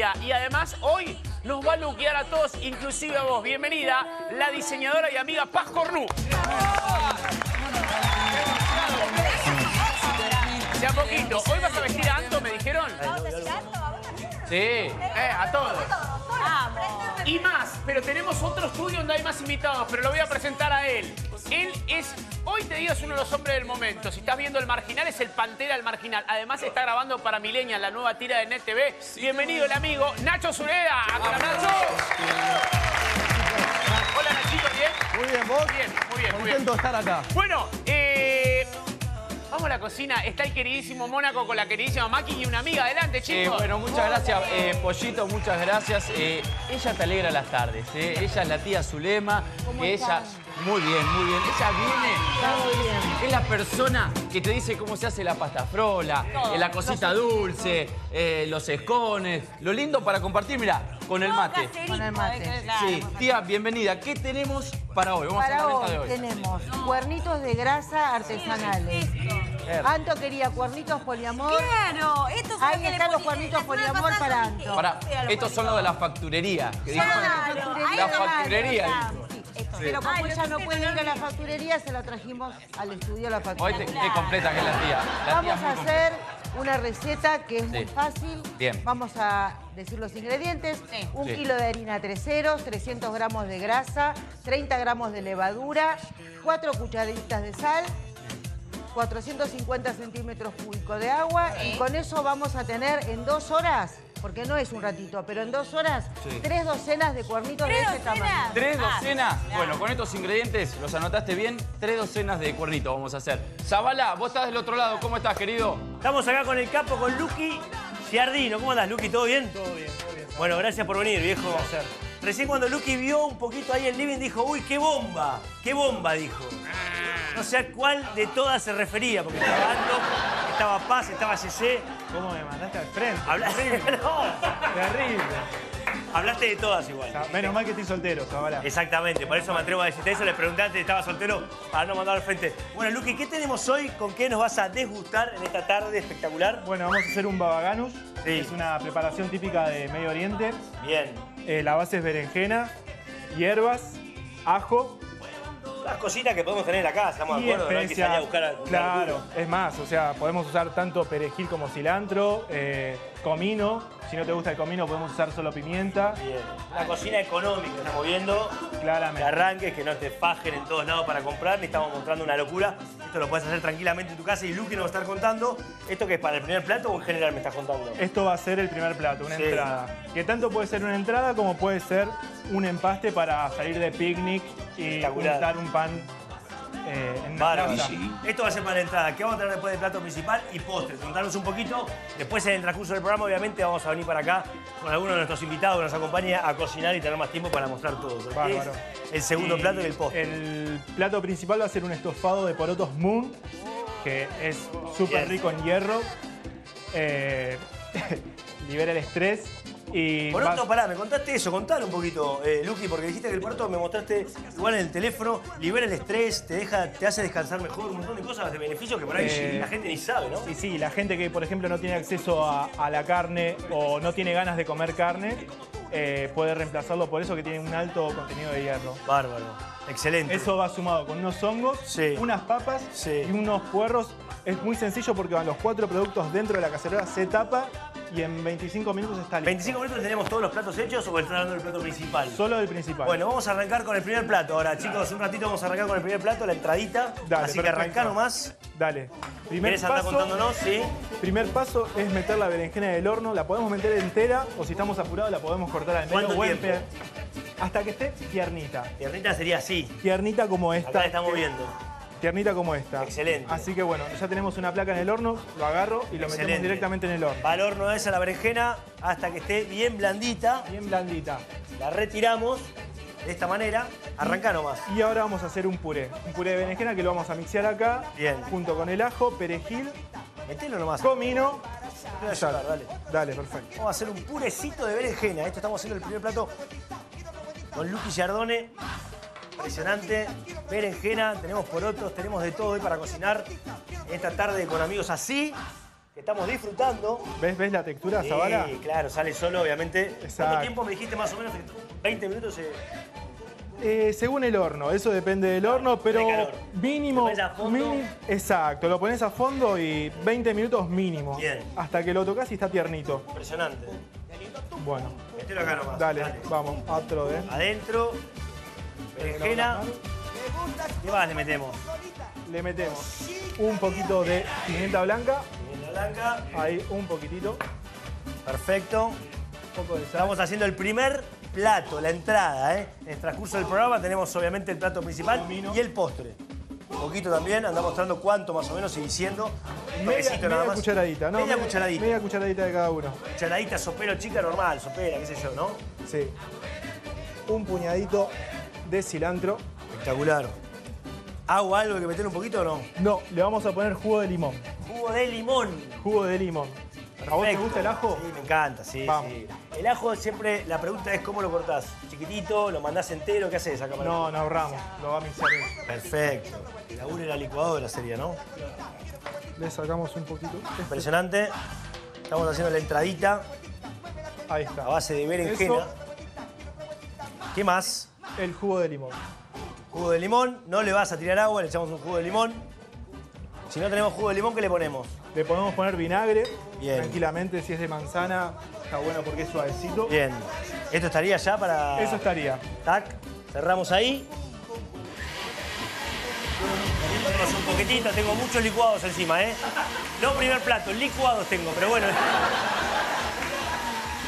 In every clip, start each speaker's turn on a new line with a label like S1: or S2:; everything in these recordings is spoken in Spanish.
S1: Y además, hoy nos va a luquear a todos, inclusive a vos. Bienvenida, la diseñadora y amiga Paz Cornú. De a poquito. ¿Hoy vas a vestir a Anto, me dijeron? Sí, eh, a todos. Y más, pero tenemos otro estudio donde hay más invitados, pero lo voy a presentar a él. Él es, hoy te digo, es uno de los hombres del momento. Si estás viendo el marginal, es el Pantera el marginal. Además está grabando para Milenia la nueva tira de Net TV. Bienvenido el amigo Nacho Zureda. ¡Hola, Nacho! Hola, Nachito, ¿bien?
S2: Muy bien, ¿vos?
S1: Bien, muy bien, muy bien.
S2: Contento estar acá.
S1: Bueno, eh, vamos a la cocina. Está el queridísimo Mónaco con la queridísima Maki y una amiga. Adelante,
S3: Eh,
S1: chicos.
S3: bueno, muchas gracias, eh, Pollito, muchas gracias. Eh, ella te alegra las tardes, eh. ella es la tía Zulema, que ella... Muy bien, muy bien. Ella viene, es la persona que te dice cómo se hace la pasta frola, eh, la cosita dulce, eh, los escones. Lo lindo para compartir, mira, con el mate.
S4: Con el mate.
S3: Sí, tía, bienvenida. ¿Qué tenemos para hoy? Vamos a
S5: Para
S3: hacer la
S5: hoy
S3: de hoy.
S5: tenemos cuernitos de grasa artesanales. Anto quería cuernitos poliamor.
S6: Claro, estos son
S5: Ahí están los cuernitos
S6: la
S5: poliamor para Anto.
S3: estos son los de la facturería. que.
S6: Claro,
S3: La facturería.
S6: Está.
S3: dijo.
S5: Pero como
S6: Ay,
S5: ella no
S6: que
S5: puede ir a la facturería, se la trajimos al estudio de la
S3: Hoy te-
S5: facturería.
S3: qué completa que es la tía. La tía
S5: Vamos
S3: es muy
S5: a
S3: completa.
S5: hacer una receta que es muy
S3: Sí.
S5: fácil.
S3: Bien.
S5: Vamos a decir los ingredientes. Un
S3: Sí.
S5: kilo de harina tres ceros, 300 gramos de grasa, 30 gramos de levadura, 4 cucharaditas de sal, 450 centímetros cúbicos de agua. Y con eso vamos a tener en dos horas, porque no es un ratito, pero en dos horas,
S3: Sí.
S5: tres docenas de cuernitos de
S6: ¿Tres
S5: ese
S6: docenas?
S5: tamaño.
S3: Tres
S6: Ah,
S3: docenas. Bueno, con estos ingredientes, ¿los anotaste bien? Tres docenas de cuernitos vamos a hacer. Zabala, vos estás del otro lado. ¿Cómo estás, querido?
S7: Estamos acá con el capo, con Lucky Giardino. ¿Cómo andás, Lucky? ¿Todo bien? Todo bien, todo bien. Bueno, gracias por venir, viejo. Recién cuando Lucky vio un poquito ahí el living, dijo, uy, qué bomba, qué bomba, dijo. No sé a cuál de todas se refería, porque estaba Ando, estaba Paz, estaba CC.
S2: ¿Cómo me mandaste al frente?
S7: Hablaste, no,
S2: Terrible.
S7: hablaste de todas igual.
S2: Menos mal que estoy soltero, Zabala.
S7: Exactamente, por eso me atrevo a decirte eso. Le pregunté antes si estaba soltero para no mandar al frente. Bueno, Lucky, ¿qué tenemos hoy? ¿Con qué nos vas a desgustar en esta tarde espectacular?
S2: Bueno, vamos a hacer un babaganus.
S7: Sí.
S2: Es una preparación típica de Medio Oriente.
S7: Bien.
S2: Eh, la base es berenjena, hierbas, ajo.
S7: Las cositas que podemos tener acá, estamos de acuerdo, no hay que salir a buscar
S2: Claro, es más, o sea, podemos usar tanto perejil como cilantro, eh, comino. Si no te gusta el comino, podemos usar solo pimienta.
S7: Bien. La cocina económica, estamos viendo.
S2: Claramente.
S7: Que arranques, que no te fajen en todos lados para comprar, ni estamos mostrando una locura. Esto lo puedes hacer tranquilamente en tu casa y Lucky nos va a estar contando. ¿Esto que es para el primer plato o en general me estás contando?
S2: Esto va a ser el primer plato, una
S7: Sí.
S2: entrada. Que tanto puede ser una entrada como puede ser un empaste para salir de picnic y untar un pan eh, en.
S7: Esto va a ser para la entrada. ¿Qué vamos a tener después del plato principal y postres? Contarnos un poquito. Después, en el transcurso del programa, obviamente, vamos a venir para acá con alguno de nuestros invitados que nos acompaña a cocinar y tener más tiempo para mostrar todo. ¿Qué
S2: Bárbaro.
S7: es el segundo
S2: Y
S7: plato y el postre.
S2: El plato principal va a ser un estofado de porotos Moon, que es súper rico en hierro. Eh, libera el estrés. Y va-
S7: Poroto, pará, me contaste eso, contale un poquito, eh, Luqui, porque dijiste que el poroto me mostraste igual en el teléfono, libera el estrés, te deja, te hace descansar mejor, un montón de cosas, de beneficios que por ahí
S2: Eh,
S7: la gente ni sabe, ¿no?
S2: Sí, sí, la gente que, por ejemplo, no tiene acceso a, a la carne o no tiene ganas de comer carne, eh, puede reemplazarlo por eso que tiene un alto contenido de hierro.
S7: Bárbaro, excelente.
S2: Eso va sumado con unos hongos,
S7: Sí.
S2: unas papas
S7: Sí.
S2: y unos puerros. Es muy sencillo porque van los cuatro productos dentro de la cacerola, se tapa y en 25 minutos está listo.
S7: 25 minutos tenemos todos los platos hechos o estás hablando del plato principal.
S2: Solo el principal.
S7: Bueno, vamos a arrancar con el primer plato. Ahora, chicos, un ratito vamos a arrancar con el primer plato, la entradita.
S2: Dale,
S7: Así que arrancá nomás.
S2: Dale. Primer
S7: ¿Querés andar
S2: paso,
S7: contándonos? Sí.
S2: primer paso es meter la berenjena del horno. La podemos meter entera o si estamos apurados la podemos cortar al medio.
S7: ¿Cuánto tiempo?
S2: Hasta que esté tiernita.
S7: Tiernita sería así.
S2: Tiernita como esta.
S7: Acá la estamos
S2: que-
S7: viendo.
S2: Tiernita como esta.
S7: Excelente.
S2: Así que bueno, ya tenemos una placa en el horno, lo agarro y lo
S7: Excelente.
S2: metemos directamente en el horno.
S7: Va al horno esa la berenjena hasta que esté bien blandita.
S2: Bien blandita.
S7: La retiramos de esta manera. Arrancá nomás.
S2: Y ahora vamos a hacer un puré. Un puré de berenjena que lo vamos a mixear acá.
S7: Bien.
S2: Junto con el ajo, perejil,
S7: Metelo nomás.
S2: comino.
S7: Dale,
S2: perfecto.
S7: Vamos a hacer un purecito de berenjena. Esto estamos haciendo el primer plato con Lucky Giardone. Impresionante. Berenjena, tenemos porotos, tenemos de todo hoy para cocinar. Esta tarde con amigos así, que estamos disfrutando.
S2: ¿Ves, ves la textura, Zabala?
S7: Sí, claro, sale solo, obviamente. ¿Cuánto
S2: Exacto.
S7: tiempo me dijiste más o menos? 20 minutos. eh,
S2: Eh, según el horno, eso depende del horno, pero mínimo,
S7: ¿Lo a fondo?
S2: mini- Exacto, lo pones a fondo y 20 minutos mínimo.
S7: Bien.
S2: Hasta que lo tocas y está tiernito.
S7: Impresionante.
S2: Bueno,
S7: Metelo acá nomás.
S2: dale, vamos, otro de.
S7: Adentro, berenjena. ¿Qué más le metemos?
S2: Le metemos un poquito de pimienta blanca,
S7: Pimienta blanca.
S2: ahí un poquitito,
S7: Perfecto.
S2: un poco de sal.
S7: Estamos haciendo el primer plato, la entrada, ¿eh? En el transcurso del programa tenemos obviamente el plato principal y el postre. Un poquito también, anda mostrando cuánto más o menos y diciendo. Un
S2: Media,
S7: toquecito nada más.
S2: cucharadita, ¿no?
S7: Media cucharadita.
S2: Media cucharadita de cada uno.
S7: Cucharadita, sopero chica normal, sopera, qué sé yo, ¿no?
S2: Sí. Un puñadito de cilantro.
S7: Espectacular. ¿Agua algo que meter un poquito o no?
S2: No, le vamos a poner jugo de limón.
S7: Jugo de limón.
S2: Jugo de limón. ¿A vos te
S7: Perfecto.
S2: gusta el ajo?
S7: Sí, me encanta, sí,
S2: Vamos.
S7: sí. El ajo siempre, la pregunta es cómo lo cortás. ¿Chiquitito? ¿Lo mandás entero? ¿Qué haces acá?
S2: No, no ahorramos. Lo va a mixar él.
S7: Perfecto. Laburo en la licuadora sería, ¿no?
S2: Le sacamos un poquito.
S7: Impresionante. Estamos haciendo la entradita
S2: Ahí está.
S7: a base de berenjena.
S2: Eso,
S7: ¿Qué más?
S2: El jugo de limón.
S7: Jugo de limón. No le vas a tirar agua, le echamos un jugo de limón. Si no tenemos jugo de limón, ¿qué le ponemos?
S2: Le podemos poner vinagre.
S7: Bien.
S2: Tranquilamente, si es de manzana, está bueno porque es suavecito.
S7: Bien. ¿Esto estaría ya para...?
S2: Eso estaría.
S7: Tac. Cerramos ahí. Un poquitito, tengo muchos licuados encima, ¿eh? No primer plato, licuados tengo, pero bueno.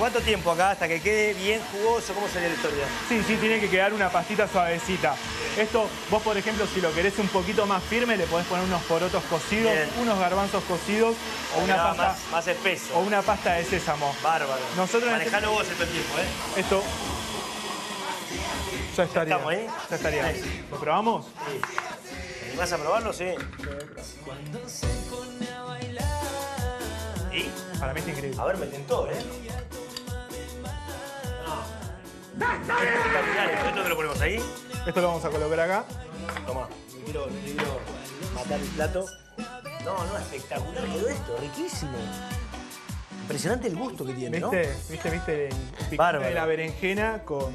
S7: ¿Cuánto tiempo acá hasta que quede bien jugoso? ¿Cómo sería la historia?
S2: Sí, sí, tiene que quedar una pastita suavecita. Esto, vos por ejemplo, si lo querés un poquito más firme, le podés poner unos porotos cocidos,
S7: Bien.
S2: unos garbanzos cocidos o una,
S7: Nada
S2: pasta,
S7: más, más espeso.
S2: o una pasta de sésamo.
S7: Bárbaro.
S2: Nosotros en
S7: Manejalo vos todo el tiempo, ¿eh?
S2: Esto ya estaría.
S7: estamos ahí?
S2: Ya estaría. ¿Lo probamos?
S7: ¿Te ¿Vas a probarlo? Sí. Y,
S2: Para mí está increíble.
S7: a ver, me tentó, ¿eh? No. Espectacular. ¿Esto te lo ponemos ahí?
S2: Esto lo vamos a colocar acá.
S7: Tomá, me quiero, me quiero matar el plato. No, no, espectacular quedó esto, riquísimo. Impresionante el gusto que tiene, ¿no?
S2: ¿Viste? ¿Viste? ¿Viste?
S7: Bárbaro.
S2: de la berenjena con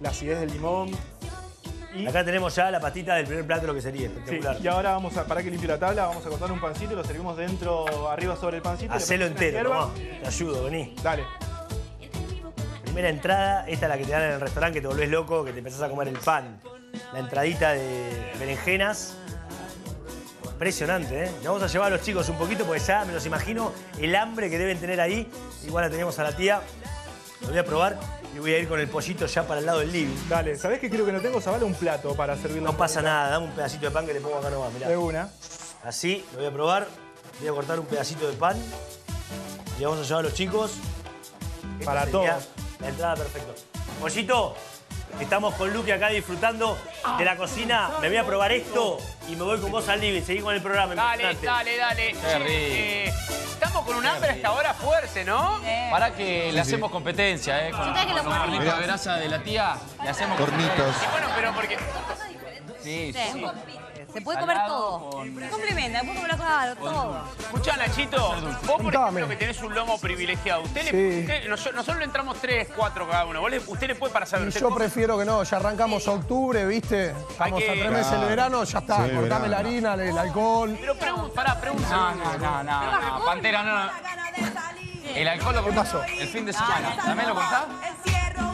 S2: la acidez del limón. Y,
S7: Acá tenemos ya la patita del primer plato, lo que sería,
S2: sí,
S7: espectacular.
S2: y ahora vamos a, para que limpie la tabla, vamos a cortar un pancito y lo servimos dentro, arriba sobre el pancito.
S7: Hacelo entero, tomá. Te ayudo, vení.
S2: Dale.
S7: Primera entrada, esta es la que te dan en el restaurante, que te volvés loco, que te empezás a comer el pan. La entradita de berenjenas. Impresionante, ¿eh? Le vamos a llevar a los chicos un poquito porque ya me los imagino el hambre que deben tener ahí. Igual la tenemos a la tía. Lo voy a probar y voy a ir con el pollito ya para el lado del living.
S2: Dale, ¿sabés que creo que no tengo? Zabala un plato para servirlo.
S7: No pasa nada, dame un pedacito de pan que le pongo acá nomás, mirá.
S2: De una.
S7: Así, lo voy a probar. Voy a cortar un pedacito de pan. Y vamos a llevar a los chicos. Esta
S2: Para
S7: sería
S2: todos.
S7: La entrada perfecto. Pollito, estamos con Luque acá disfrutando de la cocina. Me voy a probar esto y me voy con vos al living. Seguí con el programa.
S1: Dale, dale, dale.
S3: Qué rico.
S1: Eh, estamos con un hambre hasta ahora fuerte, ¿no?
S3: Para que le hacemos competencia, ¿eh? Con,
S4: que lo
S3: con los
S4: pongo.
S3: hornitos de grasa de la tía, le hacemos
S6: Hornitos.
S1: Y bueno, pero porque.
S3: Sí,
S4: Sí.
S3: sí.
S4: Se puede comer todo.
S3: con-
S4: Complementa, puede comer claro, todo.
S1: Escucha, Nachito, vos por ejemplo que tenés un lomo privilegiado, usted, le,
S8: Sí.
S1: usted- nos- nosotros le entramos tres, cuatro cada uno. Le- usted le puede para saber.
S8: Y
S1: usted
S8: yo
S1: come-
S8: prefiero que no, ya arrancamos octubre, ¿viste? Estamos
S1: que-
S8: a tres meses del verano, ya está.
S6: Sí,
S8: Cortame
S6: verano.
S8: la harina, el alcohol.
S1: Pero pregunta, pará, pregunta.
S3: No, no, no, no, no, Pantera, no, no. El alcohol lo cortás el fin de semana. ¿También lo cortás?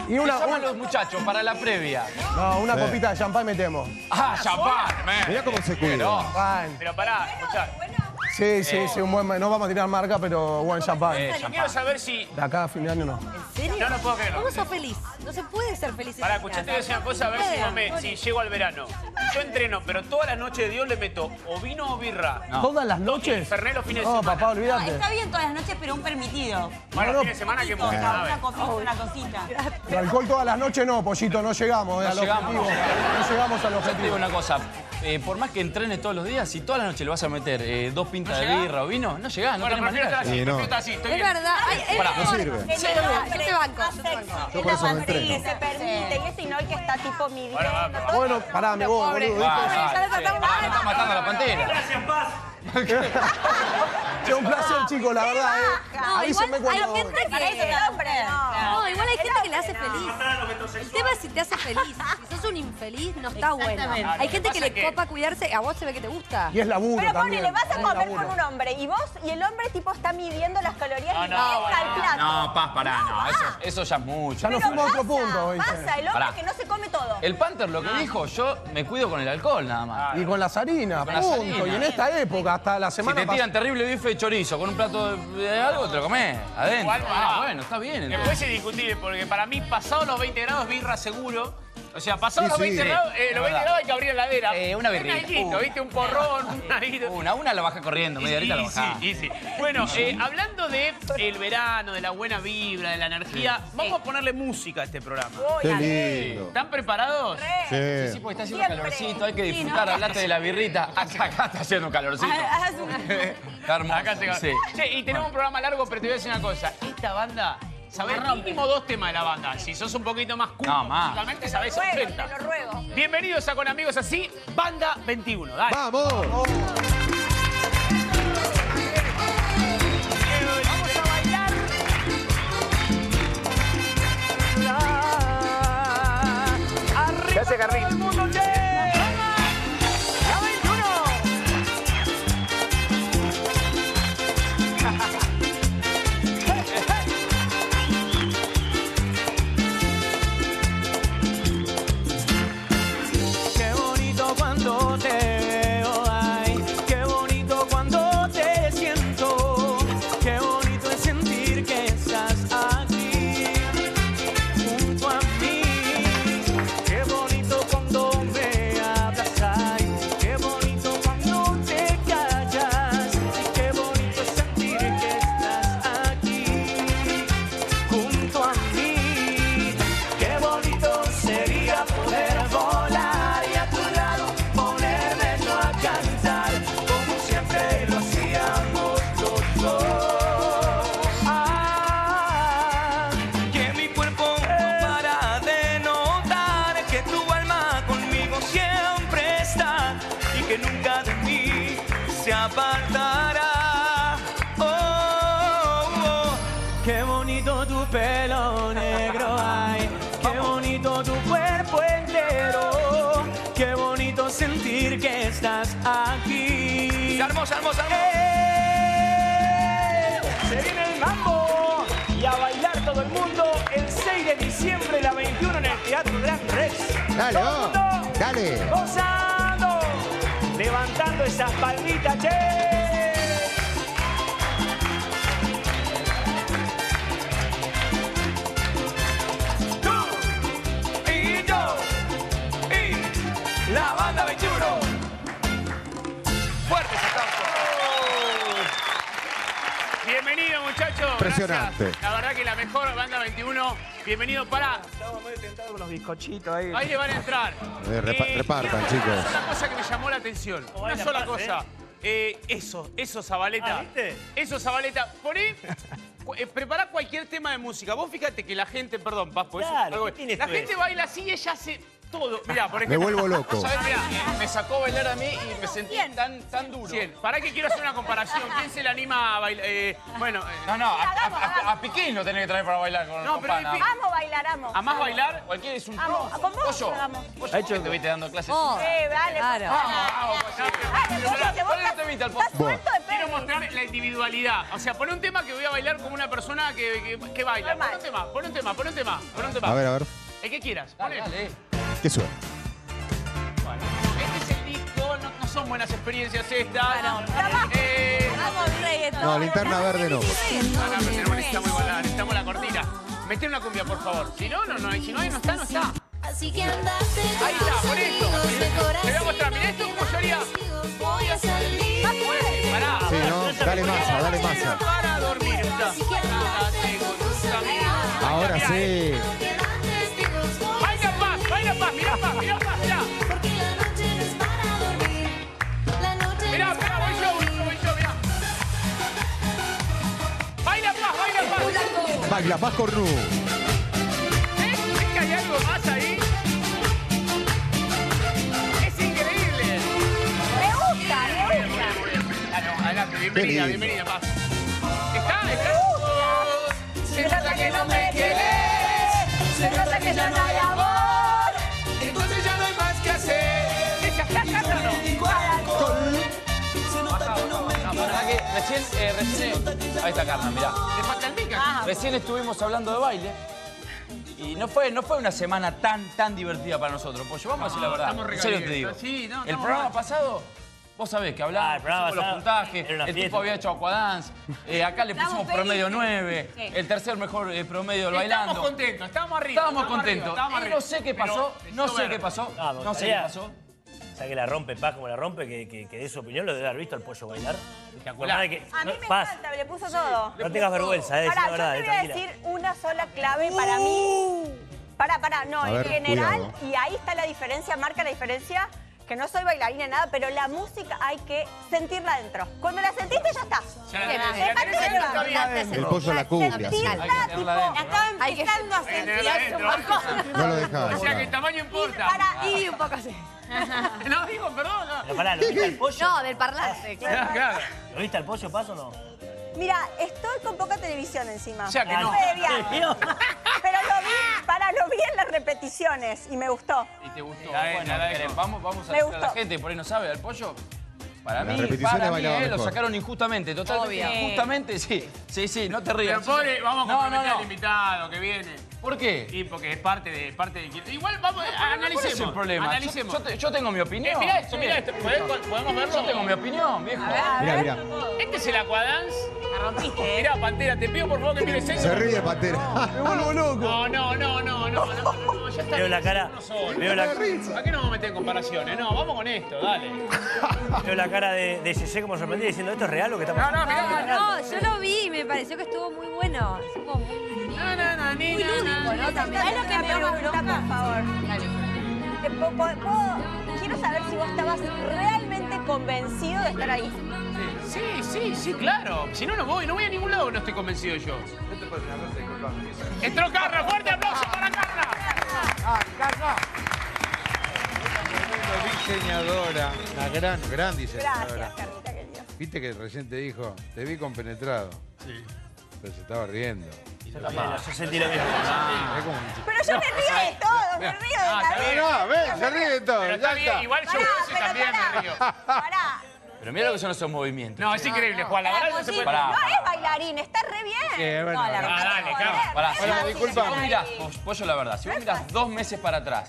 S8: Y una, una-
S3: los muchachos para la previa.
S8: no, una
S6: Sí.
S8: copita de champán metemos.
S3: Ah, champán, man.
S6: Mirá cómo se cuida.
S3: Pero,
S1: pará, escuchá.
S8: Sí, sí, sí, un buen. No vamos a tirar marca, pero buen champán.
S3: Eh,
S1: Yo quiero saber si.
S8: De acá a fin de año no.
S4: ¿En serio?
S1: No, no puedo creerlo.
S4: ¿Cómo sos feliz? No se puede ser feliz. en
S1: Pará,
S4: esta
S1: escuchá, te voy a
S4: casa.
S1: decir una cosa, a ver si,
S4: Puede.
S1: no me- si llego al verano. Yo entreno, pero todas las noches de Dios le meto o vino o birra.
S8: ¿Todas las noches?
S1: Fernet los fines de
S8: No,
S1: semana.
S8: papá,
S9: No,
S8: olvídate.
S9: está bien todas las noches, pero un permitido.
S1: Bueno,
S8: No,
S1: los fines de semana que ver.
S9: una copita, una cosita.
S8: El alcohol todas las noches no, pollito, no llegamos eh,
S3: No
S8: al
S3: llegamos,
S8: objetivo.
S3: no
S8: llegamos al
S3: Yo te digo
S8: objetivo.
S3: una cosa, eh, por más que entrenes todos los días, si todas las noches le vas a meter eh, dos pintas pinta
S1: ¿No
S3: de
S1: llegás?
S3: birra o vino, no llegás, no
S1: Bueno,
S3: tenés manera.
S1: así,
S6: Sí, no.
S1: prefiero estar así. Estoy
S4: Es
S1: bien.
S4: verdad. Ay, es
S3: Pará.
S6: No sirve.
S4: Sí,
S9: El
S4: yo te banco.
S9: más
S4: yo te banco.
S9: sexy,
S6: Yo
S9: es
S6: por
S9: la
S6: eso me
S9: más
S6: entreno.
S9: que se permite y eso y no el que está tipo midiendo.
S1: Bueno, va, va, va.
S8: Bueno, pará, me voy,
S4: Pobre.
S8: boludo.
S4: Pobre, ya
S3: dale,
S4: lo tratamos
S3: sí.
S4: Mal.
S3: me está matando la pantera.
S10: Gracias, Paz.
S8: Che, un placer, chicos, la verdad, eh.
S4: No,
S8: Avísenme
S4: igual hay
S8: cuando...
S4: gente
S9: Para eso
S4: que...
S9: el hombre, no.
S4: No, igual hay gente que le hace feliz. El tema es si te hace feliz. Si sos un infeliz, no está bueno.
S11: Exactamente.
S4: Hay gente que
S1: Pasa
S4: le
S1: que-
S4: copa cuidarse. A vos se ve que te gusta.
S8: Y es laburo
S9: Pero
S8: también.
S9: ponele, vas a
S8: es
S9: comer
S8: laburo.
S9: con un hombre y vos y el hombre tipo está midiendo las calorías
S1: No,
S9: y
S1: no,
S9: piensa al plato.
S3: No, Paz, pará, no, eso, eso ya es mucho.
S8: Ya nos fuimos a otro punto, ¿viste?
S9: Pasa, el hombre
S3: Pará.
S9: que no se come todo.
S3: El Panther lo que dijo, yo me cuido con el alcohol nada más.
S8: Y con las harinas,
S3: Con las
S8: punto.
S3: harinas.
S8: Y en esta época, hasta la
S3: Si
S8: semana
S3: te tiran terrible bife de chorizo con un plato de, de algo, te lo comés adentro.
S1: Igual,
S3: Ah, bueno, está bien. entonces.
S1: Después es discutible, porque para mí, pasado los 20 grados, birra seguro. O sea, pasado
S6: Sí,
S1: los
S6: sí.
S1: 20 grados, eh, los 20
S3: verdad.
S1: grados hay que abrir la heladera.
S3: Eh, una birrita.
S1: Un alguito,
S3: Una.
S1: ¿viste? Un porrón, un alguito.
S3: Una, una la baja corriendo, media horita la baja.
S1: easy. Bueno, eh, hablando de el verano, de la buena vibra, de la energía, vamos a ponerle música a este programa.
S6: Qué lindo.
S1: ¿Están preparados?
S3: Sí, sí,
S6: Sí.
S3: porque está haciendo
S9: Siempre.
S3: calorcito, hay que disfrutar, hablaste de la birrita. Acá, acá está haciendo calorcito.
S11: Haz un-
S3: Está hermoso.
S1: Acá te
S3: sí.
S1: Che, y tenemos un programa largo, pero te voy a decir una cosa. Esta banda, sabés mínimo dos temas de la banda. Si sos un poquito más cool,
S3: No, más.
S1: musicalmente sabés
S9: Ruego,
S1: 80.
S9: te lo ruego.
S1: Bienvenidos a Con Amigos Así, Banda 21. Dale.
S6: ¡Vamos!
S1: Vamos a bailar. Arriba
S10: Gracias, Carlín.
S1: Aquí. Hermosa, hermosa, Se viene el mambo y a bailar todo el mundo el 6 de diciembre, la 21 en el Teatro Gran Rex.
S6: Dale,
S1: Todo
S6: vamos.
S1: mundo
S6: Dale.
S1: Gozando, levantando esas palmitas, che.
S6: Impresionante.
S1: Gracias. La verdad que la mejor banda 21. Bienvenido para.
S10: Estamos medio tentados con los bizcochitos ahí.
S1: Ahí le van a entrar.
S6: Eh, repa- repartan,
S1: y
S6: chicos.
S1: Una sola cosa que me llamó la atención. Una sola
S10: Paz,
S1: cosa. Eh, eso, eso, Zabaleta.
S10: Ah, ¿viste?
S1: Eso, Zabaleta. Poné. eh, prepará cualquier tema de música. Vos fíjate que la gente, perdón, Paz, pues,
S10: Claro,
S1: algo-
S10: ¿qué tiene
S1: la gente
S10: eso?
S1: baila así y ella hace todo. Mirá, por
S6: Me
S1: ejemplo.
S6: vuelvo loco.
S1: ¿Vos sabés? Mirá,
S3: Me sacó a bailar a mí y me sentí tan, tan duro.
S1: Cien. ¿Para qué quiero hacer una comparación? ¿Quién se le anima a bailar? Eh, bueno, eh,
S3: No, no, a, a- a- a Piquín lo tenés que traer para bailar con,
S1: No, pero
S3: pana.
S9: Amo bailar, amo.
S1: ¿a más bailar?
S3: Cualquiera es un
S9: Amo.
S3: pro.
S9: ¿Con vos? Hagamos.
S3: Pollo, ¿qué te viste dando clases?
S4: Vos.
S9: Eh, dale.
S4: Claro.
S9: Vos, vos
S1: Quiero mostrar la individualidad. O sea, pon un tema que voy a bailar como una persona que, que, que baila. Pon un tema, pon un tema, pon un tema, pon un tema.
S6: A ver, a ver.
S1: El que quieras.
S3: Dale,
S1: Poné.
S3: dale.
S6: ¿Qué suena?
S1: Bueno, este es el disco, no, no son buenas experiencias estas.
S4: Claro.
S1: Eh,
S4: Vamos, reggaetón.
S6: No, linterna verde no.
S1: no, no, pero tenemos- necesitamos igual la- necesitamos la cortina. Mete una cumbia, por favor. Si no, no, no. Y si no, ahí no está, no está.
S12: Así que andate con
S1: Ahí está, por esto. Te voy a mostrar, mirá esto como yo haría.
S12: Voy a salir.
S1: Pará.
S6: Sí, ¿no? Dale masa, dale masa.
S1: Para dormir.
S6: Ahora sí.
S1: Baila
S6: más cornu.
S1: ¿Eh? ¿Es que hay algo más ahí? ¡Es increíble!
S9: Me gusta, me gusta.
S1: Ah, no, adelante, bienvenida, bienvenida, paz. ¿Está? ¿Está? Se nota que no me quieres, se nota que ya no hay amor,
S3: que recién, eh, recién, ahí está Carla, mirá.
S1: ¿Le falta el mica?
S3: Recién estuvimos hablando de baile. Y no fue, no fue una semana tan, tan divertida para nosotros, Pollo. Vamos a decir la verdad.
S1: estamos
S3: En serio te digo.
S1: Sí, no,
S3: el
S1: no,
S3: programa
S1: no.
S3: pasado, vos sabés que
S7: Ah,
S3: hablábamos,
S7: el programa
S3: pusimos los puntajes, el
S7: fiesta.
S3: tipo había hecho aquadance, eh, acá le
S11: Estamos
S3: pusimos promedio
S11: felices.
S3: 9,
S11: Sí.
S3: el tercer mejor eh, promedio del
S1: Estamos
S3: bailando.
S1: contentos, estamos arriba.
S3: Estábamos
S1: arriba,
S3: contentos.
S1: estábamos
S3: Y
S1: arriba.
S3: no sé qué
S1: Pero
S3: pasó, no
S1: necesito
S3: sé qué pasó,
S7: Ah,
S3: no sé qué pasó.
S7: O sea, que la rompe Paz como la rompe, que, que, que dé su opinión, lo debe haber visto al pollo bailar.
S1: Espectacular.
S7: De que-
S9: A mí me
S7: Paz,
S9: encanta, le puso todo.
S7: no tengas vergüenza, eh,
S9: Pará,
S7: la
S9: yo
S7: verdad,
S9: te
S7: eh,
S9: voy a decir una sola clave para mí. Pará, pará, no,
S6: A
S9: en
S6: ver,
S9: general,
S6: cuidado.
S9: y ahí está la diferencia, marca la diferencia, que no soy bailarina ni nada, pero la música hay que sentirla adentro. Cuando la sentiste, ya está.
S1: Ya
S4: Bien,
S1: la está bien.
S6: El pollo a la cumbia.
S9: Sentirla, tipo,
S11: La estaba empezando a sentir.
S6: No lo dejaba.
S1: O sea que el tamaño importa.
S4: Para, y un poco así.
S1: No, digo, perdón. no.
S7: Pero pará, ¿lo viste al pollo?
S4: No, del parlante, claro.
S1: Claro, claro.
S7: ¿Lo viste al pollo, Paz o no?
S9: Mira, estoy con poca televisión encima.
S1: O sea que no.
S9: De viaje.
S7: ¿Vio?
S9: Pero lo vi, para, lo vi en las repeticiones y me gustó.
S3: Y te gustó.
S1: La
S3: Bueno,
S1: la
S3: ¿querés? vamos, vamos a
S9: Me
S3: decirle a la gente, por ahí no sabe, al pollo. Para mí, para mí, eh, lo sacaron injustamente, totalmente.
S4: Obvio.
S3: Justamente, sí. Sí, sí, no te
S1: Pero
S3: rías.
S1: pobre, vamos a
S3: No, no,
S1: comprometer
S3: no.
S1: al invitado que viene.
S3: ¿Por qué?
S1: Y porque es parte de parte de Igual vamos,
S3: ¿Cuál
S1: analicemos.
S3: es el problema? Yo-
S1: Analicemos.
S3: Yo, te- yo tengo mi
S1: Eh,
S3: opinión.
S1: mira esto,
S3: Sí.
S1: mira esto. ¿Podemos podemos verlo?
S3: Yo tengo mi opinión, viejo.
S6: Mira, mira.
S1: Este es el Aquadance.
S11: La rompiste, ¿eh?
S1: Mirá, Pantera, te pido por favor que mires esto.
S6: Se ríe Pantera.
S8: Me vuelvo loco.
S1: No, no, no, no, no, no, no, no, ya está.
S7: Veo la cara,
S1: Uno solo.
S7: veo la,
S1: ¿Para qué nos vamos a meter en comparaciones? No, vamos con esto, dale.
S7: veo la cara de, de Yeye como sorprendida diciendo, ¿esto es real lo que está
S1: No,
S7: pasando?
S1: no, mirá.
S4: No, no, yo lo vi y me pareció que estuvo muy bueno. Estuvo muy, muy
S1: no,
S4: lúdico,
S1: no.
S4: ¿no? También.
S9: ¿Sabes lo que me bronca, por favor? Te po- puedo- Quiero saber si vos estabas realmente convencido de estar ahí.
S1: Sí, sí, sí, claro. Si no, no voy, no voy a ningún lado, no estoy convencido yo. Entró Carla, fuerte aplauso para Carla.
S13: diseñadora, una gran, gran diseñadora.
S9: Gracias, Carlita, querida.
S13: Viste que recién te dijo, te vi compenetrado. Sí. Pero se estaba riendo.
S7: Yo también, yo sentí lo mismo.
S13: Es como un
S9: Pero yo me río de todo, me río de
S1: Ah, bien.
S9: vida.
S13: No, ves, se ríe de todo. Ya
S1: está igual yo también me río.
S9: Pará.
S3: Pero mira lo que son esos movimientos.
S1: No, es increíble, Juan. La verdad no se puede.
S9: No es bailarín, está re bien.
S13: Sí, es verdad.
S1: Ah, dale, Carla.
S3: Pará,
S13: disculpa.
S3: Si vos mirás, pollo, la verdad, si vos mirás dos meses para atrás,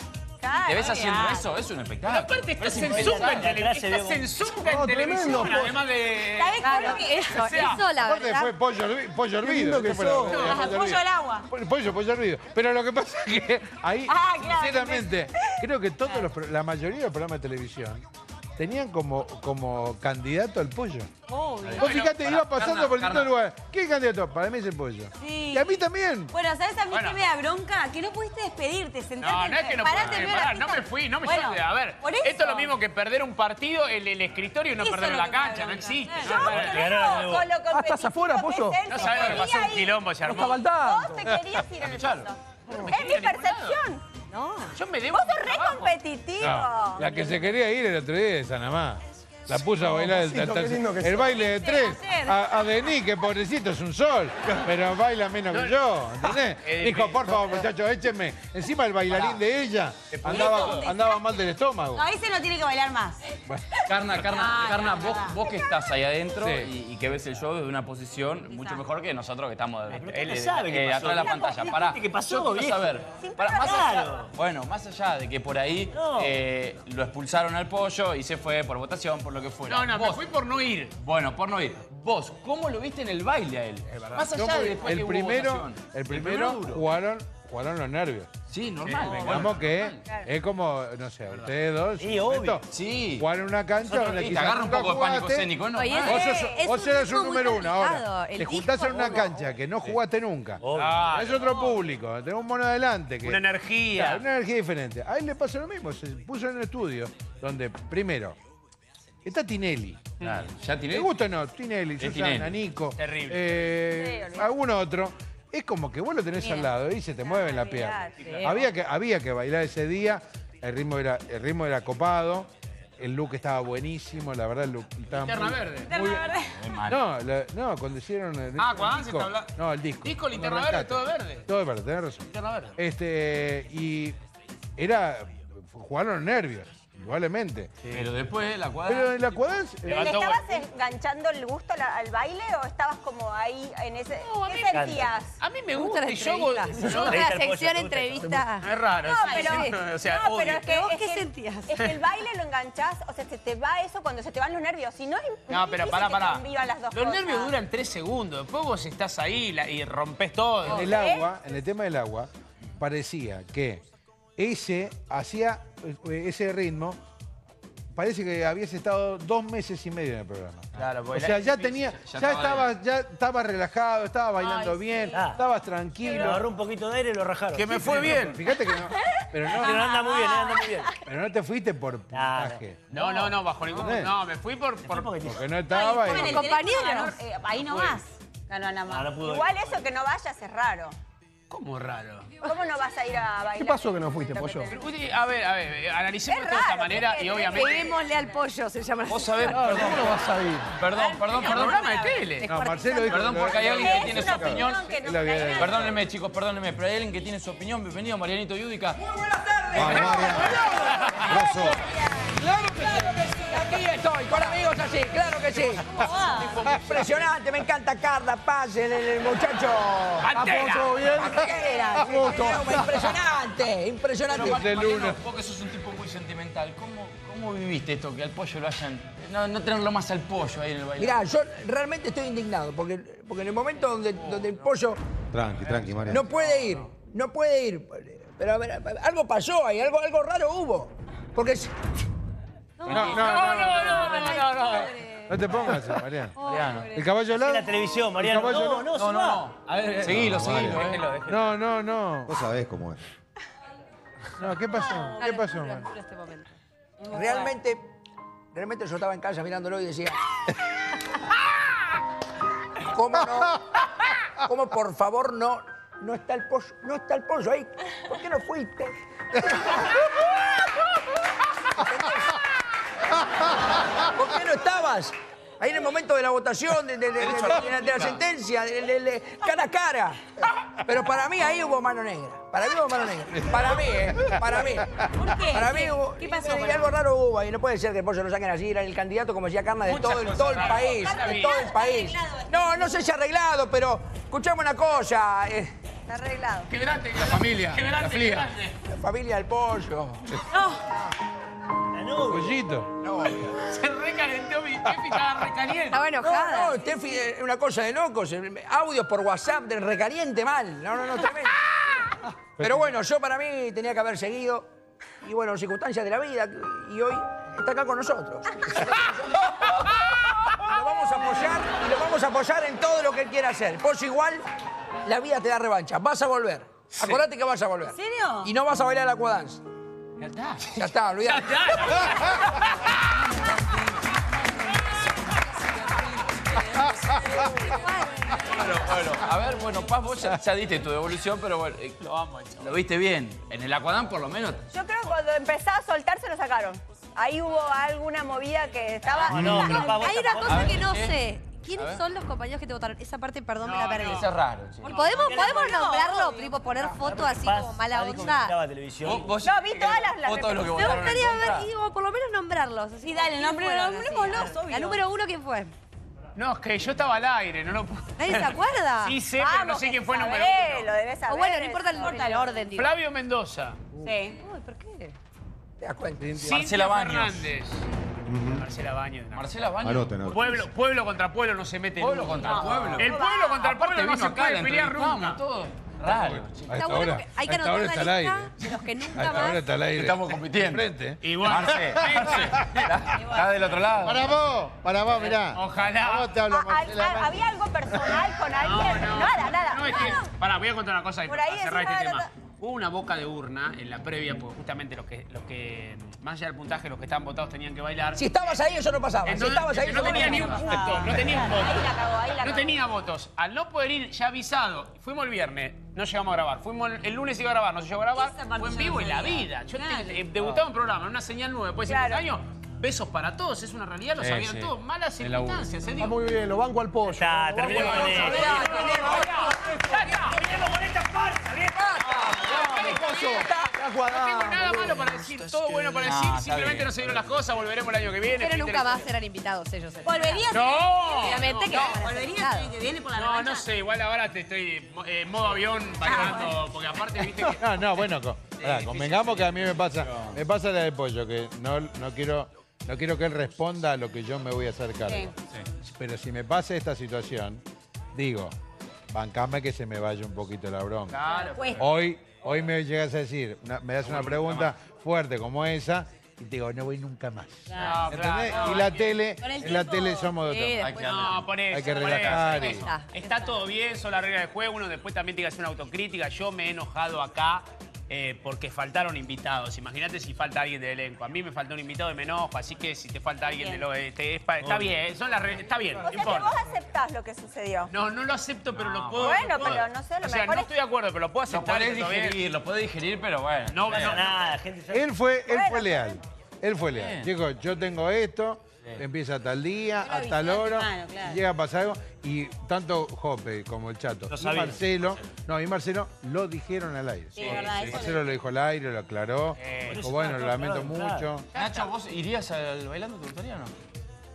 S3: ¿te ves haciendo eso? Es un
S1: Pero
S3: espectáculo.
S1: aparte estás
S3: Es
S1: en. Zunga en televisión. Estás en Zunga
S8: No,
S1: en televisión, además de.
S11: ¿Sabés
S4: Claro, eso,
S1: O sea,
S4: eso la
S13: Aparte
S4: verdad.
S13: fue pollo, pollo hervido.
S8: que
S13: ¿qué fue la-
S8: sos.
S13: la-
S11: Ajá,
S13: pollo
S11: al agua.
S13: Pollo, pollo, hervido. Pero lo que pasa es que ahí,
S11: Ah, claro.
S13: sinceramente, creo que todos la mayoría de los programas de televisión tenían como, como candidato al pollo.
S11: Obvio.
S13: Vos fíjate,
S3: pará,
S13: iba pasando por distintos lugares. ¿Qué candidato? Para mí es el pollo.
S11: Sí.
S13: Y a mí también.
S11: Bueno, ¿sabes a mí
S1: Bueno.
S11: qué me da bronca? Que no pudiste despedirte, sentarte.
S1: No, no es que no
S11: parate,
S1: puedo.
S11: veo la
S1: pará, no me fui, no me
S11: Bueno,
S1: A ver,
S11: por
S1: esto es lo
S11: eso.
S1: mismo que perder un partido, el, el escritorio y no
S11: Eso es lo
S1: la
S11: que me
S1: cancha, no
S11: bronca.
S1: existe.
S11: Yo
S1: no,
S7: no,
S1: no,
S9: Con lo competitivo
S8: estás afuera,
S9: que es
S8: pollo.
S9: él,
S1: No
S9: se
S1: sabes lo que
S9: quería
S1: pasó, un
S9: ir.
S1: quilombo se
S8: No
S1: armó.
S8: estaba al tanto.
S9: Vos te querías ir en el. Es mi percepción.
S1: Yo me debo.
S9: Vos sos re
S1: trabajo.
S9: competitivo.
S13: No, la que se quería ir el otro día es Ana más. La puso a bailar el,
S8: pobrecito, qué lindo que
S13: el
S8: sos.
S13: baile de tres. A, a Denis, que pobrecito es un sol, pero baila menos que yo, ¿entendés?
S1: Eh,
S13: Dijo,
S1: eh,
S13: por favor, muchachos, échenme. Encima el bailarín de ella andaba, andaba mal del estómago.
S11: No, ese no tiene que bailar más.
S3: Carna, Carna,
S11: Ah,
S3: Carna,
S11: no,
S3: vos,
S11: no.
S3: vos que estás ahí adentro
S13: Sí.
S3: y, y que ves el show desde una posición mucho mejor que nosotros que estamos
S7: pero
S3: eh,
S7: usted sabe qué
S3: eh,
S7: pasó.
S3: atrás de la pantalla. Pará,
S7: ¿qué pasó,
S3: yo quiero
S7: viejo?
S3: saber.
S9: Sin
S3: pará, más allá, bueno, más allá de que por ahí
S7: No.
S3: eh, lo expulsaron al pollo y se fue por votación, por lo que fuera.
S1: No, no, me
S3: Vos-
S1: fui por no ir.
S3: Bueno, por no ir. Vos, ¿cómo lo viste en el baile a él? Más allá de después
S13: el
S3: que hubo
S13: primero,
S3: votación.
S13: el primero
S3: duro.
S13: jugaron, jugaron los nervios.
S3: Sí, normal.
S13: Vengamos que es como, no sé, ustedes dos.
S7: Sí, obvio.
S3: Sí.
S13: Jugar en una cancha donde
S3: y te
S13: quizás
S3: agarra un
S13: nunca
S3: poco de pánico
S13: jugaste.
S3: escénico, ¿no?
S4: Oye,
S13: Vos,
S4: Eh,
S13: sos,
S4: es
S13: vos
S4: un muy
S13: número uno
S4: complicado.
S13: ahora.
S4: El
S13: Te
S4: disco,
S13: juntás en una cancha que no jugaste nunca.
S7: Obvio.
S13: Es otro público, tenés un mono adelante. Que,
S1: Una energía.
S13: Claro, una energía diferente. A él le pasó lo mismo, se puso en el estudio, donde primero está Tinelli.
S3: Claro, ya
S13: ¿Te
S3: tiene.
S13: gusta o no? Tinelli,
S3: Es
S13: Susana,
S3: Tinelli.
S13: Nico.
S1: Terrible.
S13: eh,
S9: Sí, olvidate.
S13: algún otro. es como que vos lo tenés al lado y se te mueve en la pierna.
S11: olvidate.
S13: Había que, había que bailar ese día, el ritmo, era, el ritmo era copado, el look estaba buenísimo, la verdad el look estaba
S1: Linterna
S13: muy,
S1: verde.
S13: muy-
S3: mal.
S13: No, la- no, cuando hicieron el,
S1: Ah,
S13: el
S1: cuando se
S13: disco.
S1: está hablando-
S13: No, el disco.
S1: Disco,
S13: Cuando
S1: linterna verde,
S13: arrancaste.
S1: todo verde.
S13: Todo verde, tenés razón.
S1: Linterna verde.
S13: Este, y era, jugaron los nervios, indudablemente.
S3: Pero después la cuadra...
S13: Pero en la cuadrance...
S11: ¿Le estabas enganchando el gusto la- al baile o estabas como ahí en ese... ¿Qué sentías?
S1: A mí me
S4: Me
S1: gusta
S4: la
S1: yo...
S4: Me
S7: Entrevista al pollo,
S4: sección
S7: te
S4: entrevista.
S1: Es raro.
S11: No,
S1: sí,
S11: pero,
S1: sí, o sea,
S11: no,
S1: odio.
S11: pero es que,
S4: ¿Vos
S11: es
S4: qué
S11: que-
S4: sentías?
S11: Es que el baile lo enganchás, o sea, se te va eso cuando se te van los nervios. Si no, es
S1: No, pero
S11: difícil
S1: pará,
S11: que
S1: pará.
S11: convivan las dos
S1: Los
S11: cosas.
S1: nervios duran tres segundos. Después vos estás ahí la- y rompes todo.
S13: En el agua, en el tema del agua, parecía que ese hacía ese ritmo. Parece que habías estado dos meses y medio en el programa.
S3: Claro,
S13: O sea, ya tenía,
S3: ya
S13: ya,
S3: estaba
S13: ya estaba relajado, estaba bailando
S11: Ay,
S13: bien,
S11: sí.
S7: Ah.
S13: estabas
S7: Le
S13: tranquilo.
S7: agarró un poquito de aire y lo rajaron.
S1: Que me fue bien.
S13: Fíjate que no, pero no,
S7: Pero anda muy bien, anda muy bien.
S13: pero no te fuiste por puntaje.
S1: No, no, no, bajo ningún
S13: No.
S1: punto. No, me fui por... por-
S7: Porque
S13: no estaba
S11: Con
S13: y-
S11: el
S4: compañeros.
S11: eh, ahí nomás ganó Ana.
S7: Ah, no.
S11: Igual eso que no vayas es raro.
S1: ¿Cómo raro?
S11: ¿Cómo no vas a ir a bailar?
S8: ¿Qué pasó que no fuiste,
S11: Lo que
S8: pollo?
S1: Pero, A ver, a ver, analicemos
S11: Es
S1: esto de esta manera y obviamente...
S4: Peguémosle al pollo, se llama
S3: Vos sabés,
S8: ¿Cómo no vas a ir?
S3: perdón, perdón, perdón.
S1: programa de tele.
S13: No, Marcelo dijo
S3: Perdón
S13: que-
S3: porque hay alguien que tiene su opinión.
S11: que no
S13: que-.
S3: Perdónenme, chicos, perdónenme, pero hay alguien que tiene su opinión. Bienvenido, Marianito Yudica.
S6: Vamos, Marian. Grosso.
S14: Aquí estoy, con amigos así, claro que sí. Impresionante, me encanta Carla Paz, el, el muchacho.
S1: Pantera.
S8: ¿Todo bien?
S14: Pantera. Impresionante, impresionante.
S3: Pero,
S13: de
S3: Mariano,
S13: luna.
S3: vos que sos un tipo muy sentimental, ¿cómo, cómo viviste esto? Que al pollo lo hayan... No, no tenerlo más al pollo ahí en el baile.
S14: Mirá, yo realmente estoy indignado, porque, porque en el momento donde, donde el pollo
S6: Tranqui, tranqui, Marian.
S14: no puede ir, no puede ir, pero a ver, algo pasó ahí, algo, algo raro hubo. Porque
S13: No, no, no,
S1: No,
S13: no,
S1: no, no, no, no, no.
S13: no te pongas, Mariano.
S3: Mariano.
S13: El caballo
S7: En la
S13: alado.
S7: televisión, Mariano. No, no,
S3: No, no. A ver, seguilo,
S6: No,
S3: seguilo.
S13: No, no, no.
S6: Vos sabés cómo es.
S13: No, ¿qué pasó? ¿Qué pasó,
S4: este
S14: realmente, realmente yo estaba en casa mirándolo y decía... ¿Cómo no? ¿Cómo por favor no? No está el pollo, no está el pollo ahí. ¿Por qué no fuiste? ¿Por qué no estabas? Ahí en el momento de la votación, de, de- de- de- de la, de la sentencia, de- de- de- cara a cara. Pero para mí ahí hubo mano negra. Para mí hubo mano negra. Para mí, ¿eh? Para mí.
S11: ¿Por qué?
S14: Para mí
S11: ¿Qué-
S14: hubo.
S11: qué pasó
S14: y algo raro hubo ahí. No puede ser que el pollo lo saquen así. Era el candidato, como decía Carla, de todo, el-
S1: cosas
S14: todo el
S1: raras.
S14: país. De todo el país. No, no sé si arreglado, pero escuchame una cosa. eh,
S11: Está arreglado.
S1: Quebrante, la familia. Quebrante,
S13: la flia.
S1: quebrante.
S14: la familia del pollo.
S7: La novia.
S13: Pollito.
S1: Se recalentó mi Tefi, estaba recaliente.
S4: Estaba
S14: No,
S4: enojada.
S14: no, Steffi, es una cosa de locos. eh, Audios por WhatsApp de recaliente mal. No, no, no, tremendo. Pero bueno, yo para mí tenía que haber seguido. Y bueno, circunstancias de la vida. Y hoy está acá con nosotros. Y lo vamos a apoyar y lo vamos a apoyar en todo lo que él quiera hacer. Pues igual, la vida te da revancha. Vas a volver. Acordate que vas a volver.
S11: ¿En serio?
S14: Y no vas a bailar aquadance.
S1: Ya está.
S14: Ya está, olvidate.
S3: Bueno, bueno, a ver, bueno, Paz, vos ya, ya diste tu devolución, pero bueno, eh,
S1: Lo amo, chaval.
S3: lo viste bien. En el Aquadán, por lo menos.
S11: Yo creo que cuando empezaba a soltar se lo sacaron. Ahí hubo alguna movida que estaba...
S7: No, no, pero pa, vos
S4: Hay una
S7: tampoco-
S4: cosa
S3: ver,
S4: que no
S3: ¿qué?
S4: sé. ¿Quiénes son los compañeros que te votaron? Esa parte, perdón, me
S1: No,
S4: la perdí.
S1: no.
S3: Eso es raro, che.
S4: ¿Podemos, podemos nombrarlo? Tipo, poner foto así
S7: Paz,
S4: como mala onda.
S7: televisión.
S3: Vos-
S11: No, vi todas las- las
S3: Fotos de lo que
S4: Me gustaría ver, digo, por lo menos nombrarlos. así
S11: Sí, dale, nombrémoslos, obvio.
S4: La número uno, ¿quién fue?
S1: No, es que yo estaba al aire, no lo puedo.
S4: ¿Nadie se acuerda?
S1: Sí sé, pero no
S11: Vamos,
S1: sé quién fue número
S11: sabés,
S1: uno.
S11: Lo debes saber.
S4: O bueno, no importa el, el orden, digo.
S1: Flavio Mendoza.
S11: Sí.
S4: Uy, ¿por qué?
S14: ¿Te das cuenta?
S3: Marcela Baños.
S1: Fernández. Marcela Baños. no.
S3: Marcela Baños.
S6: Anoten, anoten.
S1: Pueblo, pueblo contra pueblo no se mete
S3: Pueblo
S1: nunca.
S3: contra pueblo.
S1: El pueblo contra el pueblo no se puede pelear nunca.
S3: todo. Raro.
S13: A
S4: Está bueno
S13: hora,
S4: porque hay que
S13: a
S4: anotar la lista
S13: aire.
S4: de los que
S13: A
S4: nunca
S13: hora
S4: más...
S13: está al aire.
S3: Estamos compitiendo.
S13: ¿eh?
S1: Igual.
S3: Marce, está, está del otro lado.
S6: Para vos, para vos, mirá.
S1: Ojalá.
S6: A vos te hablo,
S11: Ah, ah,
S6: Marcela
S11: ah,
S6: Baños.
S11: ¿Había algo personal con alguien? Nada, nada.
S1: No, es que. Pará, voy a contar una cosa y
S11: Por ahí
S1: para cerrar este
S11: ah,
S1: tema. Hubo una boca de urna en la previa, porque justamente los que, los que más allá del puntaje, los que estaban votados tenían que bailar.
S14: Si estabas ahí, eso no pasaba. Si
S1: Entonces,
S14: estabas ahí,
S1: no
S14: eso
S1: tenía ni un punto, no tenía un voto.
S11: Ahí la ahí la
S1: No tenía votos. Al no poder ir ya avisado, fuimos el viernes, no llegamos a grabar. Fuimos el, el lunes iba a grabar, no se llegó a grabar. Fue en vivo y la vida. Yo te- eh, debutaba en programa, en una señal nueva, después de
S11: Claro.
S1: 50 años. Besos para todos, es una realidad, lo sabían
S3: sí.
S1: todos. Malas circunstancias, se
S8: Está
S1: digo.
S8: muy bien, lo banco al pollo.
S7: Ya,
S8: Lo banco
S7: terminemos
S8: al
S7: con
S8: pollo.
S7: esto.
S8: Está
S1: No tengo nada malo para decir, todo bueno para decir.
S3: está
S1: Simplemente no se dieron las cosas, volveremos el año que viene.
S4: Pero nunca más serán invitados ellos. ¿eh?
S9: ¿Volverías?
S1: ¡No!
S4: Obviamente que
S1: no,
S9: ¿Volverías el año que viene por la
S1: No, no sé, igual ahora te estoy en modo avión bailando, porque aparte viste que...
S13: No, no, bueno, convengamos que a mí me pasa, me pasa la del pollo, que no, no quiero, no quiero que él responda a lo que yo me voy a hacer cargo. Pero si me pasa esta situación, digo, bancame que se me vaya un poquito la bronca.
S1: Claro.
S11: Cuesta.
S13: Hoy, hoy me llegas a decir, una- me das una pregunta fuerte como esa, y te digo, no voy nunca más.
S1: No,
S13: ¿Entendés?
S1: claro.
S13: y la tele, en la tele somos de
S4: Sí,
S13: otro.
S1: No, por eso.
S13: Hay que relajar
S1: eso,
S13: y-
S1: por eso. Está todo bien, son las reglas del juego. Uno después también tiene que hacer una autocrítica. Yo me he enojado acá eh, porque faltaron invitados. Imagínate si falta alguien del elenco. A mí me faltó un invitado y me enojo. Así que si te falta alguien de lo. eh, te- es pa- está bien, son las. Está bien,
S11: O
S1: no
S11: sea que vos aceptás lo que sucedió.
S1: No, no lo acepto, pero lo puedo.
S11: Bueno,
S1: lo puedo-
S11: pero no sé, lo
S1: O sea,
S11: mejor
S1: no
S11: es-
S1: estoy de acuerdo, pero lo puedo
S3: Lo
S1: aceptar.
S3: podés
S1: bien.
S3: digerir, lo podés digerir, pero bueno.
S1: No,
S7: No,
S1: no,
S7: nada, gente.
S13: Él fue, él
S11: Bueno,
S13: fue leal. Él fue leal. Dijo, yo tengo esto, empieza tal día, a tal hora,
S9: claro, claro.
S13: llega a pasar algo. Y tanto Jope como el Chato
S7: Lo
S13: y
S7: sabían.
S13: Marcelo, no, y Marcelo lo dijeron al aire.
S9: Sí, es verdad, eso
S13: Marcelo lo dijo al aire, lo aclaró.
S1: Eh,
S13: dijo, bueno, lo lamento mucho.
S3: Nacho, ¿vos irías al bailando? ¿Te gustaría o no?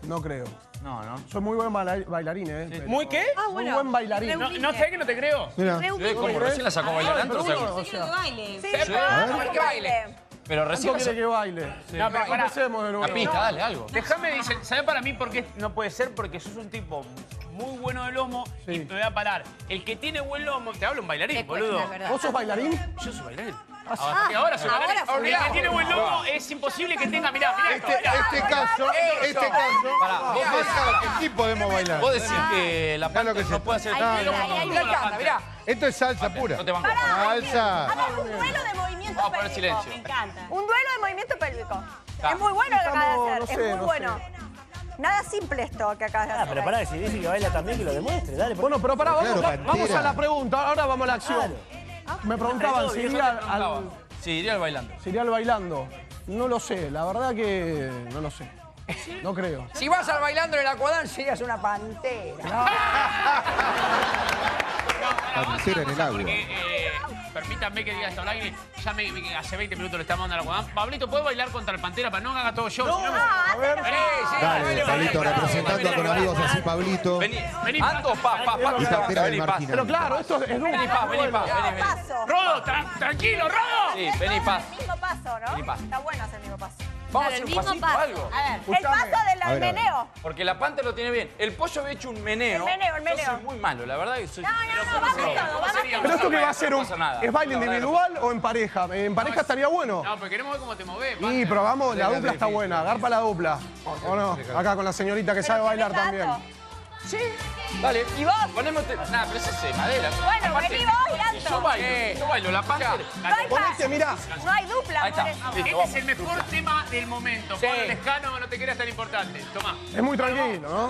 S8: No creo.
S3: No, no.
S8: Soy muy buen baila- bailarín, ¿eh? pero-
S1: ¿Muy qué?
S4: Ah,
S8: Muy
S4: bueno.
S8: buen bailarín.
S1: No, no sé que no te creo.
S3: ¿Recién la sacó a bailar antes?
S8: pero
S3: o sea,
S8: uno, o
S9: Quiero que
S8: sea,
S9: baile.
S11: Sí,
S1: Sí.
S11: pero
S6: A ver.
S11: vamos
S14: Que baile.
S3: Pero recién
S8: ¿cuánto
S3: la
S8: quiere que baile? Sí.
S1: No, pero pará.
S8: Empecemos de
S3: La
S8: nuevo.
S3: pista, dale, algo.
S1: Déjame, dice, ¿sabes para mí por qué no puede ser? Porque sos un tipo muy bueno de lomo y te voy a parar. El que tiene buen lomo, te hablo un bailarín, boludo.
S8: ¿Vos sos bailarín?
S1: Yo soy bailarín.
S4: Ah,
S1: ahora soy
S4: ahora
S1: bailarín. El que tiene buen lomo es imposible que tenga, mirá, mirá.
S13: Este, este caso, este caso,
S3: Pará, vos
S13: marca que sí podemos bailar.
S3: Vos decís que la
S13: que
S3: no
S13: se-
S3: puede hacer
S14: Mirá.
S13: Esto es salsa pura.
S3: No te banco.
S13: Salsa.
S11: A ver, un duelo de
S3: Vamos a poner
S11: pélvico.
S3: silencio.
S9: Me encanta.
S11: Un duelo de movimiento pélvico.
S3: Ah.
S11: Es muy bueno lo que acabas de hacer.
S8: no sé,
S11: es muy
S8: no
S11: bueno. Nada simple esto que acabas de
S7: Ah,
S11: hacer.
S7: pero pará, si dice que baila también, que lo demuestre. Dale, por-
S8: Bueno, pero pará, vamos,
S6: Claro,
S8: va- vamos a la pregunta. Ahora vamos a la acción. Me preguntaban si iría al.
S3: Sí, iría al bailando.
S8: si iría al bailando. No lo sé, la verdad que no lo sé. No creo.
S14: Si vas al bailando en el Aquadán, serías una pantera.
S6: Pantera en el agua.
S1: Porque, eh, permítanme que diga esto al aire. Ya me, me- hace 20 minutos le estamos dando la guadán. Pablito, ¿puedes bailar contra el Pantera para no haga todo yo? No,
S8: A ver,
S6: Dale, Pablito, representando con amigos así, Pablito.
S3: Vení,
S1: Vení.
S3: Ando, pa, pa, pa,
S6: Y Pantera del
S3: vení,
S6: marginal.
S8: pero claro, esto es duro.
S3: Vení, pa, vení, pa, vení, vení.
S1: Rodo, tra- tranquilo, Rodo.
S3: Sí, vení, pa.
S11: Mismo paso, ¿no?
S3: Vení, pa.
S11: Está bueno hacer el mismo paso.
S3: Vamos a hacer
S4: el
S3: un
S4: mismo
S3: pasito
S4: paso.
S3: algo.
S11: A ver, el paso del
S6: ver,
S11: meneo.
S3: Porque la panta lo tiene bien. El pollo había hecho un meneo.
S11: El meneo, el
S3: Yo
S11: meneo.
S3: soy muy malo, la verdad que soy...
S11: No, no, no,
S8: Pero esto que va a ser un. ¿Es baile individual o en pareja? En pareja estaría bueno.
S1: No, pero queremos ver cómo te movés.
S8: Y probamos, la dupla está buena. Garpa la dupla. ¿O no? Acá con la señorita que sabe bailar también.
S3: Sí, dale. ¿Y vos? Ponemos... Nada, pero ese es de madera.
S11: Bueno,
S3: Aparte,
S11: vení vos y Anto.
S3: Yo bailo, yo bailo la panta.
S11: No hay
S8: Ponete, mirá.
S11: No hay dupla,
S3: Ahí está.
S11: eso.
S1: Este es el mejor tema del momento.
S14: Sí.
S1: Juan Lescano, no te creas tan importante. Tomá.
S8: Es muy tranquilo, ¿no?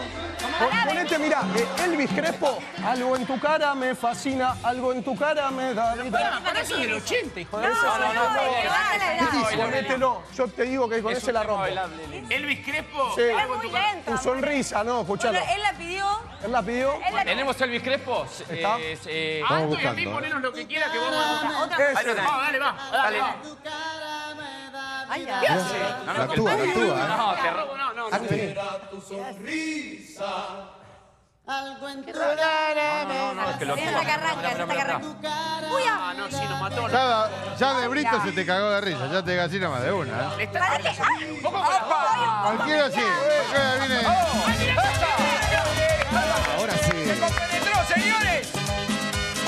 S8: Pon- Ponete, mirá, eh, Elvis Crespo, algo en tu cara me fascina, algo en tu cara me da vida.
S1: Pará, pará, eso es del 80, hijo de
S11: No,
S1: eso.
S11: no, no,
S4: no,
S11: no.
S8: Ponételo, yo te digo que con
S3: Es
S8: ese la rompo.
S1: Elvis Crespo.
S8: Sí.
S11: Es muy lento.
S8: Tu sonrisa, ¿no? Escuchalo.
S9: Él la pidió.
S8: Él la pidió.
S11: Él la-
S3: Tenemos Elvis Crespo.
S8: ¿Está?
S3: Eh, eh,
S6: Estamos
S1: mí
S6: buscando,
S1: ponenos lo que quiera que vamos a buscar.
S8: Ese.
S3: Ahí lo tenés.
S1: Vamos, dale, va. Dale.
S4: Ay, ya.
S3: no, no,
S6: Actúa,
S3: que-
S6: actúa. ¿eh?
S3: No, te ro-
S1: No, no, no.
S3: No, no, no, es que lo
S4: Es hasta que arranca, es hasta que arranca. Uy,
S1: Ah, no, sí, nos mató.
S13: Ya, ya de Brito se te cagó de risa, ya te digo así nomás de una. ¿eh? Cualquiera sí. cualquiera viene-
S6: Ahora sí.
S14: ¡Se compenetró, señores!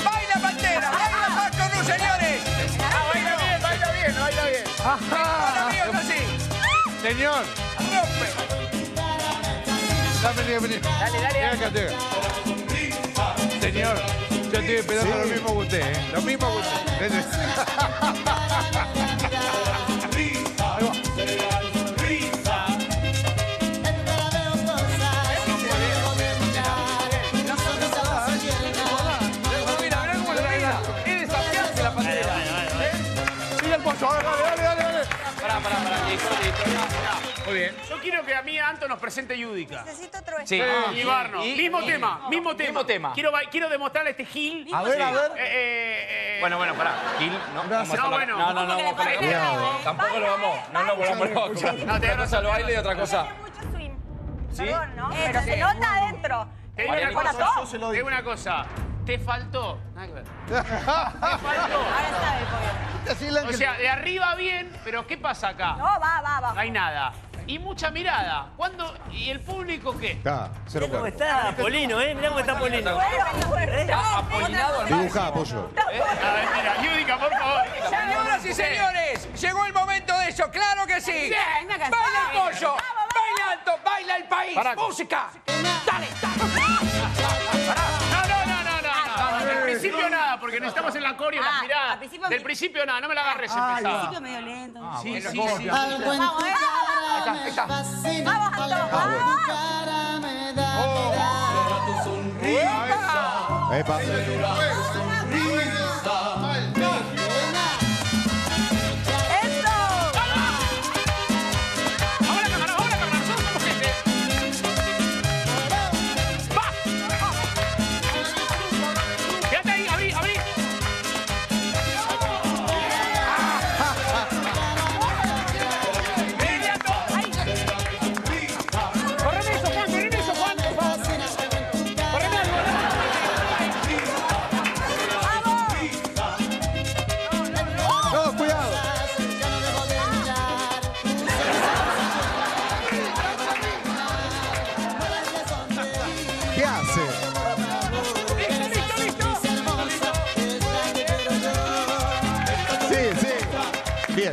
S14: ¡Baila pantera! ¡Baila Paco Cruz, señores!
S1: Ah, baila bien, baila bien, baila bien.
S8: Ajá.
S13: Señor,
S14: ¡Rompe!
S13: dame, vení, vení.
S1: Dale, dale, dale.
S13: acá, Señor, Yo estoy esperando lo mismo que usted, ¿eh? Lo mismo que usted.
S1: Muy bien. Yo quiero que a mí Anto nos presente Yudica.
S11: Necesito otro
S3: Sí.
S1: Ah, y Barno.
S3: Y-
S1: mismo
S3: y-
S1: tema, mismo tema.
S3: Mismo tema.
S1: Quiero, ba- quiero demostrarle a este Gil.
S8: A ver, a ver.
S1: Eh, eh, eh,
S3: Bueno, bueno, pará. Gil, no. vamos a
S1: No, bueno.
S3: No, no, no. vamos a hacerlo-
S6: Cuidado.
S3: Tampoco lo vamos. No, no, volvamos locos. Una cosa lo baile y otra cosa.
S11: mucho swing.
S3: ¿Sí?
S11: Perdón, ¿no? Pero se nota adentro.
S1: Te digo una cosa,
S11: corazón.
S1: te digo una cosa. Te faltó. Nada que ver. Te faltó.
S11: Ahora sabe.
S8: Así la
S1: O sea, de arriba bien, pero ¿qué pasa acá?
S11: No, va, va, va.
S1: No hay nada. Y mucha mirada. ¿Cuándo? ¿Y el público qué?
S6: Está, cero
S7: Mirá cómo
S6: cuerpo.
S7: está Polino, ¿eh? Mirá cómo está Polino.
S3: Está apolinado al
S6: Dibujá, pollo.
S1: A ver, mira, Yudica, por favor.
S14: Señoras y señores, llegó el momento de eso, claro que sí. Baila el pollo, baila alto, baila el país. Música. Dale, dale.
S1: Principio nada, porque necesitamos en la coreo
S11: Ah, al principio-
S1: Del principio nada, no me la agarres
S9: Al
S1: empezada.
S9: principio medio lento.
S1: Sí, sí, sí.
S11: Vamos, ¿eh?
S14: Ahí está, ahí está.
S11: Vamos, Anto. ¡Vamos!
S6: Epa.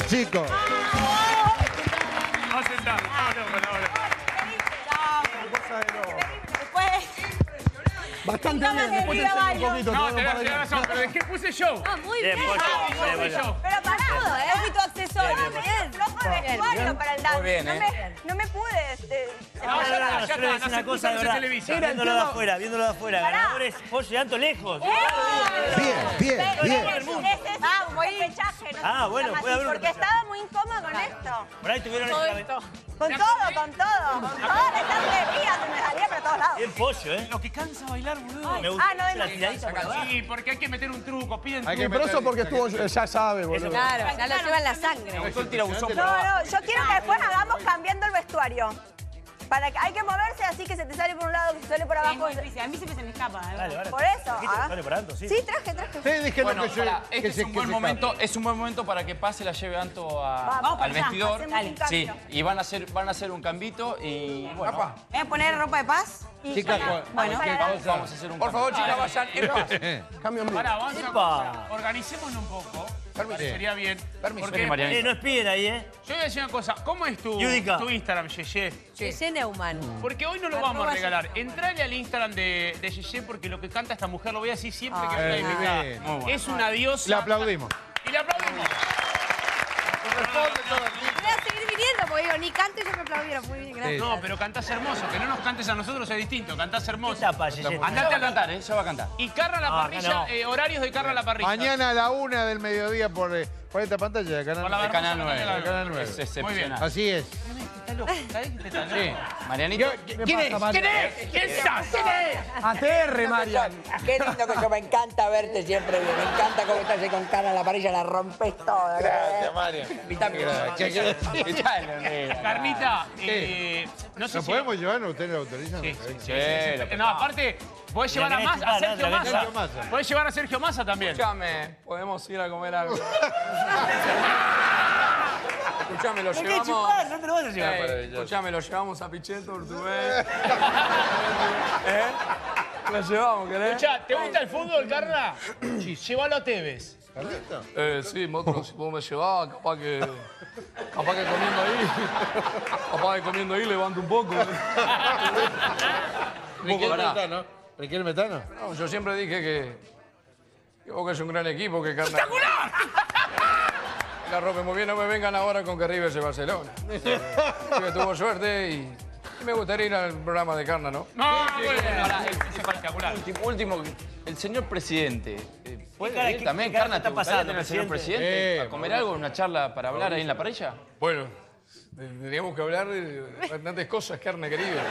S6: Chicos.
S1: No.
S8: Bastante bien. Después te enseño un poquito.
S1: No,
S8: te doy
S1: razón, pero dejé, puse show.
S4: Ah, muy
S7: Bien, pollo.
S1: Ah,
S7: Bien,
S1: puse
S7: pollo.
S1: show.
S11: Pero pará, yo fui tu accesorio. Vestuario para el dance.
S3: Muy bien,
S11: no,
S3: ¿eh?
S11: me, no me pude... Este,
S1: No,
S7: No,
S1: ya
S7: no,
S1: está,
S7: no,
S1: ya
S7: yo le
S1: está,
S7: voy a decir
S1: no
S7: una
S1: se
S7: cosa de verdad. Viéndolo de afuera, viéndolo de afuera. Ganadores, pollo y Anto lejos.
S6: Bien, bien, bien.
S11: Necesito un pechaje. No
S7: Ah,
S11: sé
S7: bueno, puede haber
S11: Porque estaba muy incómoda con esto.
S7: Por ahí tuvieron vez.
S11: Con todo, con todo. Con toda la sangrería se me salía para todos lados.
S7: Bien pollo, ¿eh?
S1: Lo que cansa bailar, boludo.
S7: Me gusta
S11: Ah, no,
S7: la tiradita por abajo.
S1: Sí, porque hay que meter un truco, piden
S13: Hay que
S1: truco.
S8: Pero eso porque estuvo, ya sabe, boludo.
S4: Claro, ya lo lleva en la sangre.
S11: No, no, yo quiero que después hagamos cambiando el vestuario. Para que hay que moverse así que se te sale por un lado, que se sale por
S9: Es
S11: abajo.
S9: muy difícil. A mí siempre se me escapa. ¿eh?
S7: Dale, vale.
S11: Por eso.
S7: ¿Trajiste
S11: ah.
S7: vestuario para Anto? Sí.
S11: Sí, traje, traje.
S8: Sí, dije
S3: Bueno,
S8: lo que
S3: pará,
S8: se-
S3: este
S8: que
S3: es un
S8: que
S3: buen momento, es un buen momento para que pase la lleve Anto a-
S11: Vamos
S3: al
S9: para
S3: vestidor. Sí, y van a hacer, van a hacer un cambito y bueno,
S9: ¿Voy a poner ropa de paz?
S11: Y
S13: Chicas, cu-
S11: vamos a la-
S3: vamos a hacer un
S14: Por favor, chicas, vayan en paz.
S8: Cambio.
S1: Pará, vamos a. Organicémonos un poco.
S3: Permiso.
S1: Sería bien.
S3: Permiso.
S1: Porque.
S7: Eh, no espien ahí, ¿eh?
S1: yo voy a decir una cosa. ¿Cómo es tu,
S7: Yudica.
S1: tu Instagram, Yeye?
S4: Yeye Neumann.
S1: Porque hoy no lo vamos a regalar. Entrale al Instagram de, de Yeye porque lo que canta esta mujer lo voy a decir siempre que
S13: Ah,
S1: venga
S13: bien,
S1: invitada.
S3: Muy bueno.
S1: Es una diosa.
S13: Le aplaudimos.
S1: Y le aplaudimos.
S4: Seguir viniendo ni canto y me aplaudieron. Muy bien, gracias.
S1: No, pero cantás hermoso. Que no nos cantes a nosotros es distinto. Cantás hermoso.
S3: Ya
S1: Andate a
S3: cantar, ¿eh? Ya va a cantar.
S1: Y Carra a la
S7: acá
S1: parrilla,
S7: no.
S1: eh, horarios de Carra a la parrilla.
S13: Mañana a la una del mediodía por, eh, por esta pantalla de
S1: Por
S13: Canal
S1: la
S3: De Canal
S1: Barbosa,
S3: 9.
S1: Canal
S13: Canal 9.
S3: Es
S1: Muy bien.
S3: excepcional.
S13: Así es.
S1: Está loco, ¿sabés que está loco?
S3: Sí. Marianita.
S1: ¿Quién es? ¿Quién es? ¿Quién sos? ¿Quién es?
S8: ATR, Marian.
S14: Qué lindo que yo me encanta verte siempre bien. Me encanta cómo estás ahí con cara en la parrilla, la rompes toda.
S13: Gracias, Mario.
S1: Eh, no sé
S13: ¿Nos
S1: si...
S13: podemos llevar? ¿Ustedes lo autorizan?
S1: Sí, sí, sí,
S3: Sí,
S1: sí,
S3: lo
S1: sí. No, aparte, podés llevar a, a Sergio
S7: ¿no?
S1: Massa.
S13: Massa.
S1: Podés llevar a Sergio Massa también.
S3: Escúchame, podemos ir a comer algo. Escúchame, lo
S7: ¿Por qué
S3: llevamos.
S7: chupar? No te lo vas a llevar.
S3: Ey, Escúchame, lo llevamos a Pichetto, Urtubé. ¿Eh? Lo llevamos, ¿querés?
S1: Escuchá, ¿te gusta el fútbol, Carla? Sí. Llévalo a Tevez.
S13: ¿Carlito?
S3: Eh, sí, monstruo, si vos me llevás, capaz que. Capaz que comiendo ahí. Capaz que comiendo ahí levanto un poco.
S13: ¿Requiere
S3: pará.
S13: metano? ¿Requiere metano?
S3: No, yo siempre dije que
S14: Que Boca es un gran equipo, que carna... La rompe muy bien, no me vengan ahora con que River es Barcelona. Que tuvo suerte y... y me gustaría ir al programa de Carna, ¿no?
S1: No, bueno,
S3: Ahora, es espectacular. Último, último, el señor presidente. eh, ¿Puede
S7: cara- qué-
S3: también,
S7: qué
S3: Carna?
S7: está
S3: ¿Te gustaría
S7: pasando,
S3: tener al señor
S7: presidente?
S3: presidente?
S13: Eh,
S3: ¿A comer algo, una charla para hablar ahí en la parrilla?
S14: Bueno, tendríamos que hablar de bastantes cosas, carne querida.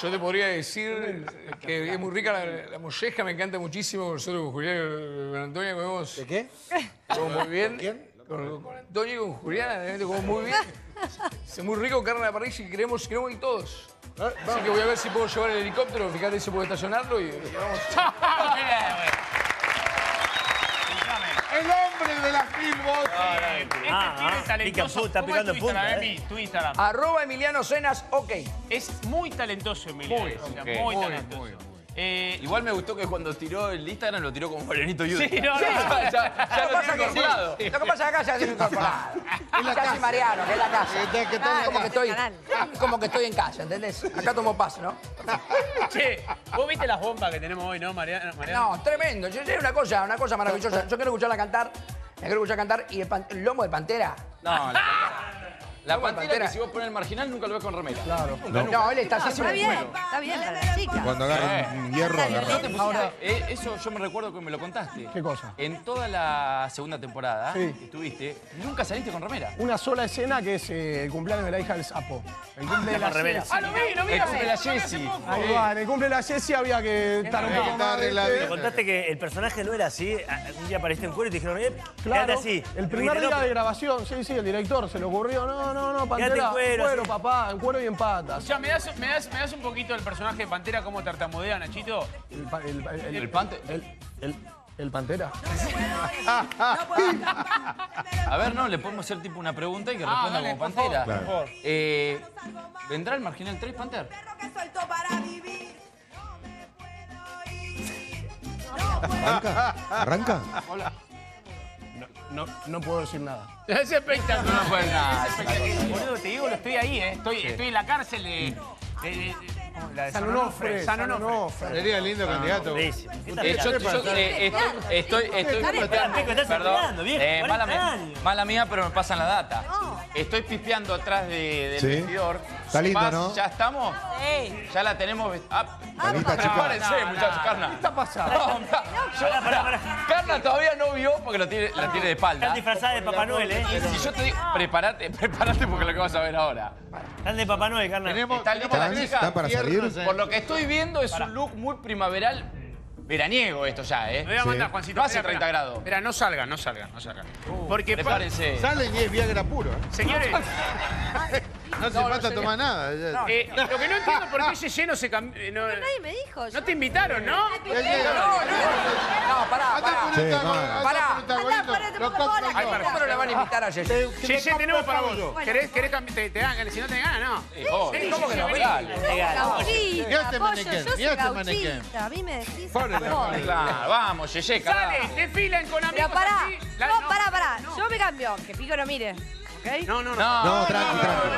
S14: Yo te podría decir que es muy rica la, la molleja, me encanta muchísimo. Nosotros con Julián y con Antonio comemos... ¿De
S6: qué?
S14: Comemos muy bien. Con, con Antonio y con Julián, realmente comemos muy bien. Es muy rico carne a la parrilla y queremos, queremos ir todos. Así que voy a ver si puedo llevar el helicóptero, fíjate si puedo estacionarlo y, y vamos.
S13: El de las mil voces.
S1: Este pibe es talentoso.
S7: puta,
S1: ¿Cómo es
S7: picando
S1: tu Instagram,
S7: punta,
S1: Emi? Tu Instagram.
S14: Arroba Emiliano Cenas, ok.
S1: Es muy talentoso, Emilio.
S3: Muy,
S1: o sea,
S3: ok.
S1: muy
S3: Muy,
S1: talentoso.
S3: muy,
S1: Eh,
S3: Igual me gustó que cuando tiró el Instagram lo tiró como Marianito Yudica.
S1: Sí, no, no.
S3: ya, ya, ya
S14: Lo
S3: lo
S14: que pasa
S3: tiene
S14: que sí,
S3: incorporado.
S14: Lo que pasa es acá ya se incorporado. Ya soy Mariano, que es la casa.
S13: Que está- que está en la
S14: como, que
S13: casa.
S14: estoy, como que estoy en casa, ¿entendés? Acá tomo paso, ¿no?
S1: che, vos viste las bombas que tenemos hoy, ¿no, Mariano? Mariano?
S14: No, tremendo. Yo sé una cosa, una cosa maravillosa. Yo quiero escucharla cantar. La quiero escuchar cantar. Y el, pan- el lomo de pantera.
S3: No, la, la pantera
S14: Pantera.
S3: que si vos pones el marginal nunca lo ves con remera.
S8: Claro.
S14: No, él está
S4: Está
S14: siempre.
S4: bien, está bien para la chica.
S6: Cuando agarra un hierro, agarra.
S3: ¿No te pusiste- eh, eso yo me recuerdo que me lo contaste.
S8: ¿Qué cosa?
S3: En toda la segunda temporada
S8: Sí.
S3: que estuviste, nunca saliste con remera.
S8: Una sola escena que es eh, el cumpleaños de la hija del sapo. El cumple de la
S7: remera.
S8: Jessie.
S1: Ah, lo vi, lo vi.
S3: El cumple de la Jessie.
S8: Ahí va, en el cumple de la Jessie había que estar un poco más.
S13: vida.
S7: Contaste que el personaje no era así. a- Un día apareciste en cuero y te dijeron, eh,
S8: Claro,
S7: así.
S8: el primer día de grabación, sí, sí, el director se le ocurrió, no, no, no,
S7: Quédate
S8: Pantera,
S7: en cuero,
S8: cuero,
S7: sí.
S8: papá, en cuero y en patas.
S1: Ya, ¿me das, me, das, ¿me das un poquito del personaje de Pantera cómo tartamudea, Nachito?
S8: El, pa- el, el,
S3: El pante.
S8: el, el- el Pantera.
S3: A ver, no, le podemos hacer tipo una pregunta y que
S1: Ah,
S3: responda
S1: dale,
S3: como
S1: por
S3: Pantera.
S6: favor. Claro.
S3: Eh, ¿Vendrá el Marginal 3, Panther?
S6: ¿Arranca? ¿Arranca?
S8: No, no puedo decir nada.
S1: Es espectacular.
S3: No puede nada.
S1: Es espectacular. Boludo, te digo, lo estoy ahí, ¿eh? Estoy, estoy en la cárcel de... de- de-. La de
S8: San
S1: Onofre.
S8: Onofre.
S13: Sería lindo candidato.
S7: buenísimo. ¿Qué estás
S3: Eh, yo, eh, estoy, estoy, estoy,
S7: esperando. Pico, estás
S3: perdón,
S7: viejo,
S3: eh,
S7: 40
S3: mala, mía,
S7: años.
S3: mala mía, pero me pasan la data. Estoy pispeando atrás de- del
S6: Sí.
S3: vestidor.
S6: Está lindo, ¿no?
S3: ¿Ya estamos?
S11: Sí.
S3: Ya la tenemos. vest- Ah,
S6: chica.
S3: prepárense, muchachos, Carna.
S8: ¿Qué está pasando?
S7: Pará, pará, pará.
S3: Carna todavía no vio porque lo tiene, la tiene de espalda.
S7: Están disfrazadas de Papá Noel, ¿eh?
S3: Y si yo te digo, prepárate, prepárate porque lo que vas a ver ahora.
S7: Están de Papá Noel, carnal.
S13: Tenemos,
S3: ¿Está lista la
S6: ¿Están?
S3: chica?
S6: ¿Están para salir?
S3: Por lo que estoy viendo es un look muy primaveral, veraniego esto ya, ¿eh?
S1: Me voy a
S6: Sí.
S1: mandar, Juancito.
S3: No hace
S1: espera,
S3: 30
S1: espera.
S3: grados.
S1: Espera, no salgan, no salgan, no salgan. Porque, pa-
S3: Prepárense.
S13: Salen y es Viagra puro. ¿eh?
S1: señores,
S13: No hace falta tomar nada. ya.
S1: eh, lo que no entiendo es por qué ese lleno se cambió. No,
S4: Nadie me dijo.
S1: no te invitaron, ¿no?
S13: Ya.
S14: No, pará, pará.
S13: con
S6: Sí,
S13: el taco,
S6: no.
S13: anda
S14: Pará.
S13: con taco, Los cocos-
S4: la cara.
S14: ¿Cómo no le van a invitar a Yeye?
S1: Che, che,
S13: tape
S1: tenemos para vos. ¿Querés, querés cambi- te, te dan, si no te ganas, no.
S3: Sí,
S14: ¿Cómo que no? Dale.
S4: Gauchita,
S13: Mirá este
S4: pollo, yo soy
S13: este
S4: gauchita. A mí me decís.
S13: Madre.
S3: Claro, vamos, Yeye,
S1: Sale,
S3: carajo.
S1: desfilan con amigos
S4: Pero pará,
S1: así. La-
S4: no, pará, pará. Yo me cambio, que Pico no mire. ¿Ok?
S1: No, no, no.
S6: No, tranqui, tranqui.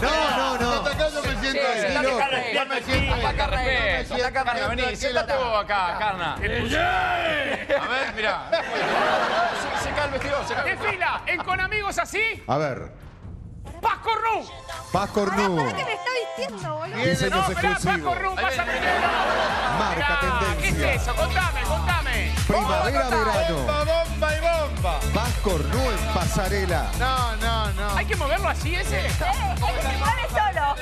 S13: No,
S6: no, no.
S13: Yo me siento
S14: dale,
S13: Yo me siento
S3: Ataca
S13: tranquilo.
S3: respeto, ataca Carna, vení, siéntate vos acá, Carna. A ver, mirá. Se, se cae el vestidor, se cae el vestidor.
S1: Desfila en con amigos así.
S6: A ver.
S1: Paco Ru.
S6: Paz Cornu.
S4: Pará que me está vistiendo, boludo.
S6: Diseños
S1: No,
S6: exclusivos.
S1: Ru, pasa primero.
S6: Marca
S1: Mirá, ¿Qué
S6: tendencia.
S1: es eso? Contame, contame.
S6: Primavera, verano.
S13: Bomba, bomba y bomba.
S6: Paz Cornu en pasarela.
S13: No, no, no.
S1: ¿Hay que moverlo así ese?
S11: Eh, se mueve solo.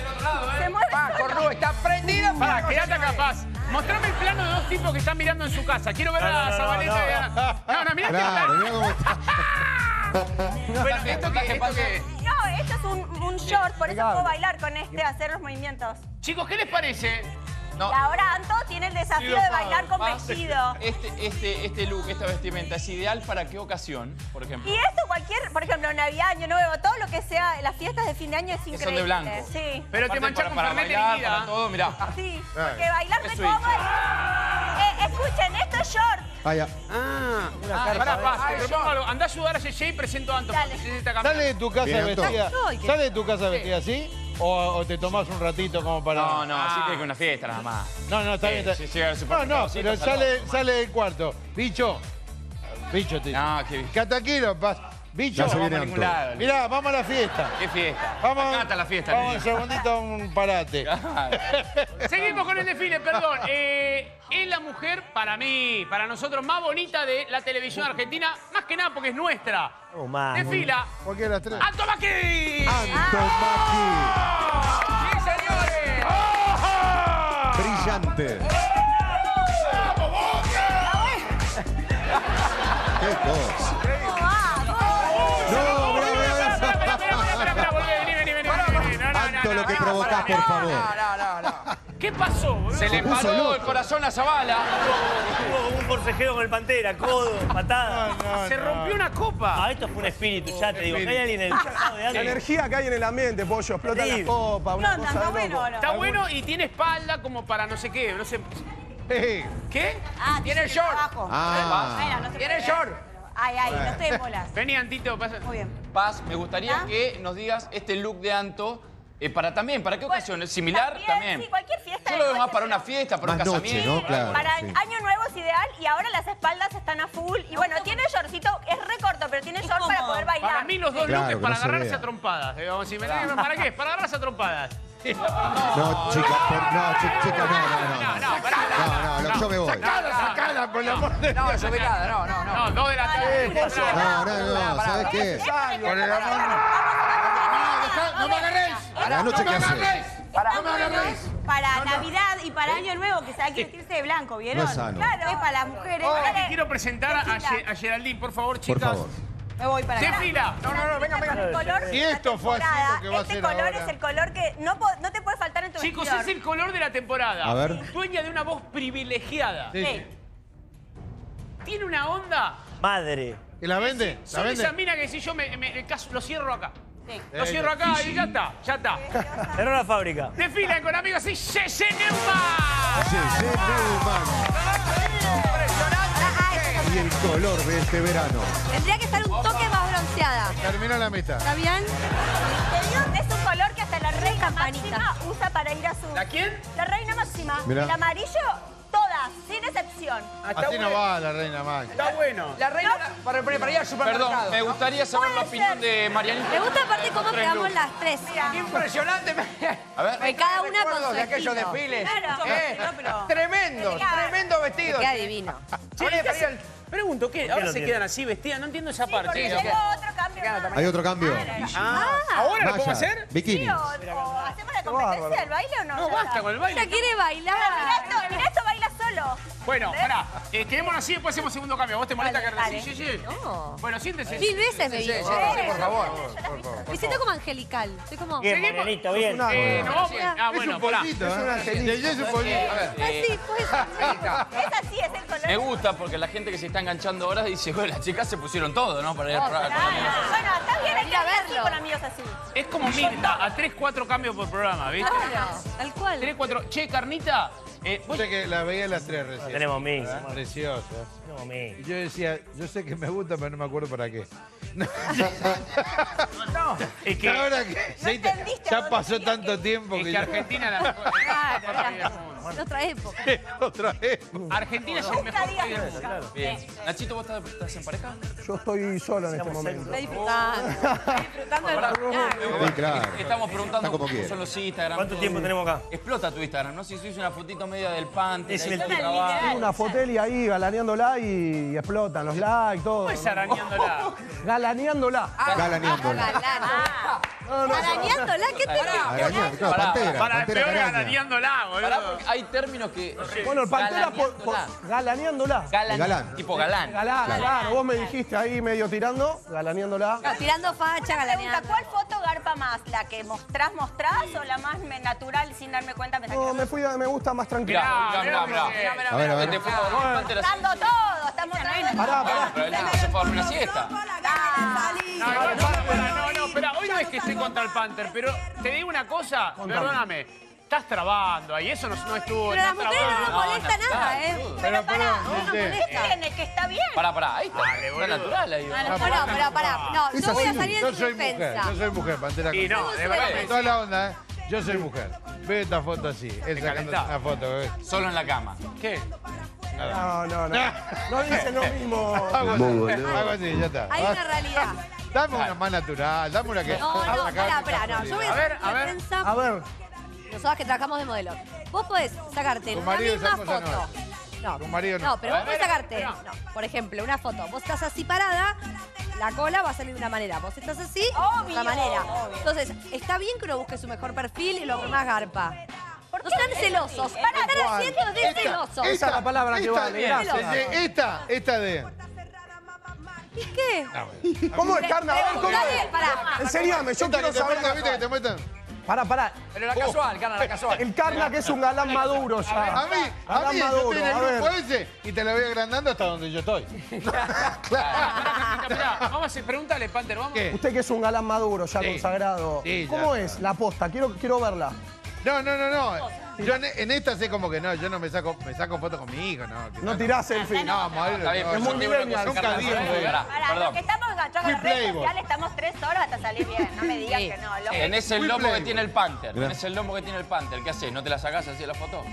S11: Se mueve
S14: Pa,
S11: solo.
S14: Cornu está prendida.
S1: Pará, quédate acá, Paz. Mostrame el plano de dos tipos que están mirando en su casa. Quiero ver a
S7: no,
S1: Zabaleta
S7: no.
S1: No, no, mirá
S6: Claro, cómo está.
S1: Bueno, esto que, esto que...
S11: No, esto es un, un short, por eso puedo bailar con este, hacer los movimientos.
S1: Chicos, ¿qué les parece?
S3: No.
S11: Y ahora Anto tiene el desafío de bailar con
S3: Más,
S11: vestido.
S3: Este, este, este look, esta vestimenta, ¿es ideal para qué ocasión, por ejemplo?
S11: Y esto cualquier, por ejemplo, Navidad, Año Nuevo, todo lo que sea, las fiestas de fin de año es
S3: Que
S11: increíble.
S3: son de blanco.
S11: Sí.
S1: Pero te
S3: Aparte,
S1: manchás
S3: para,
S1: con
S3: para bailar, para todo, mirá.
S11: Sí, porque bailar
S3: hizo.
S11: es... Eh, escuchen, esto es short.
S6: Ah, ya.
S1: Ah, pará,
S11: Ah,
S1: te
S11: yo-
S1: propongo algo. Andá a ayudar a Yeye y presento a Anto.
S11: Dale.
S13: de tu casa vestida. Sale de tu casa vestida así o, o te tomás un ratito como para.
S3: No, no, así que una fiesta nada más.
S13: No, no, está
S3: Eh,
S13: bien. está-
S3: si llega
S13: No, no,
S3: sí,
S13: pero
S3: pasa
S13: sale, sale del cuarto. Bicho. Bicho, te
S3: No, que
S13: Cataquilo, pas. Bicho,
S3: no
S6: viene
S3: vamos a ningún
S6: Anto.
S3: lado.
S13: mirá, vamos a la fiesta.
S3: ¿Qué fiesta?
S13: Vamos,
S3: Acá está la fiesta.
S13: Vamos un segundito a un parate.
S1: Seguimos con el desfile, perdón. Eh, es la mujer, para mí, para nosotros, más bonita de la televisión argentina, más que nada porque es nuestra.
S7: Oh, man.
S1: Desfila.
S13: ¿Por qué las tres?
S1: ¡Anto Maki!
S6: Anto Maki.
S1: ¡Sí, señores!
S6: Brillante. Qué no, provocás, por favor.
S14: No, no, no.
S1: ¿Qué pasó, boludo?
S3: Se le
S6: puso
S3: paró
S6: loco.
S3: el corazón a Zabala.
S7: Hubo un forcejeo con el Pantera, codo, patada.
S1: Se rompió una copa.
S7: Ah, esto fue un espíritu, ya te digo. que Hay alguien en el
S8: La energía que hay en el ambiente, pollo, explota
S7: Sí.
S8: las copas, una
S9: No,
S8: cosa
S9: está
S8: de
S9: bueno.
S1: Está bueno y tiene espalda como para no sé qué, no sé. ¿Qué?
S9: Ah,
S14: Tiene short.
S6: Ah.
S14: Tiene short.
S9: Ay, ay, no estoy en bolas.
S1: Vení, Antito, pasa.
S9: Muy bien.
S3: Paz, me gustaría
S9: ¿Ah?
S3: que nos digas este look de Anto. Eh, para también, ¿para qué
S11: Bueno,
S3: ocasiones? ¿Similar? También.
S11: Sí, cualquier fiesta.
S3: Yo lo veo
S11: de
S3: más para
S11: noche.
S3: una fiesta, para un
S6: noche,
S3: casamiento.
S6: ¿no? Claro.
S11: Para
S6: sí.
S11: año nuevo es ideal y ahora las espaldas están a full. Y bueno, tiene shortcito, es re corto, pero tiene short para poder bailar.
S1: Para mí los dos
S6: Claro,
S1: looks para
S6: no se
S1: agarrarse a trompadas. Eh, vamos, si me- ¿Para qué? Para agarrarse a trompadas.
S6: No, chica, por- no, chi- chica, no, no, no.
S1: No,
S6: No,
S1: no,
S6: no, no, yo me voy.
S13: Sacala, sacala, por el amor de
S14: No, desubicada, no, no, no.
S1: No, dos de la tarde.
S6: No, no, no, ¿sabes qué?
S13: Por el amor
S14: No me agarréis.
S6: ¿A la?
S14: No me agarréis.
S9: Para Navidad y para Año Nuevo, que se hay que vestirse de blanco, ¿vieron?
S6: No es sano.
S9: Claro. Es para las mujeres.
S1: Ahora
S9: Dale.
S1: quiero presentar a,
S9: Tequila.
S1: Ge- a Geraldine, por favor,
S6: Por
S1: chicas.
S6: favor.
S9: Me voy para allá.
S1: Desfila.
S14: No, no, no, venga, venga.
S11: El color
S13: Si
S11: la
S13: esto fue así,
S11: temporada,
S13: lo que va a
S11: este
S13: ser
S11: color
S13: ahora.
S11: es el color que no, te puede faltar en tu
S1: Chicos,
S11: vestidor.
S1: es el color de la temporada.
S6: A ver.
S1: Dueña de una voz privilegiada.
S13: Sí,
S11: Sí.
S13: sí.
S1: Tiene una onda.
S7: Madre.
S13: ¿Y la vende? ¿La
S1: Soy esa mina que si yo me, me- el caso, lo cierro acá.
S9: Sí.
S1: Lo cierro acá y ya está, ya está.
S7: Cerró la fábrica.
S1: Desfilan con amigos y Yeye Neumann.
S6: Y el color de este verano.
S4: Tendría que estar un toque más bronceada.
S13: Terminó la mitad.
S4: ¿Está bien?
S11: Es un color que hasta la reina máxima usa para ir a su...
S1: ¿La quién?
S11: La reina máxima.
S6: Mirá.
S11: El amarillo, todas, sin excepción.
S1: Ah,
S13: Así no va la reina Max.
S1: Está bueno.
S14: La reina para, para, para ir al supermercado.
S3: Perdón, me
S14: ¿no?
S3: gustaría saber la
S11: Puede
S3: opinión
S11: ser.
S3: de Marianita.
S4: Me gusta aparte cómo quedamos
S3: looks.
S4: las tres.
S14: Impresionante.
S3: A ver.
S4: Porque cada una con
S14: Recuerdos
S4: su
S14: de aquellos
S4: estilo.
S14: desfiles.
S11: Claro.
S14: Eh,
S9: No, pero-
S14: Tremendos,
S11: Claro.
S14: tremendos vestidos.
S4: Queda divino.
S1: Che,
S14: Ponle
S1: ¿qué
S14: para ir
S1: hacen? Pregunto, ¿qué? ¿Ahora se
S7: tiene?
S1: quedan así vestidas? No entiendo esa parte.
S11: Porque
S1: Sí,
S11: llegó
S1: ok.
S11: otro cambio más.
S6: ¿Hay otro cambio?
S1: Ah, ¿ahora lo
S6: Vaya,
S1: hacer?
S6: Bikini.
S11: Sí, o, o hacemos la competencia del baile o no.
S1: No, basta con el
S4: Ella
S1: baile.
S4: quiere bailar.
S11: Esto, mirá esto, baila solo.
S1: Bueno, pará. Eh, quedémonos así, después hacemos segundo cambio. ¿Vos te molesta
S11: Dale,
S1: que
S11: dale.
S1: sí, sí, sí.
S4: No.
S1: Bueno, siéntese.
S4: Mil veces me
S14: Sí, sí, sí, por favor.
S4: Me siento como angelical. Estoy como...
S7: Bien,
S1: Seguimos.
S7: Marianito, bien.
S1: Eh, no vamos- Ah,
S13: Es
S1: bueno,
S13: un
S1: pará.
S13: pollito,
S8: Es un
S13: ¿eh?
S8: angelito.
S13: De es un pollito.
S3: A ver,
S4: Ay,
S3: eh,
S4: sí, pues.
S11: Es así, es el color.
S3: me gusta porque la gente que se está enganchando ahora dice, bueno, las chicas se pusieron todo, ¿no? Para ir al programa.
S11: Claro. Bueno, está bien, hay que
S4: Ir a
S11: así
S4: verlo.
S11: con amigos así.
S1: Es como Mirta, a 3, 4 cambios por programa, ¿viste?
S4: Claro, tal cual.
S1: 3, 4. Che, Carnita, eh,
S13: Yo sé que la veía las tres recién.
S7: Tenemos mix.
S13: Preciosa.
S7: Tenemos mix.
S13: Y yo decía, yo sé que me gusta, pero no me acuerdo para qué.
S1: Es que,
S13: Ahora que sí,
S11: entendiste a
S13: ya pasó tanto
S11: que-
S13: tiempo
S1: es
S13: que
S1: que
S13: ya-
S1: Argentina la mejor.
S4: Claro, otra época.
S13: otra vez.
S1: Argentina es el mejor país del mundo.
S3: Nachito, ¿vos estás, estás en pareja?
S8: Yo estoy solo en este momento.
S4: Está disfrutando. Está disfrutando del claro.
S6: Sí, claro.
S3: Estamos preguntando
S6: Está como
S3: cómo
S6: quiere.
S3: son los Instagram.
S7: ¿Cuánto
S3: todo.
S7: tiempo tenemos acá?
S3: Explota tu Instagram, ¿no? Si subís una fotito media del pan,
S7: Es el tipo.
S8: Una fotel y ahí galaneándola y explotan los likes, todo.
S1: ¿Cómo es arañándola?
S8: Galaneándola.
S6: Galaneándola.
S4: Galán.
S8: No, no,
S4: Arañándola, ¿qué te
S6: Arañando, claro,
S3: Pará,
S6: pantera,
S1: Para,
S6: pantera
S1: peor
S3: Pará,
S1: boludo.
S3: porque hay términos que...
S8: Bueno, el pantera por, por-
S3: Galaneándola.
S8: galaneándola.
S3: Galán,
S6: Galán.
S3: Tipo galán.
S8: Galán, claro. Vos me dijiste ahí medio tirando, galaneándola.
S4: No, tirando facha, galaneando.
S11: ¿cuál foto garpa más? ¿La que mostrás, mostrás o la más me- natural sin darme cuenta? Me
S8: No, me, fui a- me gusta más tranquilo.
S3: Mirá, mirá,
S1: mirá,
S3: mirá,
S1: mirá.
S3: mirá.
S6: A ver, a ver.
S3: Te fue a dormir antes de la
S11: Dando todo, estamos dando
S8: Pará, pará.
S3: pero él no se fue a dormir una siesta.
S1: No, igual, para, para, no, no, espera, hoy no es que esté contra el Panther, pero te digo una cosa, perdóname. Estás trabando ahí, eso no, no estuvo.
S4: Pero a las mujeres no nos molesta nada, ¿eh?
S13: Pero,
S4: Pero pará, no nos molesta.
S9: Tiene que está bien.
S3: Pará, pará, ahí está.
S1: Dale,
S3: Está natural ahí.
S4: No, no, pero pará. No, yo voy a salir en
S13: Yo
S4: su
S13: soy mujer, yo soy mujer, Pantera.
S1: Y no, de verdad.
S13: Toda la onda, ¿eh? Yo soy mujer. Ve esta foto así. Él sacando una foto.
S3: Solo en la cama.
S1: ¿Qué?
S8: No, no, no. No dicen lo mismo.
S13: Hago así, ya está.
S4: Hay una realidad.
S13: Dame una más natural, dame una que...
S4: No, no, pará, pará, no. Yo voy a hacer
S1: a ver.
S8: A ver,
S4: Nosotros que trabajamos de modelo. Vos podés sacarte
S13: Tu
S4: una
S13: marido
S4: misma
S13: esa cosa
S4: foto. No,
S13: Tu marido no.
S4: no, pero
S1: A
S4: vos podés sacarte, no, por ejemplo, una foto. Vos estás así parada, la cola va a salir de una manera. Vos estás así, de otra manera.
S9: obvio.
S4: Entonces, está bien que uno busque su mejor perfil y lo que más garpa. No sean celosos.
S9: sí?
S4: Para estar haciendo de
S13: Esta,
S4: celosos.
S8: Esa es la palabra que
S13: esta,
S8: vale,
S13: esta,
S8: gracias.
S13: de- Esta, esta de...
S4: ¿Y qué?
S8: ¿cómo es carne? A ver, ¿cómo es?
S4: pará.
S8: Enseñame, yo
S13: Esta
S8: quiero
S13: que te
S8: saber.
S13: muestran, ¿viste que te muestran?
S8: Pará, pará.
S14: Pero la casual, Carla, la casual.
S8: El Carla que es un galán maduro ya.
S13: A mí, a mí, yo estoy en el grupo ese y te lo voy agrandando hasta donde yo estoy.
S1: Mirá, vamos a hacer, pregúntale, Panther, vamos.
S13: ¿Qué?
S8: Usted que es un galán maduro ya
S13: Sí.
S8: consagrado.
S13: Sí, ya
S8: ¿Cómo es la posta? Quiero, quiero verla.
S13: No, no, no, no. Yo en, en esta sé como que no, yo no me saco, me saco fotos con mi hijo, no.
S8: No tirás selfie.
S13: No, modelo,
S3: Está bien,
S13: no,
S8: Es muy millennial,
S13: nunca digo,
S9: Para,
S3: Perdón.
S9: los que estamos enganchados las redes sociales estamos tres horas hasta salir bien. No me digas
S4: Sí.
S9: que no. Lo que-
S3: Tenés el lomo que tiene el Panther. Tenés el lomo que tiene el Panther. ¿Qué haces? ¿No te la sacás así la foto?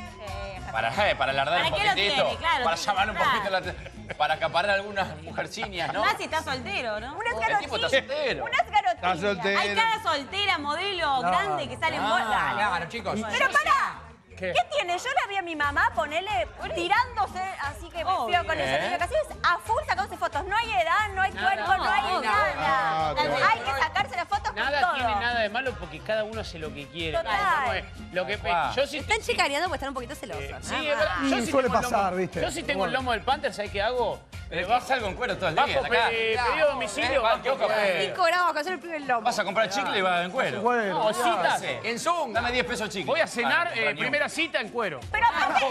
S3: Para, eh, para alardar un
S9: ¿Para
S3: poquitito.
S9: tiene? Claro,
S3: para llamar un poquito la atención. Para acaparar algunas mujercinias, ¿no?
S9: Más si está soltero, ¿no? Unas
S3: El tipo está soltero.
S9: Unas garotillas.
S13: Está soltero.
S9: Hay cada soltera, modelo, grande, que sale en bola. Dale.
S14: Claro, chicos.
S9: Pero pará.
S1: ¿Qué?
S9: ¿Qué? tiene? Yo la vi a mi mamá ponerle tirándose, así que me con eso.
S3: ¿Eh?
S9: Lo que hacía es a full sacándose fotos. No hay edad, no hay cuerpo, no hay
S4: no,
S9: nada. Hay que sacarse las fotos con
S1: Nada
S9: todo.
S1: tiene nada de malo porque cada uno hace lo que quiere.
S9: Total.
S1: Lo que, yo sí,
S4: Están chicaneando porque están un poquito celosos.
S1: sí, verdad.
S4: más.
S1: Yo
S8: Y
S1: sí
S8: suele
S1: tengo el
S8: pasar,
S1: lomo-
S8: ¿viste?
S1: Yo sí tengo el lomo del Panther, ¿sabes qué hago?
S3: Pero que salgo en cuero todo el
S1: Bajo
S3: día.
S1: pe-
S3: acá.
S1: pedido domicilio.
S3: Eh.
S4: Cinco grados con hacer el primer lomo.
S3: Vas a comprar chicle y vas en cuero.
S1: No, citas.
S3: En Zoom. Dame 10 pesos chicle.
S1: Voy a cenar,
S3: Ah,
S1: primera cita en cuero.
S9: Pero aparte,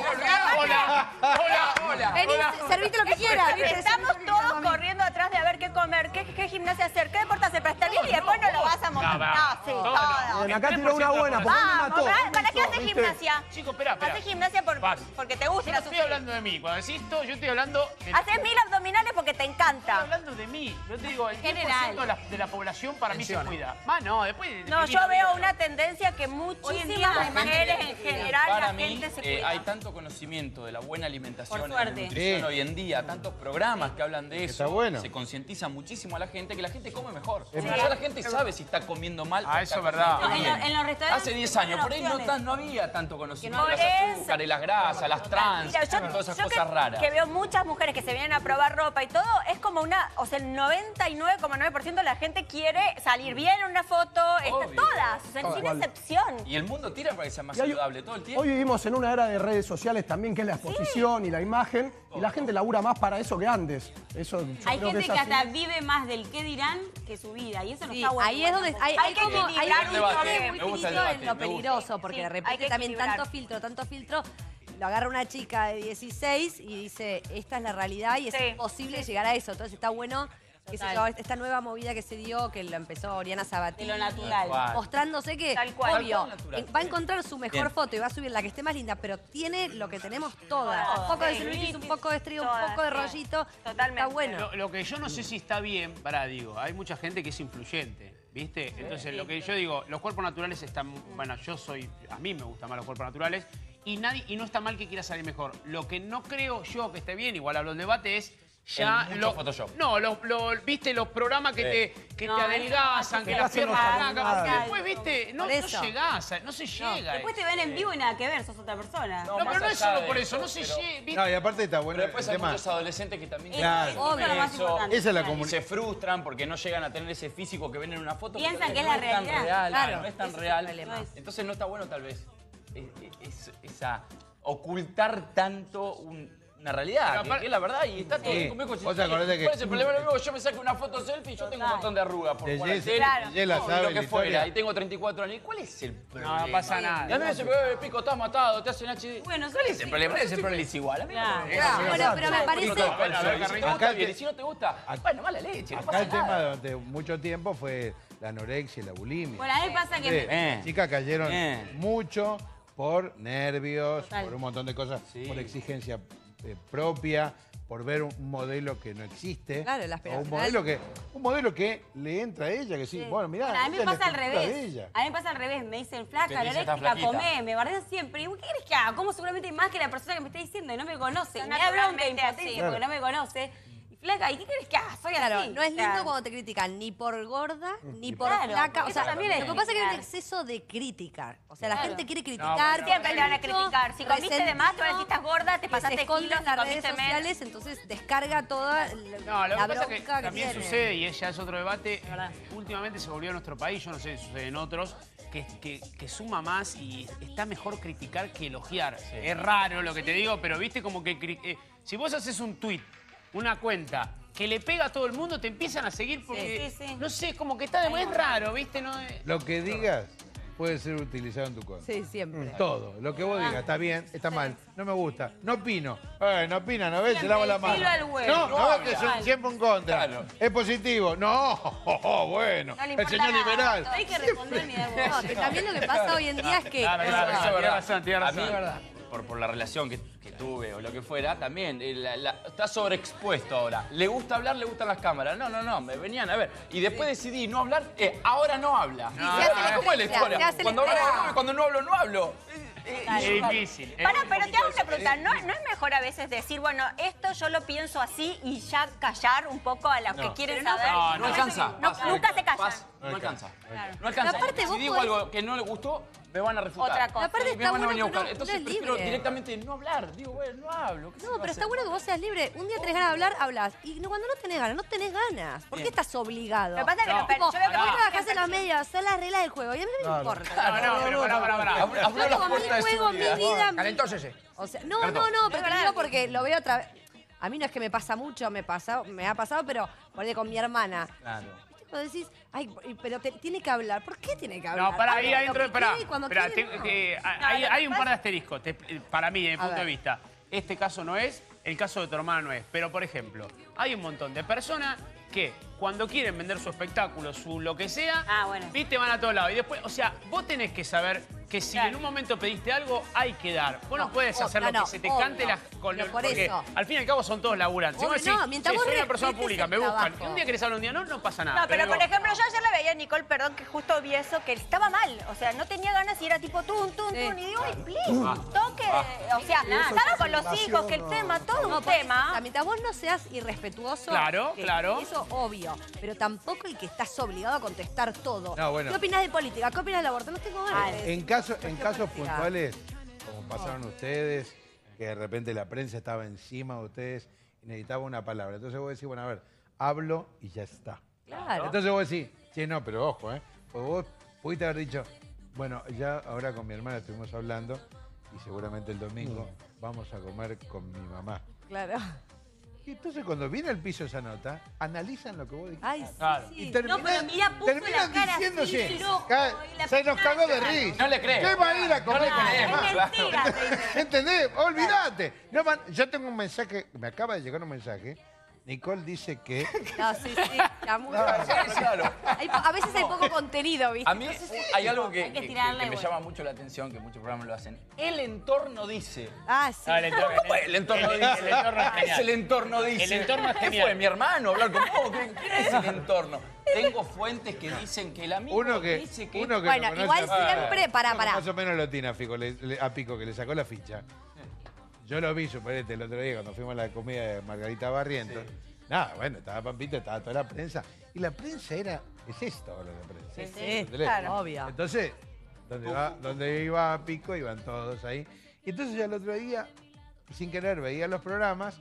S1: Hola, hola, hola.
S4: Vení, servite lo que quieras. ¿viste?
S9: Estamos todos corriendo atrás de a ver qué comer, qué, qué gimnasia hacer, qué deporte hacer para estar bien y después no lo vas a mostrar.
S1: No, va.
S9: No, sí,
S1: Todo
S9: todo.
S8: Bien, acá tiró una buena, porque me
S9: Vamos,
S8: mató.
S9: ¿para, ¿para qué haces
S8: ¿Viste?
S9: gimnasia?
S1: Chico, espera, espera.
S9: Haces gimnasia por-
S1: Paz.
S9: porque te
S1: Yo
S9: gusta.
S1: no estoy hablando de mí. Cuando decís esto, yo estoy hablando de
S9: Haces mil abdominales porque te
S1: Estoy
S9: encanta.
S1: hablando de mí. Yo te digo, el 10%
S9: General.
S1: de la, de la población para mí se cuida. Más no, después... de-
S9: No, yo veo una tendencia que muchísimas mujeres en general,
S3: Para
S9: la
S3: mí,
S9: gente se
S3: eh, hay tanto conocimiento de la buena alimentación
S9: Por
S3: y la nutrición
S13: Sí.
S3: hoy en día, tantos programas que hablan de eso.
S13: Está bueno.
S3: Se concientiza muchísimo a la gente que la gente come mejor.
S13: Es
S3: Ya
S13: verdad.
S3: la gente sabe si está comiendo mal
S1: Ah,
S3: o
S1: eso es verdad.
S3: comiendo
S9: En
S3: bien.
S9: lo- en los restaurantes
S3: Hace 10
S9: tienen
S3: años, por ahí no, tan- no había tanto conocimiento de las
S9: eso.
S3: azúcares, las grasas, las trans,
S9: Mira, yo,
S3: todas esas
S9: yo
S3: cosas
S9: que,
S3: raras.
S9: que veo muchas mujeres que se vienen a probar ropa y todo, es como una, o sea, el 99,9% de la gente quiere salir bien en una foto, todas, o sea, sin excepción.
S3: Y el mundo tira para que sea más saludable todo el tiempo.
S8: Hoy vivimos en una era de redes sociales también, que es la exposición y la imagen, y la gente labura más para eso que antes. Eso yo
S11: Hay
S8: creo
S11: gente
S8: es
S11: que
S8: así.
S11: hasta vive más del qué dirán que su vida. Y eso no
S4: Sí,
S11: está bueno.
S4: ahí es donde hay, hay
S9: que
S4: como hay
S9: equilibrar
S4: un
S9: un
S4: debate
S9: toque.
S4: muy
S3: Me gusta el
S4: finito
S3: debate,
S4: en lo
S3: me gusta.
S4: peligroso, porque
S9: Sí,
S4: de
S9: hay
S4: repente
S9: que
S4: también
S9: equilibrar.
S4: tanto filtro, tanto filtro, lo agarra una chica de 16 y dice, esta es la realidad y es
S9: Sí,
S4: imposible llegar a eso. Entonces está bueno, qué sé yo, esta nueva movida que se dio, que lo empezó Oriana Sabatini.
S11: De lo natural.
S4: Mostrándose que,
S9: Tal cual.
S4: obvio,
S3: Tal cual,
S4: va a encontrar su mejor
S3: Bien.
S4: foto y va a subir la que esté más linda, pero tiene lo que tenemos todas.
S9: Todas.
S4: Un poco de
S9: Sí.
S4: celulitis, un poco de estrío, un poco de
S9: sí.
S4: rollito.
S9: Totalmente.
S4: Está bueno.
S1: Lo, lo que yo no sé si está bien, para digo, hay mucha gente que es influyente, ¿viste? Entonces, lo que yo digo, los cuerpos naturales están, bueno, yo soy, a mí me gustan más los cuerpos naturales y nadie y no está mal que quiera salir mejor. Lo que no creo yo que esté bien, igual hablo del debate, es ya lo-
S3: Photoshop.
S1: No, viste los programas que te, que
S11: No,
S1: te adelgazan,
S11: no,
S1: que las piernas
S8: no,
S1: flacas,
S8: no,
S1: después, viste, no, llegás, no se llega.
S11: Después te ven en vivo y nada que ver, sos otra persona.
S1: No, pero no es solo por
S3: eso,
S1: eso, no se llega.
S13: No, y aparte está bueno
S3: Pero después
S13: el
S3: hay
S13: tema.
S3: muchos adolescentes que también
S13: Claro.
S3: tienen
S11: Eso es lo más
S3: eso,
S11: importante.
S13: Esa es la comunicación.
S3: se frustran porque no llegan a tener ese físico que ven en una foto.
S11: Piensan que es la realidad.
S3: real,
S4: Claro,
S3: no es tan real. Entonces no está bueno tal vez es- esa ocultar tanto un- una realidad, que, es la verdad y está todo
S13: Sí.
S3: dijo, si-
S13: Vos acordate que-
S3: ¿Cuál es el problema? Yo me saco una foto selfie y yo tengo un montón de arrugas por
S13: Jess-
S3: tenis,
S9: Claro.
S13: La
S3: no, y
S13: sabe
S3: lo que fuera, y tengo 34 años. ¿Cuál es el problema?
S1: No, pasa nada.
S3: Y a mí me dice, "Eh, pico, estás matado, te hacen HD.
S11: Bueno,
S3: ¿Cuál es el problema? Ese problema es igual. A mí.
S4: Bueno, pero me parece...
S3: ¿cuál Si y no te gusta, bueno, mala leche,
S13: Acá el tema durante mucho tiempo fue la anorexia y la bulimia.
S11: Por ahí pasa que...
S13: Sí,
S3: Eh.
S13: Las chicas cayeron
S3: Eh.
S13: mucho por nervios,
S9: Total.
S13: por un montón de cosas, por exigencia eh, propia, por ver un modelo que no existe.
S4: Claro, la
S13: o un modelo que un modelo que le entra a ella, que sí, bueno, mirá,
S9: Bueno, a mí me pasa al revés. A mí me pasa al revés. Me dicen, flaca, la
S3: dice, "Estás
S9: eléctrica,
S3: flaquita".
S9: comé. Me bardean siempre. Y ¿qué querés que haga? Como seguramente más que la persona que me está diciendo y no me conoce.
S11: Son
S9: me da bronca
S11: así.
S9: porque no me conoce. Y flaca, ¿y qué querés que haga? Soy
S4: Claro,
S9: así.
S4: no es lindo cuando te critican ni por gorda, ni por
S9: Claro,
S4: flaca. O sea,
S9: también es
S4: lo que pasa es que hay un exceso de criticar. O sea, la
S9: Claro.
S4: gente quiere
S9: No,
S4: criticar.
S9: bueno, siempre te van a criticar. Si comiste de más, a decir, estás gorda, te pasaste kilos,
S4: en las redes
S9: menos.
S4: sociales, entonces descarga toda la,
S1: No, lo que
S4: la
S1: pasa es que
S4: bronca que
S1: también
S4: tiene.
S1: sucede, y ya es otro debate, últimamente se volvió a nuestro país, yo no sé si sucede en otros, que, que- que suma más y está mejor criticar que elogiar. Es raro lo que te digo, pero viste como que eh, si vos haces un tweet, una cuenta, que le pega a todo el mundo, te empiezan a seguir porque,
S9: Sí, sí, sí.
S1: no sé, como que está de es raro, viste, no Eh,
S13: Lo que digas puede ser utilizado en tu contra.
S4: Sí, siempre.
S13: Todo. Lo que vos
S9: Ah.
S13: digas, está bien, está mal, no me gusta, no opino. Eh, no opina, no ves, se lavo la mano. No,
S9: No
S13: que son siempre un contra. Es positivo. No, bueno.
S9: No
S13: el señor
S9: nada.
S13: liberal.
S9: No hay que responder ni
S4: No,
S9: bola.
S4: que también lo que pasa hoy en día es que...
S1: Claro, claro, tiene razón, tiene
S3: A mí,
S1: razón.
S3: por, por la relación que, que tuve o lo que fuera, también eh, la- la- está sobreexpuesto ahora. Le gusta hablar, le gustan las cámaras. No, no, no, me venían a ver. Y después decidí no hablar, eh, ahora no habla.
S4: se hace la
S3: ¿Cómo es la
S4: estrella,
S3: historia?
S4: se hace la
S3: Cuando hablo,
S4: estrella.
S3: hablo, y cuando no hablo, no hablo.
S1: Es difícil. es
S9: Para,
S1: un
S9: pero te hago una pregunta. ¿No, ¿No es mejor a veces decir, bueno, esto yo lo pienso así y ya callar un poco a los que
S3: No.
S9: quieren
S1: no,
S9: saber?
S1: no,
S3: No alcanza.
S9: No,
S3: Pasa.
S9: nunca se callan.
S3: Pasa. No alcanza. No alcanza.
S4: Aparte,
S3: si
S4: vos
S3: digo
S4: podés-
S3: algo que no le gustó, me van a refutar.
S9: Otra cosa.
S4: Aparte
S3: me
S4: está
S3: van a
S4: bueno
S3: venir a
S4: que
S3: buscar.
S4: uno-
S3: Entonces
S4: uno es
S3: prefiero
S4: libre.
S3: directamente no hablar. Digo, bueno, no hablo. ¿Qué se
S4: No,
S3: a
S4: pero está
S3: hacer?
S4: bueno que vos seas libre. Un día tenés ganas de hablar, hablas. Y no- cuando no tenés ganas, no tenés ganas. ¿Por qué
S3: Bien.
S4: estás obligado?
S9: Lo que pasa es que
S1: No.
S9: lo per-
S4: Tipo,
S9: yo veo que
S4: vos trabajás en las medias, son las reglas del juego. Y a mí no me importa.
S1: No, no, pero pará, pará, pará.
S3: Abrió
S4: Yo
S3: las
S4: tengo mi
S3: puertas de su
S4: juego, mi
S3: vida.
S4: vida. mi-
S14: Calentó ese.
S4: O sea, no, no, no, pero te digo porque lo veo otra vez. A mí no es que me pasa mucho, me pasa, me ha pasado, pero ponele con mi hermana.
S3: Claro.
S4: ¿Viste cuando decís, ay, pero te- tiene que hablar? ¿Por qué tiene que hablar?
S1: No, para ahí
S4: Habla
S1: adentro,
S4: lo que
S1: pará.
S4: quiere y cuando
S1: Pará,
S4: quiere,
S1: te-
S4: no.
S1: que hay,
S9: No,
S1: hay-
S9: lo que
S1: hay un par de asteriscos. Te- para mí, desde mi
S4: A
S1: punto de
S4: ver.
S1: vista. Este caso no es, el caso de tu hermana no es. Pero, por ejemplo, hay un montón de personas que cuando quieren vender su espectáculo, su lo que sea,
S9: Ah, bueno.
S1: viste, van a todos lados. Y después, o sea, vos tenés que saber que si
S9: Claro.
S1: en un momento pediste algo, hay que dar. Vos no,
S4: No,
S1: puedes hacer
S4: no,
S1: lo que
S4: no,
S1: se te
S4: obvio.
S1: cante las con
S4: por
S1: porque
S4: eso.
S1: al fin y al cabo son todos laburantes. Si vos
S4: Obvio,
S1: decís,
S4: no, mientras
S1: "Che,
S4: vos
S1: soy una persona pública, me buscan.
S4: trabajo.
S1: Un día querés hablar un día, no, no pasa nada.
S9: No, pero por
S1: digo,
S9: ejemplo, yo ayer le veía a Nicole, perdón, que justo vi eso, que estaba mal. O sea, no tenía ganas y era tipo tun, tun,
S4: Sí.
S9: tun. Y digo, ay, please, toque. O sea, estaba con los hijos, que el tema, todo un tema.
S4: mientras vos no seas irrespetuoso.
S1: Claro, claro.
S4: Eso obvio. Pero tampoco el que estás obligado a contestar todo. ¿Qué opinás de política? ¿Qué opinás del aborto? No tengo ganas.
S13: En,
S4: decir.
S13: Caso, en casos puntuales, como pasaron ustedes, que de repente la prensa estaba encima de ustedes y necesitaba una palabra. Entonces vos decís, bueno, a ver, hablo y ya está.
S4: Claro.
S13: Entonces vos decís, che, no, pero ojo, ¿eh? Pues vos pudiste haber dicho, bueno, ya ahora con mi hermana estuvimos hablando y seguramente el domingo vamos a comer con mi mamá.
S4: Claro.
S13: Y entonces cuando viene al piso esa nota, analizan lo que vos dijiste.
S4: Ay, sí,
S1: Claro.
S4: sí.
S13: Y terminan,
S9: No, pero mira, puso
S13: terminan
S9: la cara así,
S13: diciéndose,
S9: loco,
S13: ca-
S9: y la
S13: se nos cagó de risa.
S3: No le creo.
S13: ¿Qué va a ir a comer
S3: No le
S13: con
S9: te dice.
S13: ¿Entendés? Olvídate. No yo tengo un mensaje, me acaba de llegar un mensaje. Nicole dice que.
S4: No, sí, sí. está muy-
S3: Claro.
S4: Hay po- a veces hay poco contenido, ¿viste?
S3: A mí hay algo que,
S9: Hay que
S3: que-
S9: tirarle,
S3: que me
S9: bueno.
S3: llama mucho la atención, que muchos programas lo hacen. El entorno dice.
S4: Ah, sí.
S1: Ah, el entorno-
S3: ¿Cómo es el entorno
S1: el-
S3: dice?
S1: el entorno es
S3: ¿Qué es el entorno dice?
S1: El entorno es
S3: ¿Qué
S1: genial.
S3: fue? ¿Mi hermano? ¿Hablar conmigo? ¿Qué, qué es el entorno? Tengo fuentes que dicen que el amigo
S13: Uno que,
S3: dice que...
S13: uno que
S4: Bueno,
S13: conoce
S4: igual
S13: a-
S4: siempre- pará,
S13: uno
S4: pará.
S13: Más o menos lo tiene a, Fico, le- le- a Pico, que le sacó la ficha. Yo lo vi, suponete, el otro día cuando fuimos a la comida de Margarita Barrientos. Nada, bueno, estaba Pampita, estaba toda la prensa. Y la prensa era, es esto ahora la prensa.
S4: Sí, claro. Obvio.
S13: Entonces, donde, va, donde iba Pico, iban todos ahí. Y entonces ya el otro día, sin querer, veía los programas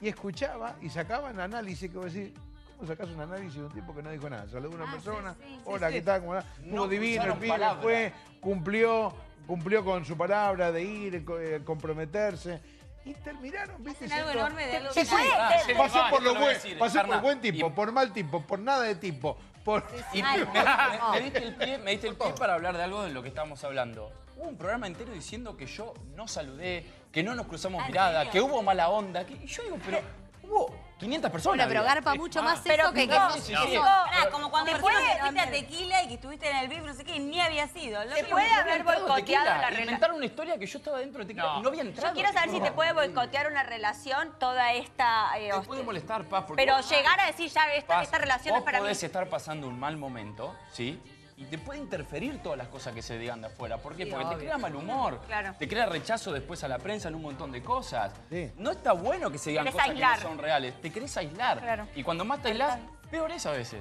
S13: y escuchaba y sacaban análisis que vos decís, ¿cómo sacás un análisis de un tipo que no dijo nada? Solo de una persona, hola, ¿qué tal? ¿Cómo
S3: No
S13: divino, el pibe fue, cumplió, cumplió con su palabra de ir, eh, comprometerse. Y terminaron, ¿viste?
S9: Hacen algo
S13: siendo-
S9: enorme de algo
S13: Sí,
S9: que
S13: sí,
S9: nada.
S3: Ah, se
S13: pasó por
S3: esto
S13: lo
S3: lo voy a
S13: buen,
S3: decir,
S13: pasó por buen tipo, por mal tipo, por nada de tipo, por...
S3: Y me,
S9: no.
S3: me- me diste el pie, me diste el pie para hablar de algo de lo que estábamos hablando. Hubo un programa entero diciendo que yo no saludé, que no nos cruzamos
S9: ¿Ah, en
S3: mirada,
S9: serio?
S3: que hubo mala onda. que- y yo digo, pero hubo
S14: 500 personas.
S4: Bueno, pero
S14: había.
S4: garpa mucho más
S9: Pero
S4: eso que que...
S9: no,
S14: sí, sí,
S9: eso-
S14: sí.
S11: Pará, como cuando
S9: Te puede-
S11: fuiste a tequila y que estuviste en el VIP, no sé qué, ni había sido. Lo
S9: Te puede haber boicoteado
S14: tequila,
S9: la relación.
S14: Inventaron una historia que yo estaba dentro de tequila y no había entrado.
S9: Yo quiero saber si te puede boicotear una relación toda esta... eh,
S14: Te puede molestar, Paz, porque
S9: Pero
S14: vos-
S9: llegar a decir ya esta,
S14: Paz,
S9: esta relación es para mí.
S14: podés estar pasando un mal momento, ¿sí? Y te puede interferir todas las cosas que se digan de afuera. ¿Por qué?
S9: Sí,
S14: Porque te crea mal humor.
S9: Claro.
S14: Te crea rechazo después a la prensa en un montón de cosas.
S13: Sí.
S14: No está bueno que se digan cosas
S9: aislar.
S14: que no son reales. Te querés aislar.
S9: Claro.
S14: Y cuando más te aislás, peor es a veces.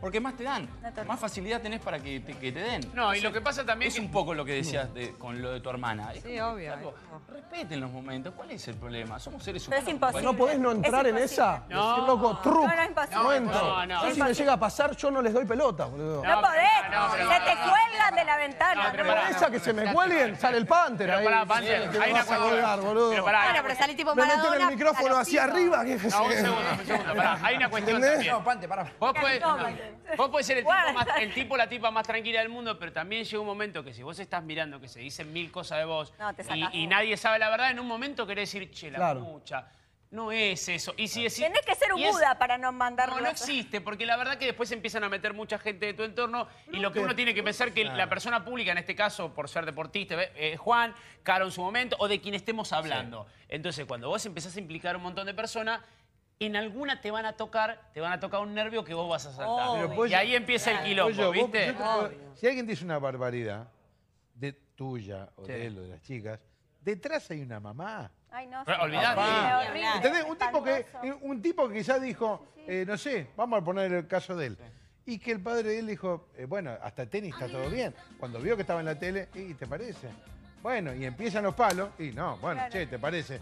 S14: Porque más te dan. Más facilidad tenés para que te, que te den.
S1: No, y lo que pasa también
S14: Es
S1: que-
S14: un poco lo que decías de- con lo de tu hermana. Es
S4: Sí,
S14: como
S4: obvio.
S14: algo- Respeten los momentos. ¿Cuál es el problema? Somos seres
S9: Pero
S14: humanos.
S9: es imposible.
S8: ¿No podés no entrar
S9: Es
S8: en esa?
S1: No.
S8: Decir, loco, truc.
S9: No, no, es imposible.
S8: No entro.
S1: No, no.
S8: Yo si me llega a pasar, yo no les doy pelota, boludo.
S9: No podés,
S1: no, pero-
S9: se te cuelgan de la ventana.
S1: No, pero
S9: ¿no?
S1: pará.
S8: Esa que se me cuelguen, sale el Panther
S1: Pero
S8: ahí.
S1: pará, Panther,
S8: ¿Qué me
S1: hay una
S8: vas a colgar, boludo?
S1: Pero pará,
S4: Bueno, pero salí tipo
S8: Me meten
S4: Maradona.
S8: el micrófono hacia arriba. que
S1: No, un segundo, un segundo, pará. Hay una cuestión también. Vos podés ser el tipo,
S9: Guarda.
S1: más, el tipo o la tipa más tranquila del mundo, pero también llega un momento que si vos estás mirando que se dicen mil cosas de vos
S9: No,
S1: y, nadie sabe la verdad, en un momento querés decir, che, la
S8: Claro.
S1: mucha. No es eso. Y si decís-
S9: Tenés que ser un
S1: y es-
S9: Buda para no mandar
S1: No, no existe, porque la verdad que después empiezan a meter mucha gente de tu entorno y lo que uno tiene que pensar que la persona pública, en este caso, por ser deportista, eh, Juan, Caro en su momento, o de quien estemos hablando. Entonces, cuando vos empezás a implicar un montón de personas, en alguna te van a tocar, te van a tocar un nervio que vos vas a saltar.
S13: Pollo,
S1: y ahí empieza el quilombo,
S13: vos-
S1: ¿viste?
S13: yo si alguien dice una barbaridad de tuya o
S1: Sí.
S13: de él o de las chicas, detrás hay una mamá.
S9: Ay, no.
S1: Pero
S9: sí.
S1: olvidate.
S9: Horrible.
S13: ¿Entendés? Un tipo que,
S9: Espantoso.
S13: un tipo que quizás dijo, eh, no sé, vamos a poner el caso de él. Y que el padre de él dijo, eh, bueno, hasta tenis está todo bien. Cuando vio que estaba en la tele, ¿y te parece? Bueno, y empiezan los palos, y no, bueno,
S9: Claro.
S13: che, ¿te parece?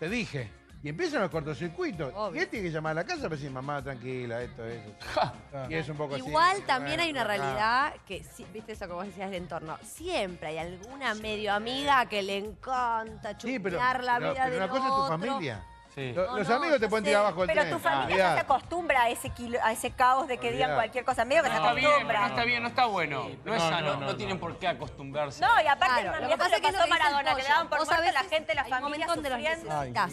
S13: Te dije. Y empiezan los cortocircuitos. Y él tiene que llamar a la casa para decir, mamá, tranquila, esto, eso. Y es un poco así.
S4: Igual también hay una realidad que, sí, viste eso que vos decías del entorno, siempre hay alguna medio amiga que le encanta
S13: Sí,
S4: chupear
S13: pero,
S4: la
S13: pero-
S4: vida
S13: pero
S4: del
S13: una cosa es tu familia.
S14: Sí.
S13: Lo-
S4: No,
S13: los
S4: no,
S13: amigos te
S4: yo
S13: pueden
S4: sé.
S13: tirar abajo del
S9: Pero
S13: tren.
S9: tu familia ya se
S13: Olvidate.
S9: acostumbra a ese, kilo- a ese caos de que digan
S13: Olvidate.
S9: cualquier cosa. Medio que
S1: No
S9: se
S1: está bien, pero no
S9: acostumbra.
S1: está bien, no está bueno. No es
S14: No,
S1: sano.
S14: no, no tienen por qué acostumbrarse.
S9: No, y aparte
S4: Claro,
S9: no,
S4: lo que pasa es que
S9: le
S4: es lo
S9: pasó a
S4: que dice el
S9: Maradona, que
S4: pollo.
S9: daban por
S4: Vos
S9: muerto
S4: sabés
S9: la gente, la
S4: hay
S9: familia
S4: momentos donde los
S9: sufriendo.
S4: necesitas.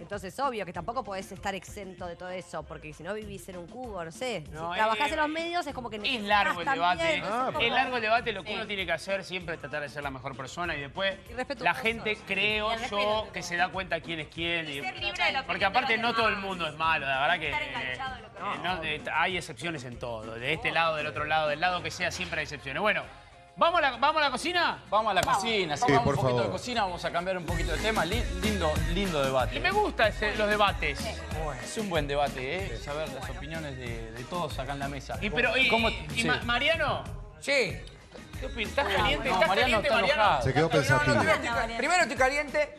S4: Entonces, obvio que tampoco podés estar exento de todo eso, porque si no vivís en un cubo, no sé.
S1: No,
S4: si trabajás
S1: eh,
S4: en los medios es como que
S1: Es
S4: necesitas
S1: largo el debate.
S13: Ah,
S1: es
S4: como-
S1: largo el debate. Lo que uno tiene que hacer siempre es tratar de ser la mejor persona y después
S4: Y
S1: la gente creo
S4: el
S1: yo que se da cuenta quién es quién. y-
S9: ser libre de la
S1: porque aparte no todo el mundo es malo, la verdad que
S9: Estar
S1: eh,
S9: enganchado de lo que
S1: eh, no, de- hay excepciones en todo. De este lado, del otro lado, del lado que sea, siempre hay excepciones. Bueno, ¿vamos a la, vamos a la cocina?
S14: Vamos a la cocina,
S6: Sí,
S14: sí, vamos
S6: por
S14: un poquito
S6: favor.
S14: de cocina, vamos a cambiar un poquito de tema. Li- Lindo, lindo debate.
S1: Y me gustan los debates.
S14: Es un buen debate, ¿eh? Saber las opiniones de, de todos acá en la mesa.
S1: Y, pero, y,
S14: ¿Cómo-
S1: y
S14: sí.
S1: Ma- Mariano,
S14: Sí.
S1: ¿qué opinas? ¿Estás caliente?
S14: No,
S1: ¿Estás
S14: Mariano
S1: caliente,
S14: está
S1: Mariano?
S14: enojado.
S6: Se quedó pensativo.
S14: Estoy- Primero estoy caliente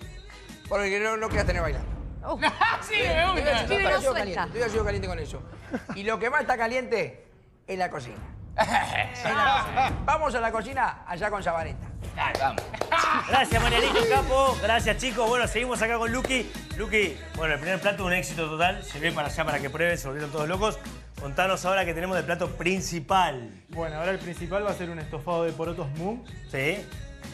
S14: porque no, no quería tener
S1: sí, me gusta.
S4: no
S14: sido caliente, ha sido caliente con eso. Y lo que más está caliente es la cocina. Vamos a la cocina allá con Sabaneta. Vamos.
S7: Gracias, Marianito Capo. Gracias, chicos. Bueno, seguimos acá con Lucky. Lucky, bueno, el primer plato un éxito total. Llevé para allá para que prueben, se volvieron todos locos. Contanos ahora que tenemos el plato principal.
S2: Bueno, ahora el principal va a ser un estofado de porotos mung.
S7: ¿Sí?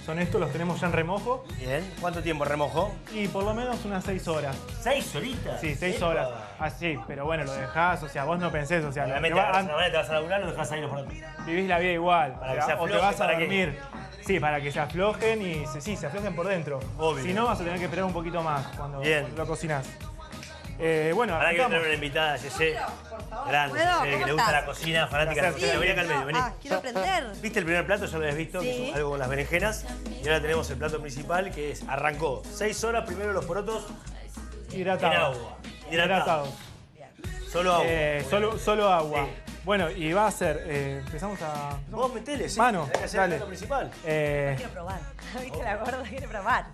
S2: Son estos, los tenemos ya en remojo.
S7: Bien. ¿Cuánto tiempo remojo?
S2: Y por lo menos unas 6 horas.
S7: ¿Seis horitas?
S2: Sí, 6
S7: Epa.
S2: horas. Así, pero bueno, lo dejás, o sea, vos no pensés, o sea, lo que
S7: Obviamente,
S2: va-
S7: agarras
S2: an-
S7: la manera, te vas a laburar, lo dejas ahí los porotos.
S2: vivís la vida igual.
S7: Para que
S2: o
S7: se
S2: o te
S7: afloje,
S2: vas a
S7: ¿para qué?
S2: dormir. Sí, para que se aflojen y se, sí, se aflojen por dentro.
S7: Obvio.
S2: Si no, vas a tener que esperar un poquito más cuando
S7: Bien.
S2: lo cocinás. Eh, bueno,
S7: Ahora que
S2: arrancamos.
S7: tener una invitada, Yeye. Grande, que
S4: ¿Cómo
S7: le gusta la cocina, fanática de la cocina. Vení acá al medio, vení.
S4: Ah, quiero aprender.
S7: ¿Viste el primer plato? Ya lo habías visto, que
S4: Sí.
S7: es algo con las berenjenas. Y ahora tenemos el plato principal, que es, arrancó. Seis horas primero los porotos
S2: Hidratado.
S7: en agua. Hidratado. Solo agua.
S2: Eh, solo, solo agua.
S7: Sí.
S2: Bueno, y va a ser, eh, empezamos a...
S7: Vos metele, sí.
S2: Mano,
S7: que hacer
S2: dale.
S7: el plato principal.
S2: Eh,
S4: Quiero probar. ¿Viste la gorda? Quiere probar.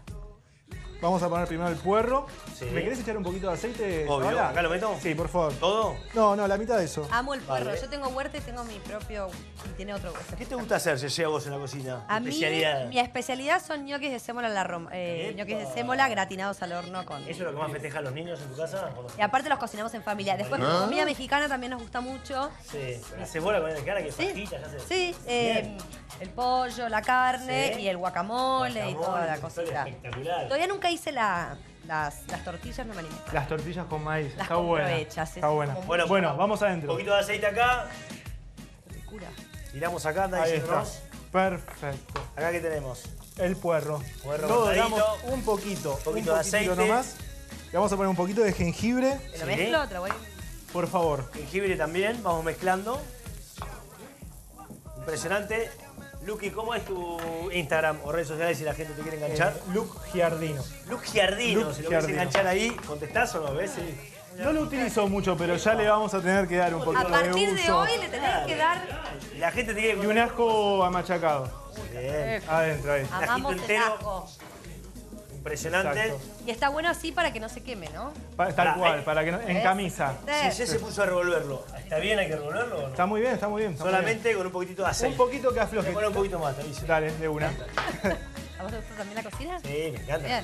S2: Vamos a poner primero el puerro.
S7: Sí.
S2: ¿Me querés echar un poquito de aceite?
S7: Obvio.
S2: Paola?
S7: ¿Acá lo meto?
S2: Sí, por favor.
S7: ¿Todo?
S2: No, no, la mitad de eso.
S4: Amo el puerro.
S7: Vale.
S4: Yo tengo huerta y tengo mi propio... Y tiene otro hueso.
S7: ¿Qué te gusta hacer, Yeye, a vos en la cocina?
S4: A mí,
S7: especialidad.
S4: mi especialidad son ñoquis de sémola, a la rom- eh, ñoquis de sémola gratinados al horno con...
S7: ¿Eso es lo que más festejan los niños en tu casa?
S4: Y aparte los cocinamos en familia. Después,
S6: Ah.
S4: comida mexicana también nos gusta mucho.
S7: Sí. La cebolla con el cara que
S4: Sí,
S7: ya sé.
S4: sí eh, el pollo, la carne
S7: Sí.
S4: y el guacamole, y
S7: Guacamole,
S4: toda la cosita.
S7: espectacular.
S4: Todavía nunca hice la, Las, las tortillas no me animé.
S2: Las tortillas con maíz.
S4: Las
S2: Está buena.
S4: hechas,
S2: Está
S4: es
S2: buena. Bueno,
S7: Bueno,
S2: vamos
S7: Un
S2: adentro.
S7: poquito de aceite acá.
S4: Ricura.
S7: Tiramos acá, anda
S2: Ahí está. Perfecto.
S7: Acá que tenemos.
S2: El puerro. Doramos
S7: cortadito.
S2: un poquito.
S7: Un poquito de
S2: un
S7: aceite.
S2: nomás. Le vamos a poner un poquito de jengibre.
S4: ¿Te lo
S7: Sí.
S4: mezclo otra vez?
S2: Por favor.
S7: Jengibre también, vamos mezclando. Impresionante. Luqui, ¿cómo es tu Instagram o redes sociales si la gente te quiere enganchar?
S2: Eh, Luke Giardino.
S7: Luke Giardino,
S2: Luke
S7: si lo quieres enganchar ahí, ¿contestás o no? ¿Ves? Sí.
S2: No lo utilizo mucho, pero ya le vamos a tener que dar un poquito
S4: A partir
S2: de
S4: de
S2: uso.
S4: hoy le tenés que dar.
S7: Y la gente te quiere
S2: Y un ajo amachacado.
S7: Bien.
S2: Adentro, ahí.
S4: Amamos el
S7: entero. Impresionante.
S2: Exacto.
S4: Y está bueno así para que no se queme, ¿no?
S2: Pa- Tal cual,
S7: eh.
S2: para que no, en camisa.
S7: Si ella se puso a revolverlo, ¿está bien? ¿Hay que revolverlo o no?
S2: Está muy bien, está muy bien. está muy
S7: Solamente con un poquito de aceite.
S2: Un poquito que afloje.
S7: Le pone un poquito más, te aviso.
S2: Dale, de una.
S4: ¿A vos te gusta también la cocina?
S7: Sí, me encanta.
S4: Bien.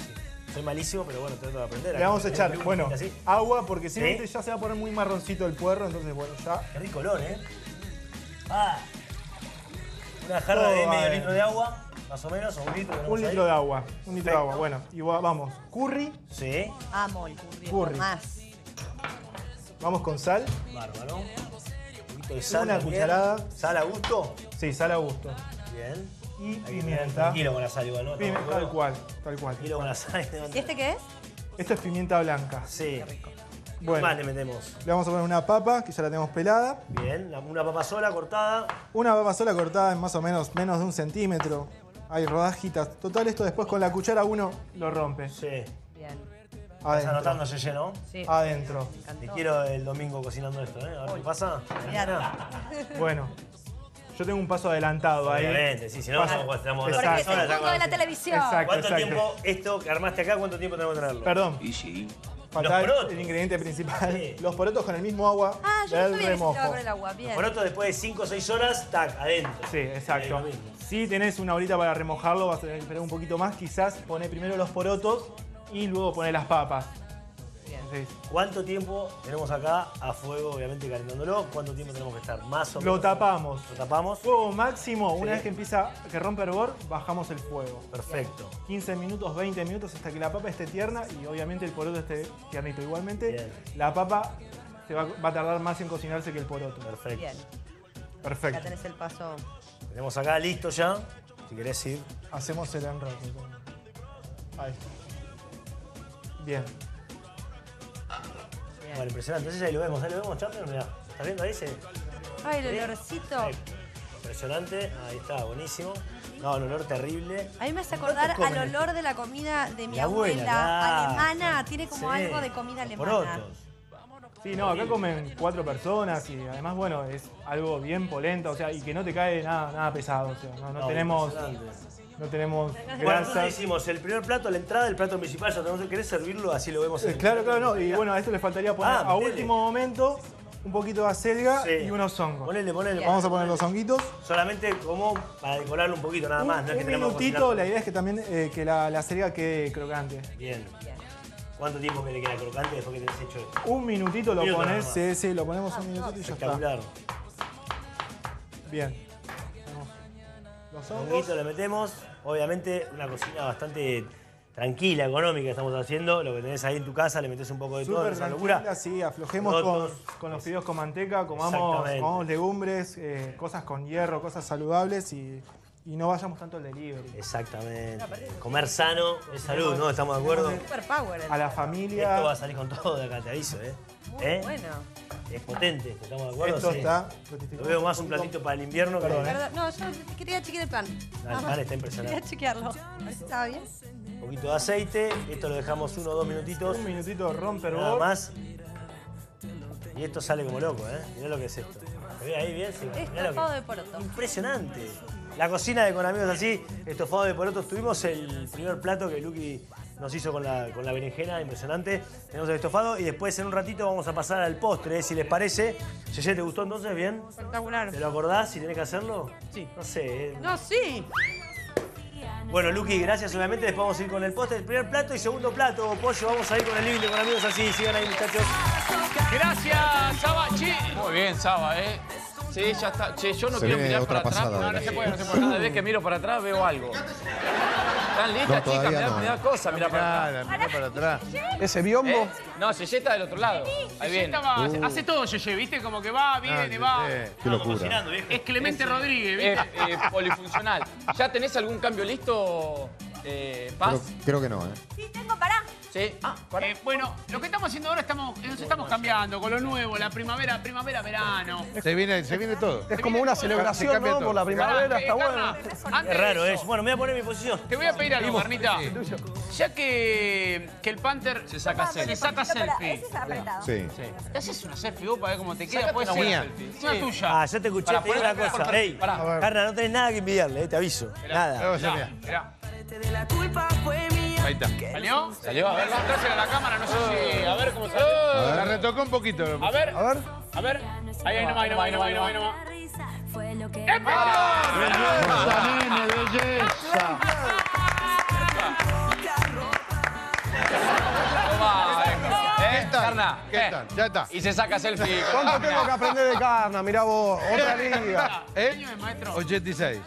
S7: Soy malísimo, pero bueno, trato de aprender.
S2: Le vamos a echar, bueno,
S7: así.
S2: agua, porque si
S7: ¿Sí?
S2: este ya se va a poner muy marroncito el puerro, entonces bueno, ya.
S7: Qué rico olor, ¿eh? Ah. Una jarra
S2: Todo
S7: de medio
S2: adentro.
S7: litro de agua, más o menos, o un litro.
S2: Un litro
S7: ahí.
S2: de agua, un litro de agua. Bueno, y va- vamos. Curry,
S7: Sí,
S4: Amo el curry.
S2: Curry.
S4: Más.
S2: vamos con sal.
S7: bárbaro. Un poquito de sal
S2: Una
S7: también.
S2: cucharada.
S7: ¿Sal a gusto?
S2: Sí, sal a gusto.
S7: Bien.
S2: Y pimienta.
S7: tranquilo con la sal igual, ¿no?
S2: Pimienta, tal cual, tal cual.
S7: Tranquilo con la sal.
S4: ¿Y este qué es?
S2: Esto es pimienta blanca.
S7: Sí.
S2: Bueno,
S7: Más le metemos.
S2: le vamos a poner una papa, que ya la tenemos pelada.
S7: Bien, una papa sola cortada.
S2: Una papa sola cortada en más o menos menos de un centímetro. Hay rodajitas. Total, esto después con la cuchara uno lo rompe.
S7: Sí.
S4: Bien.
S7: Estás
S2: Adentro.
S7: anotando, Yeye, ¿no?
S4: Sí.
S2: Adentro.
S7: Te quiero el domingo cocinando esto, ¿eh? A ver qué pasa.
S2: Bueno, yo tengo un paso adelantado ahí.
S7: Obviamente, sí, si no,
S2: Paso-
S7: como estamos
S2: Exacto.
S4: Porque es el mundo de la televisión.
S2: Exacto,
S7: ¿Cuánto
S2: exacto.
S7: tiempo esto que armaste acá, cuánto tiempo tenemos que tenerlo?
S2: Perdón.
S14: Y sí.
S2: Faltaba
S7: porotos.
S2: el ingrediente principal.
S7: Sí.
S2: Los porotos con el mismo agua
S4: Ah, yo no
S2: del
S4: sabía que se
S2: remojo.
S4: estaba con el agua. Bien.
S7: Por otro, después de 5 o 6 horas, tac, adentro.
S2: Sí, exacto.
S7: Es lo mismo.
S2: Si tenés una horita para remojarlo, vas a tener que esperar un poquito más. Quizás poné primero los porotos y luego poné las papas. Sí.
S7: ¿Cuánto tiempo tenemos acá a fuego, obviamente calentándolo? ¿Cuánto tiempo tenemos que estar? Más o menos.
S2: Lo tapamos.
S7: Lo tapamos.
S2: Fuego máximo, una vez que empieza, que rompe hervor, bajamos el fuego.
S7: Perfecto.
S2: 15 minutos, 20 minutos hasta que la papa esté tierna y obviamente el poroto esté tiernito. Igualmente,
S7: Bien.
S2: la papa se va, va a tardar más en cocinarse que el poroto.
S7: Perfecto.
S4: Bien. Ya
S2: Perfecto.
S4: tenés el paso.
S7: Tenemos acá listo ya. Si querés ir.
S2: Hacemos el enroque. Ahí. Bien.
S7: Bueno, impresionante. Entonces ahí lo vemos, ahí lo vemos, Champion, mirá. ¿Estás viendo ahí? Se...
S4: Ay, el
S7: Bien.
S4: olorcito.
S7: Ahí. Impresionante. Ahí está, buenísimo. No, el olor terrible.
S4: A mí me hace acordar
S7: ¿Cuánto
S4: al olor de la comida de mi
S7: abuela,
S4: alemana. Tiene como
S7: Sí.
S4: algo de comida alemana.
S7: Porotos.
S2: Sí, no, acá comen cuatro personas y además, bueno, es algo bien polenta, o sea, y que no te cae nada, nada pesado, o sea, no, no
S7: No,
S2: tenemos, no tenemos
S7: Bueno,
S2: grasas.
S7: hicimos el primer plato, la entrada, el plato principal. Ya tenemos que querés servirlo, así lo vemos.
S2: Eh,
S7: en-
S2: Claro, claro, no, y bueno, a esto le faltaría poner
S7: Ah,
S2: a
S7: metele.
S2: último momento un poquito de acelga
S7: Sí.
S2: y unos hongos.
S7: Ponele, ponele.
S2: Vamos a poner los honguitos.
S7: Solamente como para decorarlo un poquito, nada más.
S2: un
S7: no es que
S2: un
S7: tenemos que
S2: minutito,
S7: cocinar.
S2: la idea es que también eh, que la, la acelga quede crocante.
S7: Bien. ¿Cuánto tiempo que le queda crocante después que tenés hecho esto?
S2: Un minutito lo pones, sí, sí, lo ponemos un minutito y ya está.
S7: Espectacular.
S2: Bien. Los hongos.
S7: Le metemos. Obviamente una cocina bastante tranquila, económica estamos haciendo. Lo que tenés ahí en tu casa, le metes un poco de todo,
S2: Súper
S7: esa
S2: tranquila,
S7: locura.
S2: sí, aflojemos con, con los fideos con manteca, comamos, comamos legumbres, eh, cosas con hierro, cosas saludables y, y no vayamos tanto al delivery.
S7: Exactamente. Comer sano es salud, ¿no? ¿Estamos de acuerdo?
S2: A la
S7: Esto
S2: familia,
S7: va a salir con todo de acá, te aviso, ¿eh?
S4: Muy
S7: ¿Eh?
S4: bueno.
S7: Es potente, ¿estamos de acuerdo?
S2: esto
S7: Sí.
S2: está...
S7: Lo veo más un platito para el invierno que...
S2: Perdón, ¿eh?
S4: No, yo quería chequear el pan.
S7: el pan está impresionante.
S4: Quería chequearlo. A ver si estaba bien.
S7: Un poquito de aceite. Esto lo dejamos uno o dos minutitos.
S2: Un minutito de romper
S7: Nada más. Y esto sale como loco, ¿eh? Mirá lo que es esto. ¿Se ve ahí bien? Sí.
S4: Estofado
S7: que...
S4: de poroto.
S7: Impresionante. La cocina de Con Amigos Así, estofado de porotos. Tuvimos el primer plato que Lucky nos hizo con la, con la berenjena, impresionante. Tenemos el estofado y después en un ratito vamos a pasar al postre, ¿eh? si les parece. Yeye, ¿te gustó entonces? ¿Bien?
S4: Espectacular.
S7: ¿Te lo acordás si tenés que hacerlo?
S2: Sí.
S7: No sé. ¿eh?
S4: No, sí.
S7: Bueno, Luqui, gracias obviamente. Después vamos a ir con el postre, el primer plato y segundo plato. Pollo, vamos a ir con el living Con Amigos Así. Sigan ahí, muchachos.
S1: Gracias, Saba. Che,
S3: Muy bien, Saba, ¿eh? Sí, ya está. Che, yo no
S6: Se
S3: quiero
S6: viene
S3: mirar
S6: otra
S3: para atrás.
S6: pasada
S3: No,
S6: de
S3: no
S6: la
S3: se puede, no se puede. Cada vez que miro para atrás veo algo. ¿Están listas,
S6: No,
S3: chicas?
S6: todavía
S3: Me da,
S6: no,
S3: me
S6: eh.
S3: da cosa, mira para
S13: Mirá,
S3: atrás.
S13: mirá para atrás.
S8: Ese biombo.
S3: ¿Eh? No, Yeye está del otro lado. Ahí viene.
S1: Estaba-
S6: Uh.
S1: Hace todo Yeye, ¿viste? Como que va, viene,
S13: Ah,
S1: va.
S13: sí.
S6: Qué locura.
S1: Es Clemente Rodríguez,
S3: Eh,
S1: ¿viste?
S3: eh, polifuncional. ¿Ya tenés algún cambio listo, eh, Paz?
S6: Creo, creo que no, ¿eh?
S9: Sí, tengo, pará.
S3: Sí. Ah, para.
S1: Eh, bueno, lo que estamos haciendo ahora estamos, nos estamos cambiando con lo nuevo, la primavera, primavera, verano.
S13: Se viene, se viene todo.
S8: Es como una celebración. Por la primavera,
S1: Eh,
S8: está bueno.
S7: Qué
S1: de
S7: raro
S1: eso,
S7: es. Bueno, me voy a poner mi posición.
S1: Te voy a pedir algo, Carnita. Ya que, que el Panther
S3: Se saca
S1: se
S3: selfie.
S1: saca
S9: Pará,
S1: selfie.
S9: es.
S6: Sí.
S1: ¿Te haces una selfie vos para ver cómo te queda? Puede
S3: una
S1: ser
S3: buena
S1: selfie.
S3: selfie.
S1: Una tuya.
S7: Ah, ya te escuché, te una cosa. Ey. Carna, no tenés nada que envidiarle, eh, te aviso. Nada.
S13: Luego se vea.
S1: Mirá.
S13: Ahí está.
S1: ¿Salió?
S3: Salió, a ver.
S1: A la cámara, no sé si... A ver cómo sale.
S13: Oh, La retocó un poquito.
S1: A ver,
S8: A ver.
S1: a ver. Ahí, ahí nomás, ahí nomás, ahí nomás, ahí nomás, ahí nomás.
S13: Belleza, nene, belleza. ¿Qué.
S3: Carna,
S13: ¿Qué
S3: eh.
S13: tal? Ya está.
S3: Y se saca selfie.
S8: ¿Cuánto tengo que aprender de Carna? Mirá vos, otra liga.
S13: ¿Eh?
S1: Año de maestro.
S13: 86.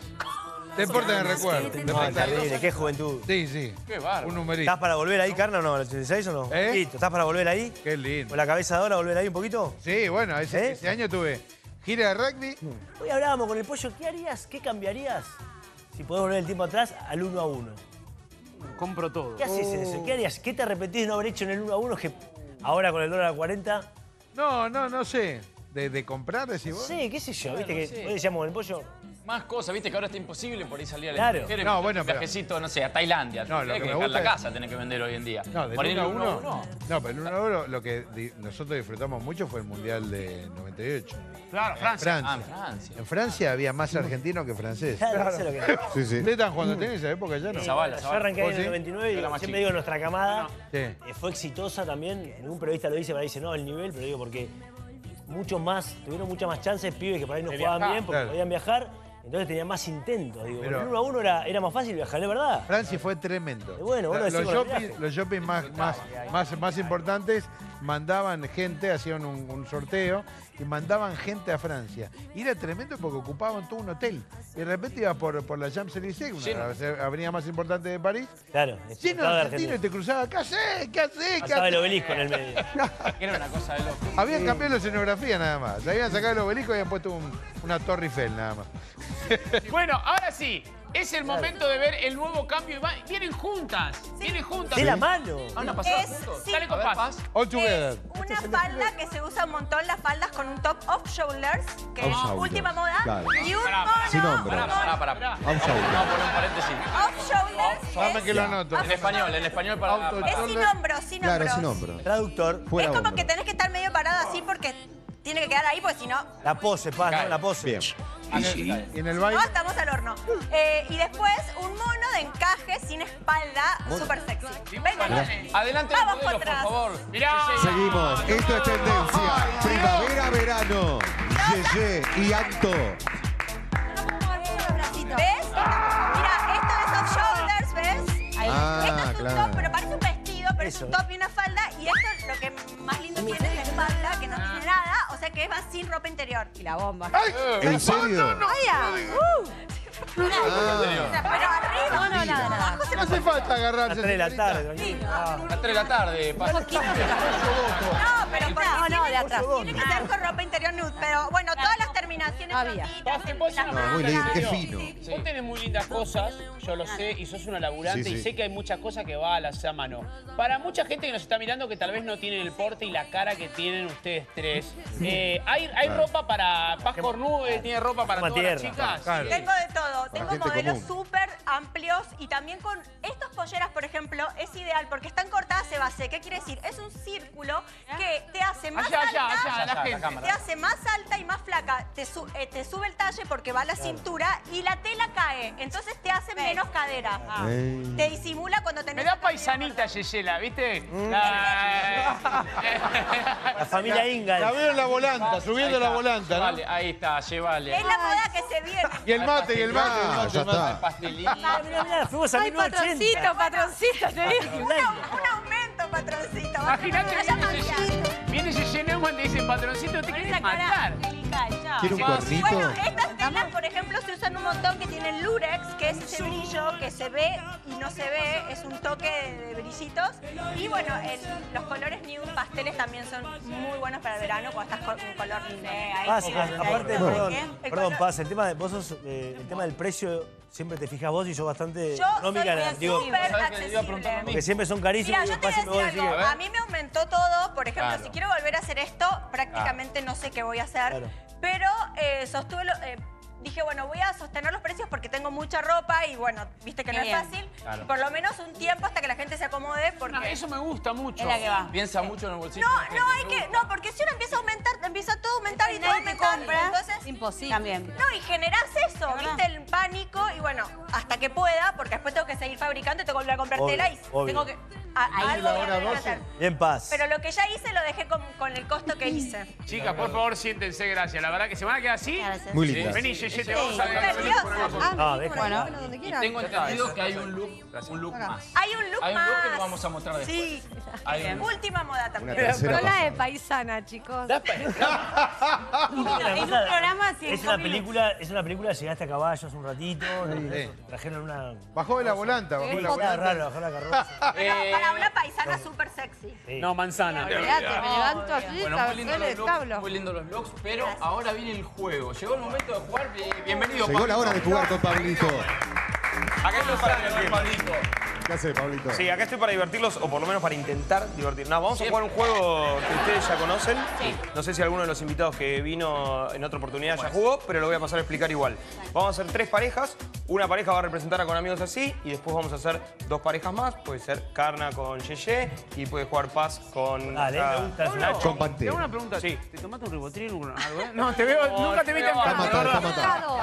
S13: Deporte de recuerdo.
S7: No, terrible, qué juventud.
S13: Sí, sí.
S1: Qué bárbaro.
S13: Un numerito.
S7: ¿Estás para volver ahí, Carna, o no? ¿El 86 o no?
S13: ¿Eh?
S7: Listo, ¿Estás para volver ahí?
S13: Qué lindo.
S7: ¿Con la cabeza de ahora volver ahí un poquito?
S13: Sí, bueno, ese,
S7: ¿Eh?
S13: ese año tuve gira de rugby.
S7: Hoy hablábamos con el pollo, ¿qué harías, qué cambiarías si podés volver el tiempo atrás al 1 a 1?
S1: Compro todo.
S7: ¿Qué haces en eso? ¿Qué harías? ¿Qué te arrepentís de no haber hecho en el 1 a 1 que ahora con el dólar a 40?
S13: No, no, no sé. ¿De, de comprar, decís vos?
S7: sé, qué sé yo, viste que hoy decíamos con el pollo.
S3: Más cosas, viste que ahora está imposible por ahí salir al
S7: Claro.
S3: extranjero y
S13: No,
S3: meter
S13: bueno,
S3: un
S13: pero-
S3: viajecito, no sé, a Tailandia.
S13: No, lo que
S3: que
S13: me
S3: la casa, tenés que vender hoy en día.
S13: No, del
S3: Por ahí
S13: 1 a
S3: el
S13: 1.
S3: uno,
S13: No, pero el 1 a 1 lo que nosotros disfrutamos mucho fue el Mundial de 98.
S1: Claro, Francia.
S13: Francia.
S3: Ah, en Francia.
S13: En Francia había más argentinos que franceses.
S7: Claro, eso es lo que-
S6: Sí, sí.
S13: ¿Ustedes estaban jugando tenis en esa época ya no?
S3: Zabala,
S7: Yo
S3: Zabala.
S7: arranqué en
S13: ¿Vos
S7: el
S13: sí?
S7: 99 y siempre
S3: chico.
S7: digo, nuestra camada
S13: Sí.
S7: eh, fue exitosa también. Ningún periodista lo dice, pero dice, no, el nivel, pero digo, porque muchos más, tuvieron muchas más chances pibes que por ahí no jugaban bien porque
S13: Claro.
S7: podían viajar, entonces tenían más intentos. Digo,
S13: Pero-
S7: el 1 a 1 era, era más fácil viajar, ¿es verdad?
S13: Francia fue tremendo.
S7: Y bueno,
S13: los, shopping, los shopping más, más, más, más importantes mandaban gente, hacían un, un sorteo y mandaban gente a Francia. Y era tremendo porque ocupaban todo un hotel. Y de repente iba por, por la Champs-Élysées, una de las avenidas más importantes de París,
S7: Claro,
S13: lleno de argentinos y te cruzaba, ¿qué hacés? ¿Qué hacés? ¿Qué
S7: el obelisco en el medio.
S3: Era una cosa de loco.
S13: Habían cambiado la escenografía nada más. Le habían sacado el obelisco y habían puesto un- una torre Eiffel nada más.
S1: Bueno, ahora sí. Es el momento de ver el nuevo cambio. y va- Vienen juntas. Vienen juntas.
S7: De la mano.
S3: ¿Van a pasar
S9: Es-
S3: juntos?
S9: sí.
S1: Dale con paz.
S3: Paz.
S13: All together.
S9: Es una falda que se usa un montón, las faldas con un top off shoulders, que
S6: Off
S9: es
S6: shoulders,
S9: última moda,
S6: claro.
S9: y un
S1: Pará,
S9: mono,
S6: Sin nombre.
S3: Pará, pará, pará.
S1: Pará.
S3: Vamos a poner un paréntesis.
S9: off shoulders,
S13: Dame
S9: es,
S13: que lo anoto.
S3: En español, en español para...
S9: Es sin hombros, sin
S6: Claro,
S9: hombros.
S6: sin hombro.
S7: Traductor.
S6: Fuera
S9: es como
S6: hombro.
S9: que tenés que estar medio parado así porque tiene que quedar ahí, porque si no,
S7: La pose, Paz, ¿no? La pose.
S6: Bien.
S13: Y en el
S9: no
S13: baile.
S9: estamos al horno. Eh, y después un mono de encaje sin espalda, súper sexy. Venga.
S3: Adelante el
S9: Vamos
S3: modelo, por
S9: atrás.
S3: favor.
S1: Mirá.
S6: Seguimos. Esto es tendencia. Primavera, verano. Yeye y Anto.
S9: ¿Ves? Mira, esto es off shoulders, ¿ves? Ahí.
S6: Ah,
S9: esto es un
S6: claro.
S9: top, pero parece un vestido, pero
S7: Eso.
S9: es un top y una falda. Y esto lo que más lindo tiene es la espalda, sea que va sin ropa interior.
S4: Y la bomba.
S6: ¿En serio?
S9: ¡Vaya! Uh.
S6: Ah,
S9: Pero arriba.
S4: No, no, nada, nada.
S9: Abajo se
S13: No hace falta agarrarse.
S7: A las 3 de la
S13: señorita.
S7: tarde, tranquilo.
S3: A las 3 de la tarde. Paz.
S9: No, pero
S4: No, no, de atrás.
S9: tiene que ser con ropa interior nude. Pero bueno, todas las
S4: Había.
S9: flojitas,
S1: Paz, ¿te puedo decir
S9: las
S1: una
S6: No, muy lindo, qué fino.
S1: Vos tenés muy lindas cosas, yo lo sé, y sos una laburante
S6: Sí, sí.
S1: y sé que hay muchas cosas que va a la a mano. Para mucha gente que nos está mirando que tal vez no tienen el porte y la cara que tienen ustedes tres, eh, ¿hay, hay ropa para Paz Cornude? ¿Tiene ropa para
S7: Toma
S1: todas las
S7: tierra.
S1: chicas?
S13: Claro.
S9: Tengo de todo. Tengo
S6: gente
S9: modelos
S6: común.
S9: súper amplios y también con estas polleras, por ejemplo, es ideal porque están cortadas de base. ¿Qué quiere decir? Es un círculo que te hace más
S1: Allá, allá,
S9: alta.
S1: allá, la gente.
S9: Te hace más alta y más flaca. Te, su- eh, te sube el talle porque va a la cintura y la tela cae. Entonces te hace menos cadera.
S6: Ey.
S9: Te disimula cuando tenés.
S1: Me da paisanita, Yeyela, ¿viste? La-
S7: La familia Ingalls.
S13: La veo en la volanta, subiendo la volanta, ¿no?
S3: Vale, ahí está, llévale.
S9: Es la moda que se viene.
S13: Y el mate, y el mate.
S6: Ah,
S13: el
S6: ya
S13: mate.
S6: está.
S3: Pastelito.
S7: Ah, mirá, mirá, fuimos a
S4: Ay,
S7: 1980.
S4: patroncito, patroncito, te digo.
S9: Un, un aumento, patroncito.
S1: Imagínate viene
S9: maquillado.
S1: Te dicen, patroncito, te querés matar.
S6: ¿Quiere un cuernito?
S9: Bueno, estas telas, por ejemplo, se usan un montón que tienen lurex, que es ese brillo que se ve y no se ve, es un toque de, brillitos. Y bueno, el- los colores nude pasteles también son muy buenos para el verano cuando estás con un color nude.
S7: Aparte, perdón, perdón,
S9: color-
S7: Paz, el tema de vos sos, eh, el tema del precio siempre te fijas vos y sos bastante
S9: Yo soy
S7: económica. la- digo,
S9: súper
S3: ¿sabes que le iba a preguntar a
S9: accesible.
S3: mí?
S7: porque siempre son carísimos
S9: Mira,
S7: y
S9: yo te voy a decir algo.
S7: que-
S9: A mí me aumentó todo. Por ejemplo,
S3: Claro.
S9: si quiero volver a hacer esto, prácticamente no sé qué voy a hacer.
S7: Claro.
S9: Pero eh, sostuve lo- eh, dije, bueno, voy a sostener los precios porque tengo mucha ropa y bueno, viste que
S11: Qué
S9: no
S11: bien.
S9: es fácil.
S3: Claro.
S9: Por lo menos un tiempo hasta que la gente se acomode porque...
S1: No, eso me gusta mucho.
S11: Es la que va.
S3: Piensa mucho en el bolsillo.
S9: No, no, hay que. No, porque si uno empieza a aumentar, empieza todo a aumentar y todo a aumentar.
S11: compra.
S9: Entonces.
S4: Imposible.
S11: También.
S9: No, y generás eso, ¿viste? El pánico y bueno, hasta que pueda, porque después tengo que seguir fabricando y tengo que volver a comprar
S7: Obvio,
S9: tela y
S7: obvio.
S9: tengo que. a- algo que
S13: 12.
S9: hacer.
S7: Bien, Paz.
S9: Pero lo que ya hice lo dejé con, con el costo que hice.
S1: Chicas, por favor, siéntense, gracias. La verdad que se van a quedar así.
S11: Gracias.
S6: Muy lindas.
S1: Vení, Yeye, te
S9: Sí,
S1: vamos a.
S7: Ah, deja.
S4: Bueno, donde
S3: Y
S4: quieran.
S3: tengo entendido que hay un look, un look más.
S9: Hay un look
S3: Hay un
S9: más.
S3: look que lo vamos a mostrar después.
S9: Sí.
S3: Hay un look.
S9: Última moda también.
S4: No la de paisana, chicos.
S11: En un programa
S7: Es una película, es una película, llegaste a caballos un ratito, y trajeron una...
S13: Bajó de la volanta, bajó de la volanta.
S7: raro, bajó la carroza.
S9: Para, una paisana súper sexy.
S1: No, manzana.
S4: Me levanto así,
S3: Bueno, muy lindos los looks, pero ahora viene el juego. Llegó el momento de jugar. Bien- Bienvenido,
S6: Llegó la hora de jugar con Pablito.
S15: Acá estoy para divertirlos.
S6: ¿Qué hace, Pablito?
S15: Sí, acá estoy para divertirlos, o por lo menos para intentar divertirlos. No, vamos a jugar un juego que ustedes ya conocen. No sé si alguno de los invitados que vino en otra oportunidad ya jugó, pero lo voy a pasar a explicar igual. Vamos a hacer tres parejas. Una pareja va a representar a con amigos así, y después vamos a hacer dos parejas más. Puede ser Carna con Yeye, y puede jugar Paz con...
S7: Dale,
S15: ah,
S7: me gusta.
S15: Nacho.
S6: Con
S1: Te hago una pregunta.
S15: Sí.
S1: ¿Te tomaste un ribotril o algo? eh? No, te veo, nunca te vi temprano.
S6: Está matado, está matado.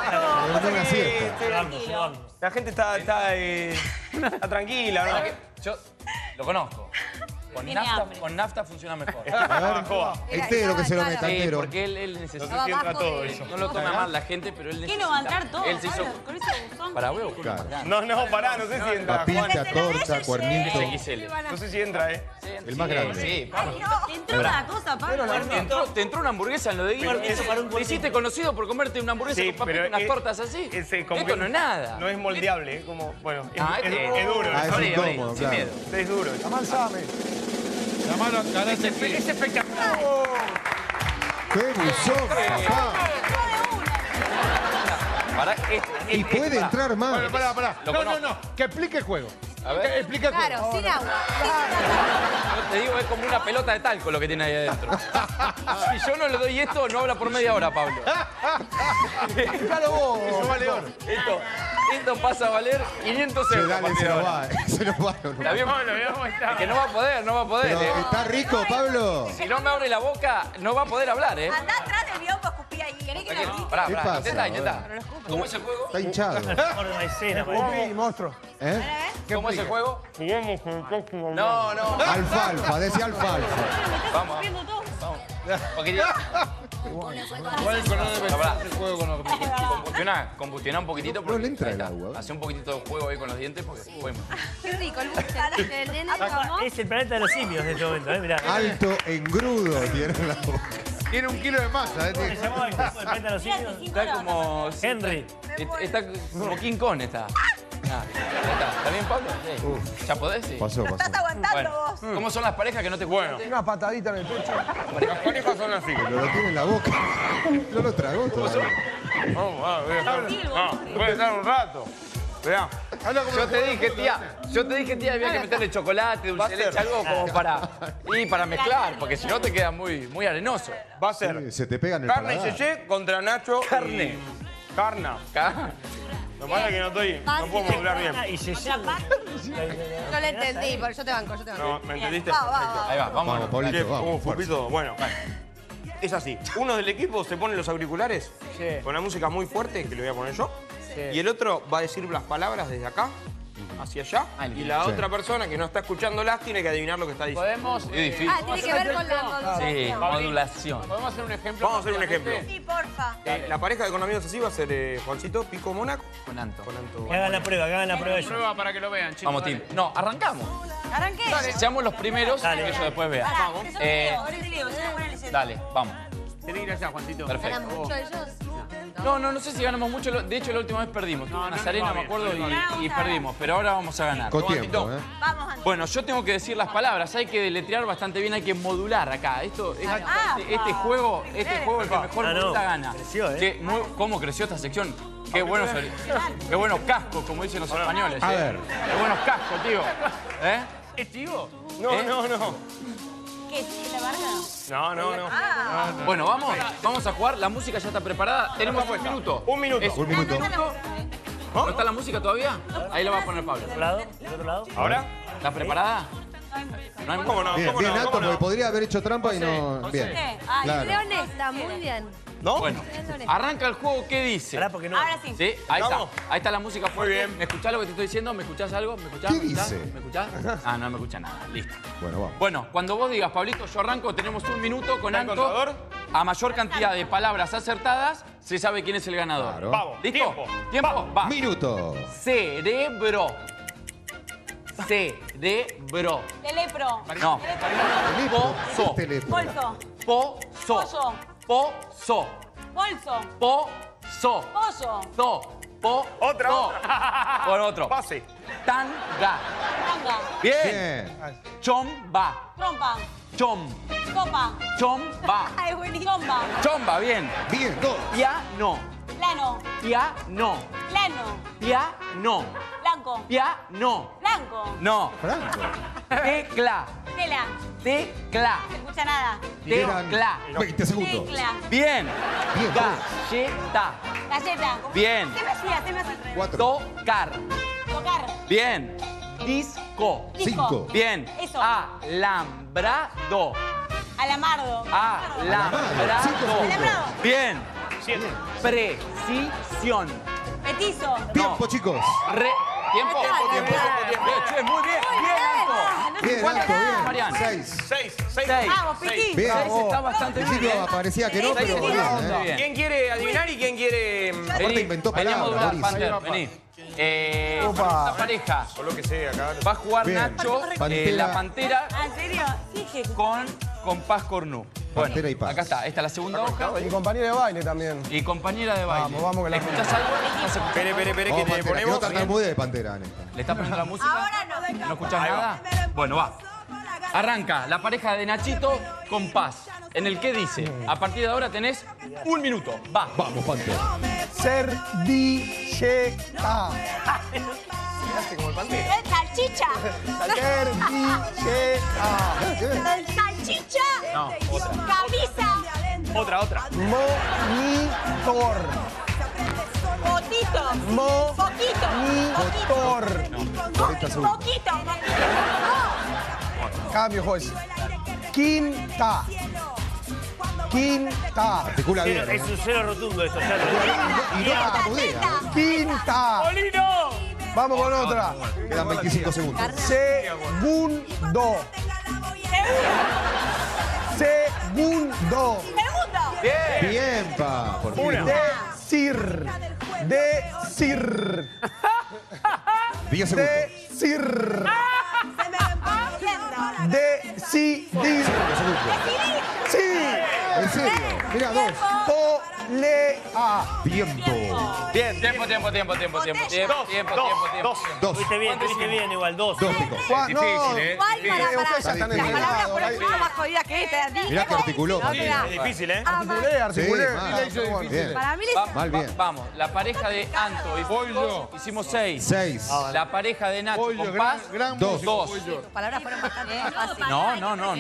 S15: La gente está, eh, está tranquila, ¿no?
S3: Yo lo conozco. Con
S11: Tiene
S3: nafta,
S11: hambre.
S3: con nafta funciona mejor.
S6: A ver, entero que se lo meta,
S3: Sí,
S6: entero.
S3: porque él, él necesita.
S1: No sé si entra todo eso.
S3: No lo toma mal la gente, pero él
S11: ¿Qué
S3: necesita.
S11: va a entrar todo?
S3: Él se hizo.
S11: Pablo? Con ese buzón.
S3: Para
S6: Claro.
S3: más grande.
S15: No, no, pará, no sé si entra. Juan.
S6: Papita, torta, cuernito.
S3: XXL.
S15: No sé si entra, ¿eh?
S6: El más grande.
S3: Sí, Pablo.
S11: Te entró una cosa, Pablo.
S3: Te entró, te entró una hamburguesa en lo de Guido.
S7: Eso para un
S3: Te hiciste conocido por comerte una hamburguesa con papita y unas
S15: es-
S3: tortas así.
S15: ese como
S3: Esto
S15: que
S3: no es nada.
S15: No es moldeable, ¿eh? Como, bueno, es,
S3: Ah,
S15: es-
S3: este-
S15: es duro.
S6: Ah, es
S3: Abrí, abrí,
S6: incómodo,
S3: sin
S6: claro.
S3: miedo.
S15: Es duro.
S13: A Karate Kid.
S1: Es espectacular.
S6: ¡Qué buzón, papá!
S3: Pará, este-
S6: Y
S3: este-
S6: puede
S3: pará.
S6: entrar más.
S13: Bueno, pará, pará.
S3: Lo
S13: No, no, no. Que explique el juego.
S3: A ver.
S13: Que explique el juego.
S4: Claro, sin agua.
S3: Yo te digo, es como una pelota de talco lo que tiene ahí adentro. Si yo no le doy esto, no habla por media hora, Pablo.
S13: Claro vos. Eso vale oro.
S3: Esto, esto pasa a valer 500
S6: Se
S3: euros.
S6: dale, se nos va. Se nos va.
S3: Está bien. Es que no va a poder, no va a poder.
S6: Pero,
S3: eh.
S6: ¿Está rico, Pablo?
S3: Si no me abre la boca, no va a poder hablar, ¿eh?
S9: Andá atrás del biombo, escupí ahí. ¿Querés que.
S3: ¿Cómo es el juego?
S6: Está hinchado.
S7: Escena,
S8: monstruo.
S6: ¿Eh?
S3: ¿Cómo es el juego?
S15: Jugamos con el próximo.
S3: No, no.
S6: Alfalfa, decía alfalfa.
S3: Vamos. Vamos.
S13: El color el juego con los
S3: Combustioná, combustioná un poquitito.
S6: No
S3: porque-
S6: le entra el agua.
S3: Hace un poquito de juego ahí con los dientes porque podemos.
S4: Qué rico, el buche.
S7: Es el planeta de los simios en este momento, ¿eh? Mirá.
S6: Alto engrudo tiene en la boca.
S13: Tiene un kilo de masa, ¿eh?
S7: ¿Cómo se llamaba el tipo del planeta de los simios?
S3: Está como.
S7: Henry.
S3: Está, está como King Kong está. Ah, ahí está. ¿Está bien, Pablo? Sí. ¿Ya podés? Sí.
S6: Pasó, pasó.
S9: Estás aguantando
S3: Bueno,
S9: vos.
S3: ¿cómo son las parejas que no te bueno.
S8: Una patadita en el pecho.
S15: Las parejas son así.
S6: Pero lo tiene en la boca. No lo tragó todavía.
S15: Vamos, vamos, voy a estar. No, voy a estar un rato. Veá.
S3: Yo te dije, tía, yo te dije, tía, había que meterle chocolate, dulce de leche, algo como para. Y para mezclar, porque si no te queda muy, muy arenoso.
S15: Va a ser
S6: Sí, Se te pega en el
S15: carne y
S6: paladar.
S15: Yeye contra Nacho. y-
S3: Carne.
S15: Carna.
S3: Acá.
S15: Lo pasa es que no estoy. No puedo modular bien.
S7: Y se
S4: Yo le entendí, por yo te banco, yo te banco.
S15: No, ¿me entendiste?
S9: Va, va, va.
S3: Ahí va, vamos.
S6: Vamos, Pablito,
S15: Bien,
S6: vamos.
S15: uh,
S6: fuerza.
S15: Pulpito, bueno. Es así. Uno del equipo se pone los auriculares con la música muy fuerte, que le voy a poner yo. Y el otro va a decir las palabras desde acá hacia allá. Y la
S6: Sí.
S15: otra persona que no está escuchándolas tiene que adivinar lo que está diciendo.
S1: Podemos.
S3: Es
S1: eh,
S3: difícil.
S4: Ah, tiene que ver con la
S3: Sí,
S4: modulación.
S3: modulación.
S1: ¿Podemos hacer un ejemplo?
S15: Vamos a hacer un
S1: rápidamente?
S15: ejemplo.
S9: Sí, porfa.
S15: Eh, la pareja de con amigos así va a ser eh, Juancito, Pico Mónaco.
S3: Con Anto.
S15: Con Anto.
S7: Que hagan la prueba, que hagan la prueba ellos.
S1: Prueba para que lo vean, chicos.
S3: Vamos,
S1: dale.
S3: Tim. No, arrancamos.
S4: Arranqué.
S3: Seamos los primeros
S7: Dale.
S3: que ellos después vean.
S11: Pará,
S3: Eh,
S11: leo, leo,
S3: dale, vamos.
S1: Tenés que ir allá, Juancito.
S3: Perfecto.
S4: ¿Ganan mucho ellos?
S3: No, no, no sé si ganamos mucho. De hecho, la última vez perdimos.
S1: No,
S3: No,
S1: no
S3: me acuerdo,
S1: no
S3: y, y perdimos. Pero ahora vamos a ganar.
S6: Con tiempo. ¿eh?
S9: Vamos.
S3: Bueno, yo tengo que decir las palabras, hay que deletrear bastante bien, hay que modular acá. Esto, es-
S9: Ah,
S3: este, este juego, este juego el que mejor
S7: Ah, no.
S3: modula gana.
S7: Creció, ¿eh?
S3: Muy- ¿Cómo creció esta sección? Qué buenos, qué buenos cascos, como dicen los españoles.
S6: A
S3: ¿eh?
S6: ver.
S3: Qué buenos cascos, tío. ¿Eh?
S1: ¿Es?
S15: No,
S3: ¿Eh?
S15: no, no.
S9: ¿Qué? ¿La barca?
S15: No, no, no.
S9: Ah.
S3: Bueno, vamos, vamos a jugar. La música ya está preparada. Tenemos un minuto.
S15: Un minuto.
S3: Es
S6: Un minuto.
S3: ¿No está la música todavía? Ahí la va a poner Pablo.
S7: ¿Otro lado? ¿De otro lado?
S15: ¿Ahora?
S3: ¿Estás preparada? No hay
S15: ¿Cómo no?
S6: Bien,
S15: ¿Cómo
S6: bien
S15: no?
S6: alto,
S15: ¿Cómo
S6: porque
S15: no?
S6: podría haber hecho trampa y no. Bien.
S9: Ay,
S6: Claro.
S4: Re honesta, muy bien.
S15: ¿No?
S3: Bueno, arranca el juego. ¿Qué dice?
S7: Pará, porque no.
S9: Ahora sí.
S3: Sí, ahí
S15: Vamos.
S3: está. Ahí está la música fuerte. bien. ¿Me escuchás lo que te estoy diciendo? ¿Me escuchás algo? ¿Me escuchás?
S6: ¿Qué
S3: ¿Me escuchás?
S6: dice?
S3: ¿Me escuchás? Ah, no me escucha nada. Listo.
S6: Bueno, vamos.
S3: Bueno, cuando vos digas, Pablito, yo arranco, tenemos un minuto con
S15: ¿Está el
S3: Anto.
S15: contador?
S3: A mayor cantidad de palabras acertadas, se sabe quién es el ganador.
S6: Claro.
S15: Vamos.
S3: ¿Listo?
S15: Tiempo.
S3: ¿Tiempo? Va.
S6: Minuto.
S3: Cerebro. Cerebro.
S9: Telepro.
S3: No.
S6: Telepro.
S3: Pozo.
S6: Telepro.
S9: Bolso.
S3: Pozo.
S9: Pollo.
S3: Pozo.
S9: Bolso.
S3: Pozo.
S9: Pollo.
S3: So. Po.
S15: Otra,
S3: so.
S15: otra.
S3: Por otro.
S15: Pase.
S3: Tanga.
S9: Tanga.
S3: Bien.
S6: Bien.
S3: Chomba.
S9: Trompa.
S3: Chom.
S9: Copa.
S3: Chomba.
S9: Ay, buenísimo. Trompa.
S3: Chomba, bien.
S6: Bien, dos.
S3: Piano.
S9: Plano.
S3: Piano.
S9: Plano.
S3: Piano.
S9: Blanco.
S3: Piano.
S9: Blanco.
S3: No.
S6: Franco.
S3: Tecla.
S9: Tela.
S3: Tecla.
S9: No se escucha nada.
S3: Tecla.
S6: 20 segundos.
S9: Tecla.
S3: Bien.
S6: Bien,
S3: Galleta.
S9: Galleta.
S3: Bien.
S9: ¿Qué me hacía? ¿Qué me hacía?
S6: Cuatro.
S3: Tocar.
S9: Tocar.
S3: Bien. Disco.
S9: Disco.
S6: Cinco.
S3: Bien.
S9: Eso.
S3: Alambrado.
S9: Alamardo.
S3: Alambrado.
S9: Alambrado.
S3: Bien.
S15: Siete.
S3: Precisión.
S9: Petizo.
S6: Tiempo, chicos.
S3: Re- ¿Tiempo?
S9: Tiempo, tiempo,
S3: tiempo. Bien, che, muy bien. Bien, Anto.
S6: Bien,
S3: ¿Cuánto
S6: bien.
S3: Mariano?
S6: Seis.
S15: Seis. Seis.
S3: Seis.
S9: Vamos, Piti.
S6: Bien.
S3: Seis está bastante bien. ¿eh?
S6: parecía que no, pero bien. ¿eh?
S3: Bien.
S15: ¿Quién quiere adivinar y quién quiere...?
S6: Aparte
S3: Vení,
S6: inventó palabras,
S3: vení. Eh,
S8: Opa.
S3: esta pareja
S15: O lo que sea acá.
S3: va a jugar
S6: Bien.
S3: Nacho, eh,
S6: Pantera.
S3: la Pantera,
S9: Ah, ¿En serio? Sí, que...
S3: con, con Paz Cornú. Bueno,
S6: Pantera y Paz.
S3: acá está. Esta es la segunda hoja.
S8: Mi compañera de baile también.
S3: Y compañera de baile.
S8: Vamos, vamos que la
S3: ¿Escuchás algo? ¿Estás escuchando
S15: Espere, espere, espere, que le
S6: Pantera, que no
S15: ponemos...
S6: tartamudee de Pantera en esta.
S3: ¿Le estás poniendo la música?
S9: Ahora no.
S3: ¿No escuchás nada? Bueno, va. Arranca la pareja de Nachito con Paz. En el que dice, a partir de ahora tenés un minuto. Va.
S6: Vamos, Pantera.
S8: Servilleta.
S9: ¡Eh, salchicha!
S8: Servilleta.
S9: ¡Salchicha!
S3: No, otra.
S9: ¡Camisa!
S15: Otra, otra.
S8: Monitor.
S9: ¡Potito!
S8: Mo-
S9: ¡Poquito!
S6: 40 segundos.
S9: ¡Poquito! ¡Poquito!
S8: Cambio, juez. Quinta. Quinta.
S6: Articula bien.
S7: Es
S6: ¿eh?
S7: un cero rotundo esto.
S6: Y no tartamudea. ¿eh?
S8: Quinta.
S15: ¡Molino!
S8: Vamos con otra.
S6: Quedan 25 segundos.
S8: Segundo. Segundo.
S9: ¡Segundo!
S6: Bien, pa. Por fin.
S8: Decir. Decir.
S6: 10 segundos.
S8: Decir. Decidir.
S6: 5 segundos.
S8: Sí.
S6: En serio. Mira, dos.
S8: Polea.
S6: Tiempo.
S3: Bien. Tiempo, tiempo, tiempo, tiempo, tiempo, tiempo,
S15: Dos,
S3: tiempo,
S15: dos,
S3: tiempo, tiempo.
S15: dos.
S6: Dos.
S7: Estuviste bien, estuviste bien, igual, dos.
S6: Dos, chicos.
S8: No.
S3: ¿eh?
S4: ¿Cuál para, para?
S8: ustedes ya están
S4: más jodidas que esta.
S6: Mirá que articuló.
S15: Es difícil, ¿eh?
S4: Ah.
S8: Articulé, articulé.
S4: Para mí
S3: va-
S6: bien.
S3: vamos, la pareja de Anto y hicimos seis.
S6: 6.
S3: La pareja de Nacho con Paz,
S6: Dos.
S3: dos.
S4: Palabras fueron bastante más fáciles.
S3: No, no, no.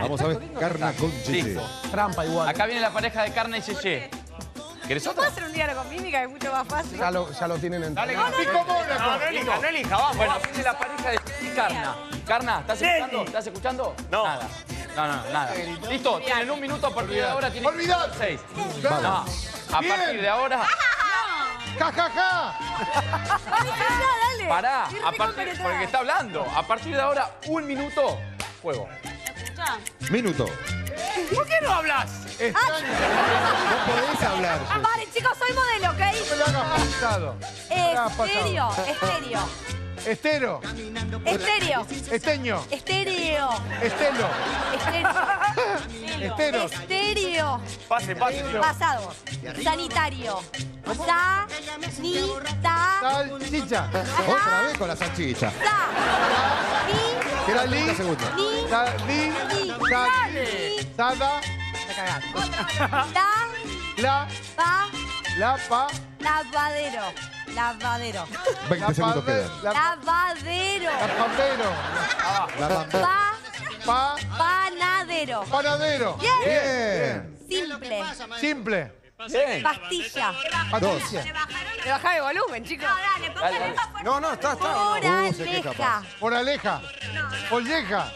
S6: Vamos a ver. Carna con.
S3: Listo.
S8: Trampa igual.
S3: Acá viene la pareja de carne y ¿Querés
S4: ¿Puedo
S3: otra?
S4: hacer un diálogo con mímica que es mucho más fácil?
S8: Ya lo, ya lo tienen en
S15: Dale, pico Mónaco. No, no elija, no elija, vamos.
S3: Bueno, viene la pareja de y Carna. Carna, ¿estás escuchando? ¿Estás escuchando?
S15: No.
S3: Nada. No, no, nada. Listo, tienen un minuto a partir de ahora. Tienen
S6: Olvidad.
S3: seis. No. A
S6: Bien.
S3: partir de ahora,
S6: ¡Ja, ja, ja!
S4: dale.
S3: pará. A partir, porque está hablando. A partir de ahora, un minuto, juego.
S6: Minuto.
S1: ¿Por qué no hablas?
S6: No podés hablar.
S4: Vale, chicos, soy modelo, ¿ok?
S8: No me lo hagas pasado.
S4: Estéreo, estéreo.
S13: Estero.
S4: Estéreo.
S13: Esteño.
S4: Estéreo.
S13: Estelo.
S4: Estéreo.
S13: Esteros.
S4: Estéreo.
S15: Pase, pase.
S4: Pasado. Sanitario. Sanita.
S13: Salchicha.
S6: Otra vez con la salchicha.
S4: Sa. Ni.
S13: Quedan
S6: 30 segundos.
S4: Ni.
S13: Sa-.
S4: Ni.
S13: Sa-
S4: Ni.
S13: Sada.
S4: La.
S13: La.
S4: Pa.
S13: La. Pa.
S4: Lavadero. Lavadero.
S6: 20 segundos quedan.
S13: La,
S4: Lavadero.
S13: la.
S4: Pa.
S13: Pa.
S4: Panadero.
S13: Panadero.
S6: Bien.
S4: Simple.
S13: Simple.
S14: Bien.
S4: Pastilla.
S13: Patricia.
S4: Le bajá de volumen, chicos.
S14: Dale, dale.
S8: No, no, está, está.
S4: Moraleja.
S13: Moraleja. Olleja.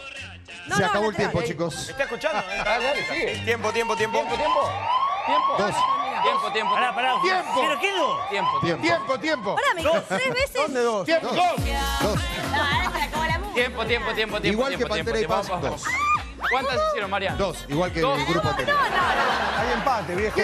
S6: Se acabó el tiempo, chicos.
S15: ¿Está escuchando?
S14: Dale, dale, sigue.
S15: Tiempo, tiempo, tiempo.
S14: Tiempo, tiempo. Tiempo.
S6: Dos.
S14: Tiempo, tiempo.
S7: Pará, pará.
S13: Tiempo.
S7: ¿Pero qué no?
S14: Tiempo.
S6: Tiempo.
S13: Tiempo, tiempo.
S4: Ahora me dijo tres veces.
S8: ¿Dónde dos?
S13: Tiempo.
S6: Dos.
S13: Dos.
S6: Dos.
S9: No, ahora se acabó la música.
S3: Tiempo, tiempo, tiempo, tiempo.
S6: Igual que
S3: tiempo,
S6: Pantera y
S3: tiempo,
S6: Paz,
S3: tiempo,
S6: dos.
S3: ¿Cuántas hicieron, Mariano?
S6: Dos. Igual que
S3: Dos.
S6: el grupo
S4: No,
S6: anterior.
S4: no, no.
S8: Hay empate, viejo.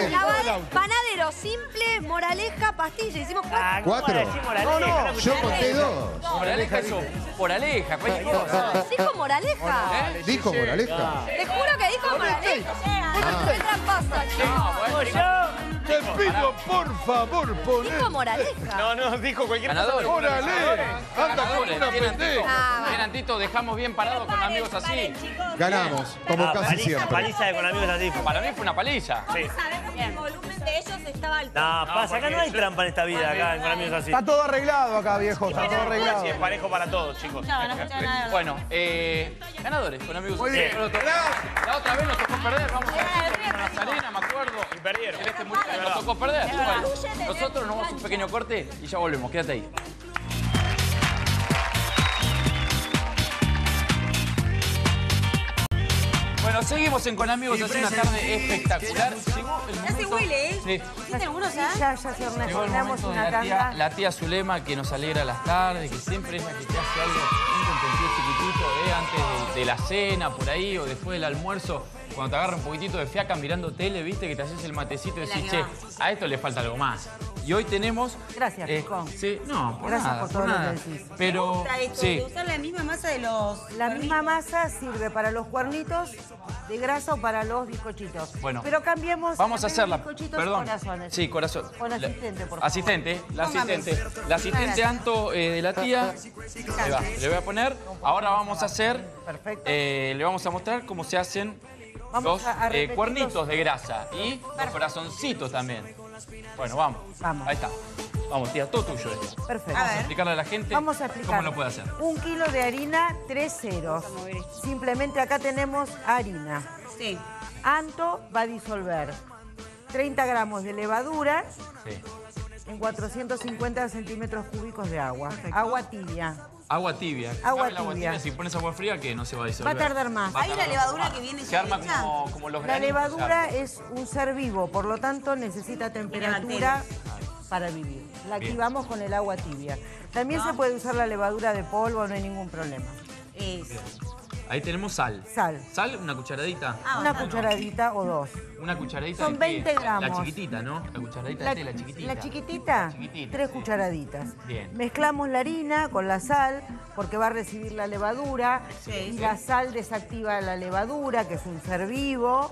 S4: Panadero, simple, moraleja, pastilla. Hicimos cuatro.
S7: Ah, ¿cómo
S6: Cuatro.
S7: moraleja?
S8: No, no,
S6: Yo conté dos.
S3: Moraleja eso. Moraleja, cualquier cosa.
S4: Dijo moraleja.
S3: ¿Eh?
S6: Dijo moraleja.
S4: Te juro que dijo moraleja. Qué tramposa,
S3: No,
S4: chicos.
S3: bueno.
S7: yo.
S13: Te pido, por favor, poné.
S4: Dijo moraleja.
S15: No, no, dijo cualquier cosa.
S13: Órale. Anda con una
S3: Bien, Antito.
S13: pendeja.
S3: Bien, Antito, dejamos bien parado con amigos así.
S6: Ganamos, como
S7: Ah,
S6: casi
S7: paliza,
S6: siempre.
S7: paliza de con amigos así.
S3: Para mí fue una paliza.
S7: Sí.
S9: Sabemos que el volumen de ellos estaba alto.
S7: No, pasa, acá no hay trampa en esta vida, acá con amigos así.
S8: Está todo arreglado acá, viejo. Está todo arreglado.
S15: Sí, es parejo para todos, chicos.
S9: No, no escucharon nada.
S3: Bueno, eh, ganadores con amigos
S13: Muy bien.
S3: La otra vez nos tocó perder, vamos a ver. Con Nazarena, me acuerdo.
S15: Y perdieron.
S3: Celeste Murillo, nos tocó perder. Nosotros nos vamos a un pequeño corte y ya volvemos. Quédate ahí. Bueno, seguimos en Con Amigos, hace una tarde espectacular. Llegó el
S9: Hace
S3: momento...
S9: Willy, ¿eh?
S3: Sí.
S9: ¿Hiciste algunos ya?
S5: Ya, ya se una
S3: la tía,
S5: tanda.
S3: la tía Zulema que nos alegra las tardes, que siempre es la que te hace algo, un chiquitito, ¿eh? antes de, de la cena, por ahí, o después del almuerzo, cuando te agarra un poquitito de fiaca mirando tele, viste, que te haces el matecito y decís, che, a esto le falta algo más. Y hoy tenemos...
S5: Gracias,
S3: eh. Sí, no, por
S5: Gracias
S3: nada,
S5: por todo lo
S3: nada.
S5: que decís.
S3: Pero,
S9: gusta esto
S3: sí,
S9: de usar la misma masa de los
S5: La misma masa sirve para los cuernitos de grasa o para los bizcochitos.
S3: Bueno,
S5: Pero cambiemos.
S3: Vamos a hacerla.
S5: bizcochitos,
S3: Perdón.
S5: corazones.
S3: Sí, corazón.
S5: Con asistente, por favor.
S3: Asistente, la
S5: Póngame.
S3: asistente. La asistente. Anto eh, de la tía. Ahí va, le voy a poner. Ahora vamos a hacer.
S5: Perfecto.
S3: eh, le vamos a mostrar cómo se hacen
S5: Vamos
S3: los
S5: a- a
S3: eh, cuernitos de grasa y los corazoncitos también. Bueno, vamos.
S5: Vamos.
S3: Ahí está. Vamos, tía, todo tuyo esto.
S5: Perfecto.
S3: Vamos a explicarle a la gente
S5: Vamos a explicar.
S3: cómo lo puede hacer.
S5: Un kilo de harina, tres ceros. Simplemente acá tenemos harina.
S9: Sí.
S5: Anto va a disolver 30 gramos de levadura
S3: Sí.
S5: en 450 centímetros cúbicos de agua. Agua tibia.
S3: Agua tibia.
S5: Agua
S3: ¿Sabe el agua
S5: tibia.
S3: Si pones agua fría, que no se va a
S5: Va
S3: disolver.
S5: a tardar más.
S3: Va
S9: ¿Hay una levadura
S3: más.
S9: que viene
S3: Se
S9: ya
S3: arma como, como los
S5: La
S3: granitos, se
S5: levadura es un ser vivo, por lo tanto necesita temperatura para vivir. La
S3: Bien.
S5: activamos con el agua tibia. También se puede usar la levadura de polvo, no hay ningún problema.
S3: Ahí tenemos sal.
S5: Sal.
S3: ¿Sal? ¿Una cucharadita?
S5: Una cucharadita o dos.
S3: Una cucharadita
S5: Son
S3: de qué?
S5: 20 gramos.
S3: La chiquitita, ¿no? La cucharadita
S5: La,
S3: de té, la chiquitita.
S5: la chiquitita,
S3: Chiquitita,
S5: tres
S3: sí.
S5: cucharaditas.
S3: Bien.
S5: Mezclamos la harina con la sal porque va a recibir la levadura
S9: Sí,
S5: y
S9: sí.
S5: la sal desactiva la levadura, que es un ser vivo.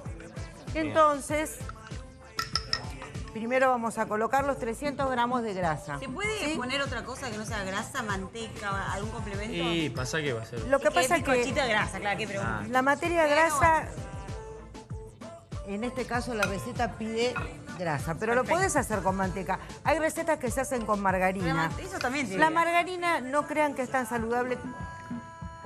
S5: Entonces, primero vamos a colocar los 300 gramos de grasa.
S9: ¿Se puede poner otra cosa que no sea grasa, manteca, algún complemento?
S3: Y pasa que va a ser.
S5: Lo que pasa es que
S9: bizcochito de grasa, claro, qué pregunta.
S5: la materia
S9: Pero-
S5: grasa, en este caso la receta pide grasa, pero lo puedes hacer con manteca. Hay recetas que se hacen con margarina.
S9: Eso también te
S5: La margarina no crean que es tan saludable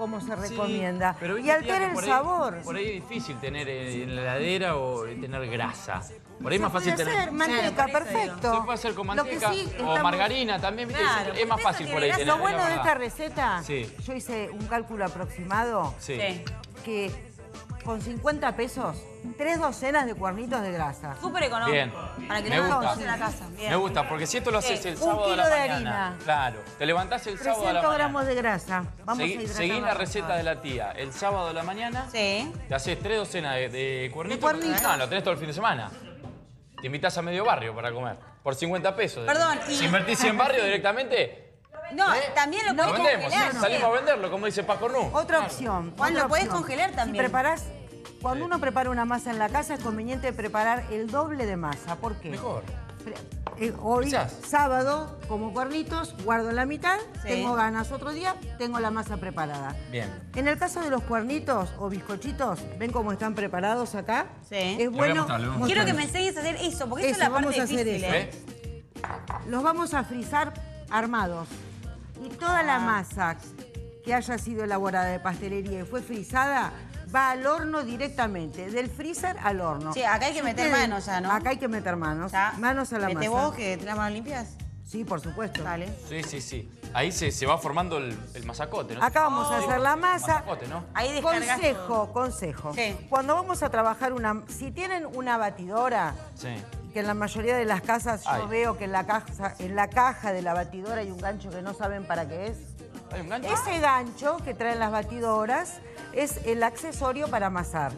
S5: como se
S3: Sí,
S5: recomienda.
S3: pero
S5: y altera el
S3: por ahí-
S5: sabor.
S3: Por ahí es difícil tener en la heladera o tener grasa. Por ahí es más fácil
S5: puede
S3: tener.
S5: hacer manteca, perfecto.
S3: Se puede hacer con manteca
S5: sí,
S3: o margarina también, ¿viste?
S9: Claro,
S3: es más fácil por ahí tener.
S5: Lo bueno de esta receta,
S3: Sí.
S5: yo hice un cálculo aproximado.
S3: Sí.
S5: que con 50 pesos, tres docenas de cuernitos de grasa.
S9: Súper económico.
S3: Bien.
S9: Para que
S3: Me
S9: no
S3: gusta.
S9: en la casa. Bien.
S3: Me gusta, porque si esto lo haces el
S5: Un
S3: sábado a la
S5: kilo de
S3: mañana.
S5: harina.
S3: Claro. Te levantás el sábado a la
S5: 300
S3: mañana.
S5: gramos de grasa. Vamos
S3: Segui-
S5: a hidratar
S3: seguí la receta de la tía. El sábado a la mañana
S9: Sí.
S3: te haces tres docenas de, de cuernitos.
S5: De cuernitos.
S3: No, lo tenés todo el fin de semana. Te invitas a medio barrio para comer. Por 50 pesos.
S9: Perdón, y-
S3: Si invertís 100 barrios directamente,
S11: No,
S3: ¿Eh?
S11: también lo
S3: Lo
S11: podés
S3: vendemos,
S11: congelar.
S3: salimos a venderlo, como dice Paco Nu.
S5: Otra
S3: Claro.
S5: opción. Otra
S11: lo podés
S5: opción.
S11: congelar también.
S5: Si preparás, cuando uno prepara una masa en la casa es conveniente preparar el doble de masa. ¿Por qué?
S3: Mejor.
S5: Eh, hoy,
S3: Quizás.
S5: sábado, como cuernitos, guardo la mitad,
S11: Sí.
S5: tengo ganas otro día, tengo la masa preparada.
S3: Bien.
S5: En el caso de los cuernitos o bizcochitos, ¿ven cómo están preparados acá?
S11: Sí.
S5: Es bueno.
S11: Quiero que me enseñes a hacer eso, porque eso es la parte
S5: vamos a hacer
S11: difícil.
S5: eso.
S11: ¿eh?
S5: Los vamos a frizar armados. Y toda la masa que haya sido elaborada de pastelería y fue frizada, va al horno directamente, del freezer al horno.
S11: Sí, acá hay que meter manos ya, ¿no?
S5: Acá hay que meter manos. Manos a la
S11: Mete
S5: masa.
S11: vos que tenés las manos limpias.
S5: Sí, por supuesto.
S11: Dale.
S3: Sí, sí, sí. Ahí se, se va formando el, el masacote, ¿no?
S5: Acá vamos a hacer la masa.
S3: Masacote, ¿no?
S11: Ahí descargas
S5: Consejo,
S11: todo.
S5: consejo.
S11: Sí.
S5: Cuando vamos a trabajar una... Si tienen una batidora,
S3: Sí.
S5: Que en la mayoría de las casas yo
S3: Ay.
S5: veo que en la, caja, en la caja de la batidora hay un gancho que no saben para qué es.
S3: ¿Hay un gancho?
S5: Ese gancho que traen las batidoras es el accesorio para amasar.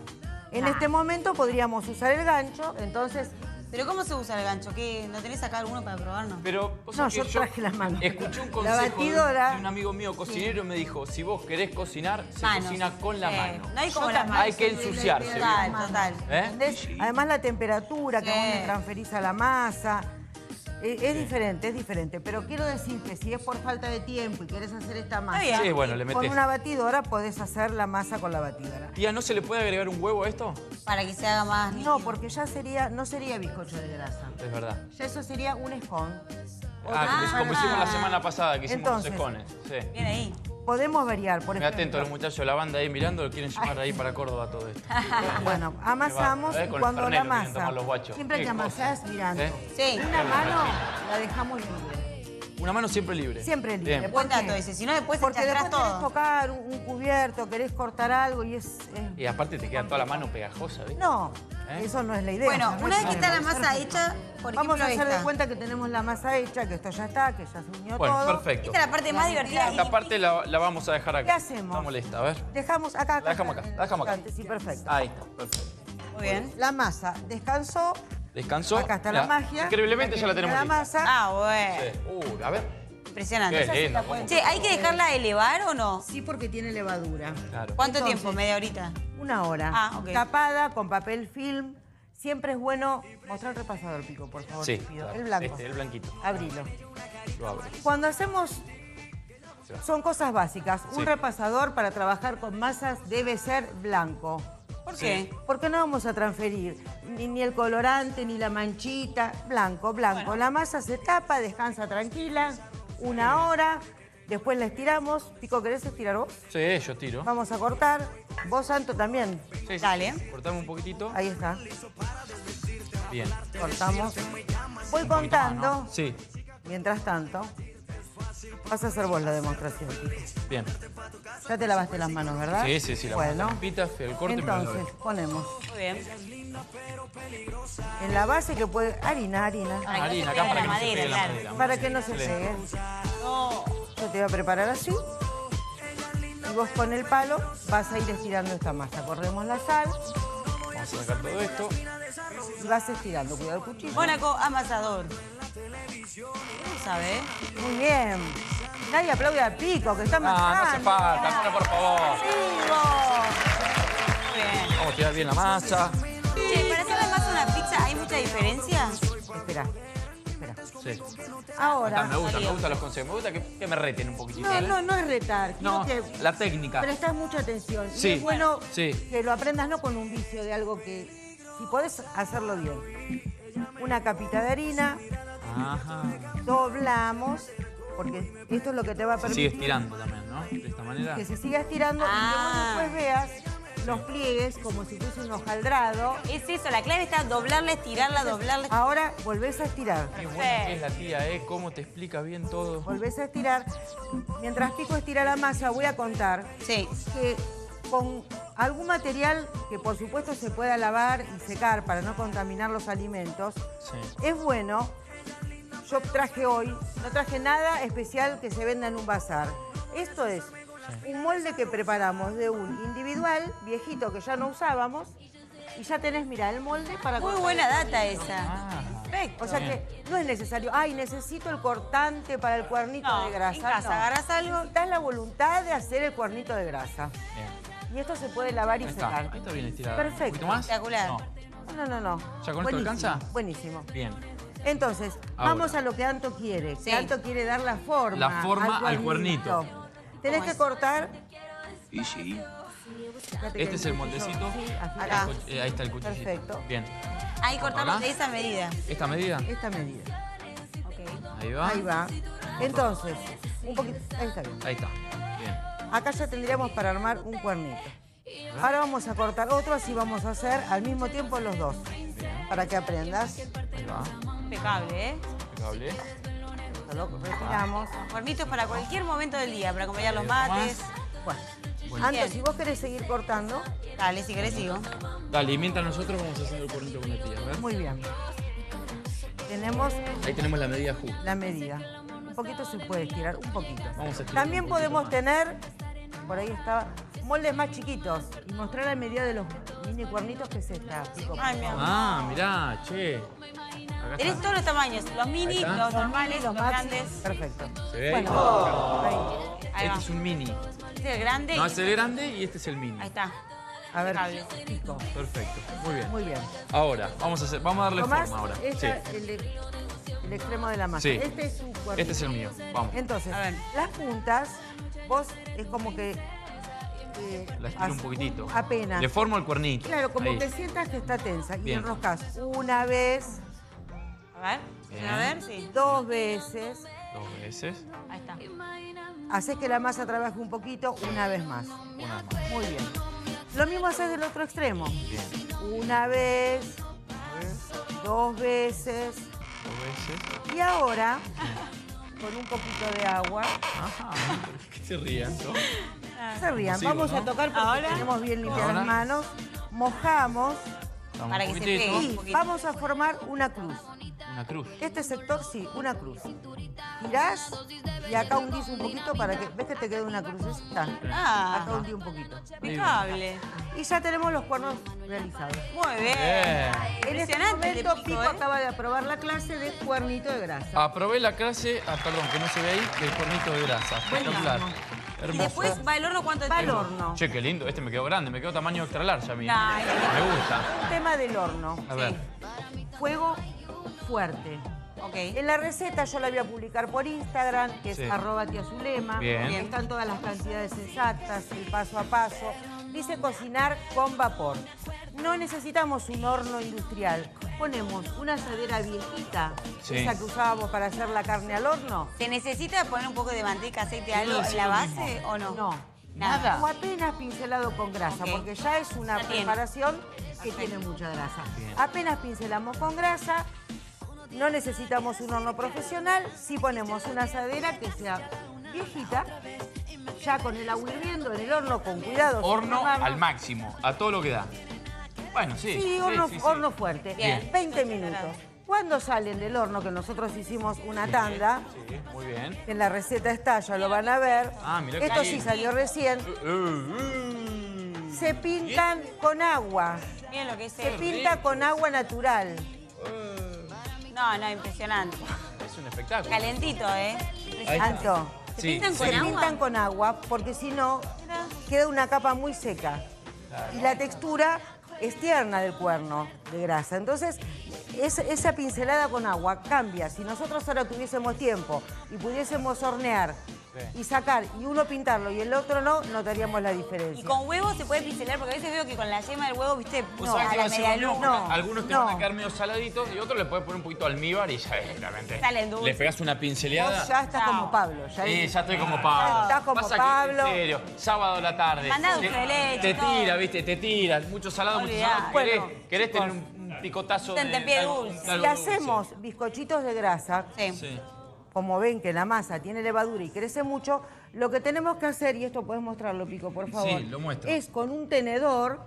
S5: En
S11: Ah.
S5: este momento podríamos usar el gancho, entonces...
S11: ¿Pero cómo se usa el gancho? ¿Qué? ¿No tenés acá alguno para probarnos?
S3: Pero, vos
S5: No,
S3: sabés
S5: yo
S3: que
S5: traje las manos.
S3: Escuché un consejo de un-
S5: batidora-
S3: de un amigo mío cocinero y me dijo, si vos querés cocinar, se
S11: Manos.
S3: cocina con la
S11: Sí.
S3: mano.
S11: No hay como las manos.
S3: Hay que ensuciarse.
S11: Total, total.
S3: ¿Eh?
S5: ¿entendés? Además la temperatura que
S11: Sí.
S5: vos le transferís a la masa. Eh, Es, diferente, es diferente. Pero quiero decir que si es por falta de tiempo y querés hacer esta masa.
S3: Sí, bueno, le
S5: con una batidora podés hacer la masa con la batidora.
S3: Tía, ¿no se le puede agregar un huevo a esto?
S11: Para que se haga más
S5: No, porque ya sería, no sería bizcocho de grasa.
S3: Es verdad.
S5: Ya eso sería un scone.
S3: Ah, como, como hicimos la semana pasada, que hicimos
S5: Entonces,
S3: los escones. Sí.
S11: Bien ahí.
S5: Podemos variar, por
S3: Me
S5: ejemplo.
S3: atento los muchachos de la banda ahí mirando, lo quieren llevar ahí para Córdoba todo esto.
S5: Bueno, amasamos
S3: Eh,
S5: y cuando la
S3: lo quieren
S5: masa,
S3: tomar los guachos.
S5: siempre que amasás mirando.
S3: ¿Eh?
S11: Sí.
S5: Una mano la dejamos libre.
S3: Una mano siempre libre.
S5: Siempre libre.
S3: Bien.
S11: Buen dato ese, si no después
S5: Porque
S11: te
S5: después
S11: atrás
S5: querés
S11: todo.
S5: tocar un, un cubierto, querés cortar algo y es... es-
S3: Y aparte te queda toda la mano pegajosa, ¿viste?
S5: No,
S3: ¿Eh?
S5: eso no es la idea.
S11: Bueno, una vez que está la masa hecha, por
S5: Vamos a
S11: ejemplo
S5: hacer de cuenta que tenemos la masa hecha, que esto ya está, que ya se unió
S3: Bueno,
S5: todo.
S3: perfecto.
S11: Esta es la parte más divertida.
S3: Esta parte la, la vamos a dejar acá.
S5: ¿Qué hacemos?
S3: Está molesta, a ver.
S5: Dejamos acá, acá.
S3: La dejamos acá, la dejamos acá.
S5: Sí, perfecto.
S3: Ahí está, perfecto.
S11: Muy bien.
S5: La masa descansó.
S3: Descansó.
S5: Acá está la magia.
S3: Increíblemente ya la tenemos
S5: La
S3: lista.
S5: masa.
S11: Ah, bueno.
S3: Sí. Uh, a ver.
S11: Impresionante.
S3: Qué lindo, cómo-
S11: Che, ¿hay que dejarla elevar o no?
S5: Sí, porque tiene levadura.
S3: Claro.
S11: ¿Cuánto
S5: Entonces,
S11: tiempo? ¿Media horita?
S5: Una hora.
S11: Ah, ok.
S5: Tapada con papel film. Siempre es bueno mostrar el repasador, Pico, por favor.
S3: Sí.
S5: te pido.
S3: claro.
S5: El blanco.
S3: Este, el blanquito.
S5: Abrilo.
S3: Lo abro.
S5: Cuando hacemos... Son cosas básicas. Un repasador para trabajar con masas debe ser blanco.
S11: ¿Por
S3: Sí.
S11: qué?
S5: Porque no vamos a transferir ni, ni el colorante, ni la manchita. Blanco, blanco. La masa se tapa, descansa tranquila, una hora. Después la estiramos. Pico, ¿querés estirar vos?
S3: Sí, yo tiro.
S5: Vamos a cortar. Vos, Santo, también.
S3: Sí, sí.
S11: Dale.
S3: Cortame un poquitito.
S5: Ahí está.
S3: Bien.
S5: Cortamos. Voy contando.
S3: Sí,
S5: Mientras tanto, vas a hacer vos la demostración. Pico.
S3: bien.
S5: Ya te lavaste las manos, ¿verdad?
S3: Sí, sí, sí. La
S5: Bueno,
S3: pita, el corte me lo
S5: entonces
S3: doy.
S5: ponemos
S11: Muy bien.
S5: En la base que puede... Harina, harina.
S3: Harina, acá para
S11: la
S3: que no se
S11: madera,
S3: pegue la
S11: claro.
S3: madera.
S5: Para que no se pegue.
S11: No.
S5: Yo te voy a preparar así. Y vos con el palo vas a ir estirando esta masa. Corremos la sal
S3: Vamos a sacar todo esto.
S5: y vas estirando. Cuidado el cuchillo.
S11: Mónaco amasador. ¿Cómo sabe?
S5: Muy bien. Nadie aplaude a Pico, que está
S3: Ah, no hace falta, por favor.
S11: Muy bien.
S3: Vamos a tirar bien la masa.
S11: Che, para hacer además una pizza, ¿hay mucha diferencia?
S5: Espera, espera.
S3: Sí.
S5: Ahora.
S3: Ah, me gusta, me gustan los consejos. Me gusta que, que me reten un poquitito.
S5: No,
S3: ¿eh?
S5: no, no es retar.
S3: No,
S5: que
S3: la técnica.
S5: prestás mucha atención. Y
S3: Sí,
S5: es bueno
S3: sí.
S5: que lo aprendas no con un vicio de algo que, si podés hacerlo bien. Una capita de harina,
S3: Ajá.
S5: doblamos, porque esto es lo que te va a
S3: Se sigue
S5: permitir
S3: estirando también, ¿no? De esta manera.
S5: que se siga estirando y que
S11: Ah.
S5: vos después veas los pliegues como si fuese un hojaldrado.
S11: Es eso, la clave está doblarla, estirarla, doblarla.
S5: Ahora volvés a estirar.
S3: Qué buena que es la tía, ¿eh? Cómo te explica bien todo.
S5: Volvés a estirar. Mientras Pico estira la masa, voy a contar
S11: Sí.
S5: que con algún material que por supuesto se pueda lavar y secar para no contaminar los alimentos,
S3: Sí.
S5: es bueno. Yo traje hoy, no traje nada especial que se venda en un bazar. Esto es un molde que preparamos de un individual viejito que ya no usábamos y ya tenés, mira, el molde para...
S11: Muy buena data esa.
S3: Ah,
S5: O sea
S11: Bien.
S5: que no es necesario, ay, necesito el cortante para el cuernito
S11: No,
S5: de grasa.
S11: en casa agarrás
S5: algo. Necesitas la voluntad de hacer el cuernito de grasa. Y esto se puede lavar y
S3: está.
S5: secar.
S3: Está bien estirada.
S5: Perfecto. Espectacular.
S3: No.
S5: No, no, no.
S3: ¿Ya con esto
S5: Buenísimo,
S3: alcanza?
S5: Buenísimo.
S3: Bien.
S5: Entonces,
S3: Ahora.
S5: vamos a lo que Anto quiere.
S11: Sí.
S5: Que Anto quiere dar la forma.
S3: La forma al cuernito.
S5: Tenés
S11: ¿Cómo
S5: que cortar.
S3: Y sí. Este es el moldecito.
S11: Acá.
S3: Eh, ahí está el cuchillo.
S5: Perfecto.
S3: Bien.
S11: Ahí cortamos de esa medida.
S3: ¿Esta medida?
S5: Esta medida.
S3: Ahí va.
S5: Ahí va. Entonces, un poquito. Ahí está bien.
S3: Ahí está. Bien.
S5: Acá ya tendríamos para armar un cuernito. Ahora vamos a cortar otro, así vamos a hacer al mismo tiempo los dos. Para que aprendas.
S3: Ahí va.
S11: Impecable, ¿eh?
S3: Impecable.
S5: Lo retiramos.
S11: Cuernitos para cualquier momento del día, para acompañar los
S3: está
S11: mates.
S5: Bueno. Si vos querés seguir cortando,
S11: Dale, si querés sigo.
S3: Dale, y mientras nosotros vamos haciendo el cuernito con la tía. A ver.
S5: muy bien. Tenemos
S3: Ahí tenemos la medida justa.
S5: la medida. Un poquito se puede estirar, un poquito.
S3: Vamos a estirar
S5: También podemos
S3: más.
S5: tener, por ahí estaba, moldes más chiquitos y mostrar la medida de los mini cuernitos que es esta. Pico.
S11: Ay, mi amor.
S3: Ah, mirá, che.
S11: Tenés todos los tamaños, los mini, los normales, los,
S5: Los
S11: grandes.
S5: Perfecto.
S3: ¿Se ve?
S5: Bueno,
S3: ahí.
S11: Va.
S3: Este es un mini.
S11: Este es el grande.
S3: No,
S11: y-
S3: es el grande y este es el mini.
S11: Ahí está.
S5: A ver, pico.
S3: Perfecto. Muy bien.
S5: Muy bien.
S3: Ahora, vamos a hacer, vamos a darle
S5: Tomás,
S3: forma ahora.
S5: esta-
S3: Sí.
S5: el, el extremo de la masa.
S3: Sí.
S5: Este es un cuernito.
S3: Este es el mío. Vamos.
S5: Entonces,
S11: A ver.
S5: las puntas, vos es como que... eh,
S3: La estiro un poquitito.
S5: Apenas.
S3: Le formo el cuernito.
S5: Claro, como
S3: Ahí.
S5: que sientas que está tensa. Y
S3: Bien.
S5: enroscas una vez,
S11: A ver.
S3: Bien.
S11: A ver, sí.
S5: dos veces.
S3: Dos veces.
S11: Ahí está.
S5: Haces que la masa trabaje un poquito, una vez más.
S3: Una más.
S5: Muy bien. Lo mismo haces del otro extremo.
S3: Bien.
S5: Una vez, dos veces.
S3: Dos veces.
S5: Y ahora, con un poquito de agua,
S3: Ajá. ¿Qué se rían? no?
S5: se rían. Vamos a tocar porque
S11: Ahora.
S5: tenemos bien limpias
S3: Ahora.
S5: las manos. Mojamos
S11: Para que se pegue.
S5: y vamos a formar una cruz.
S3: Una cruz.
S5: Este sector, sí, una cruz. Girás y acá hundís un poquito para que... ¿Ves que te queda una crucecita?
S11: Ah.
S5: Acá hundí un poquito.
S11: Impecable.
S5: Y ya tenemos los cuernos realizados.
S11: Muy bien.
S3: Bien.
S5: En este
S11: el
S5: momento,
S11: Pico,
S5: Pico
S11: ¿eh?
S5: acaba de aprobar la clase de cuernito de grasa.
S3: Aprobé la clase, ah, perdón, que no se ve ahí, del cuernito de grasa. Espectacular.
S11: Y
S3: Hermoso.
S11: después va el horno cuánto
S5: Va
S11: tiempo?
S5: horno.
S3: Che, qué lindo. Este me quedó grande, me quedó tamaño extra large a mí.
S11: Ay,
S3: Me gusta.
S5: Tema del horno.
S3: A ver.
S5: Fuego fuerte. En la receta yo la voy a publicar por Instagram, que es
S3: Sí.
S5: arroba tía Zulema.
S3: Bien.
S5: Están todas las cantidades exactas, el paso a paso. Dice cocinar con vapor. No necesitamos un horno industrial. Ponemos una asadera viejita,
S3: Sí.
S5: esa que usábamos para hacer la carne al horno.
S11: ¿Se necesita poner un poco de manteca, aceite, algo en la base o no?
S5: No.
S11: Nada.
S5: O apenas pincelado con grasa, porque ya es una preparación que tiene mucha grasa.
S3: Bien.
S5: Apenas pincelamos con grasa, no necesitamos un horno profesional, si ponemos una asadera que sea viejita, ya con el agua hirviendo en el horno con cuidado.
S3: Horno al máximo, a todo lo que da. Bueno, sí.
S5: Sí, horno,
S3: sí, sí.
S5: horno fuerte.
S3: Bien.
S5: 20 minutos. Cuando salen del horno, que nosotros hicimos una tanda,
S3: Sí, muy bien.
S5: en la receta está, ya lo van a ver.
S3: Ah, mirá qué
S5: Esto sí salió recién.
S3: Eh, eh.
S5: Se pintan con agua.
S11: Miren lo que es
S5: Se pinta con agua natural.
S11: No, no, impresionante.
S3: Es un espectáculo.
S11: Calentito, ¿eh?
S5: Anto,
S11: ¿Se
S3: Sí,
S11: pintan
S3: sí.
S11: con
S5: se
S11: agua?
S5: pintan con agua porque si no queda una capa muy seca. Y la textura es tierna del cuerno de grasa. Entonces, es- esa pincelada con agua cambia. Si nosotros ahora tuviésemos tiempo y pudiésemos hornear y sacar y uno pintarlo y el otro no, notaríamos la
S11: Y
S5: diferencia.
S11: con huevo se puede pincelar, porque a veces veo que con la yema del huevo, viste, no, a
S3: que
S11: la
S3: va a ser
S11: media
S3: porque Algunos te
S5: no.
S3: van a quedar medio saladitos y otros le puedes poner un poquito de almíbar y ya es, realmente.
S11: Salen dulces.
S3: Le pegas una pinceleada.
S5: Vos ya estás como Pablo. Ya
S3: Sí, ya estoy como Pablo.
S5: Estás como
S3: Pasa que,
S5: Pablo.
S3: en serio, sábado a la tarde.
S11: Mandá dulce
S3: te,
S11: de leche,
S3: Te tira, viste, te tira. Mucho salado, mucho
S11: Olvidá.
S3: salado. Querés,
S5: Bueno,
S3: querés
S5: chicos.
S3: tener un picotazo de,
S11: Tentempié
S3: de algo-
S11: dulce.
S5: Si
S3: dulce.
S5: hacemos bizcochitos de grasa,
S11: Sí.
S3: Sí.
S5: Como ven que la masa tiene levadura y crece mucho, lo que tenemos que hacer, y esto puedes mostrarlo, Pico, por favor,
S3: Sí, lo muestro.
S5: es con un tenedor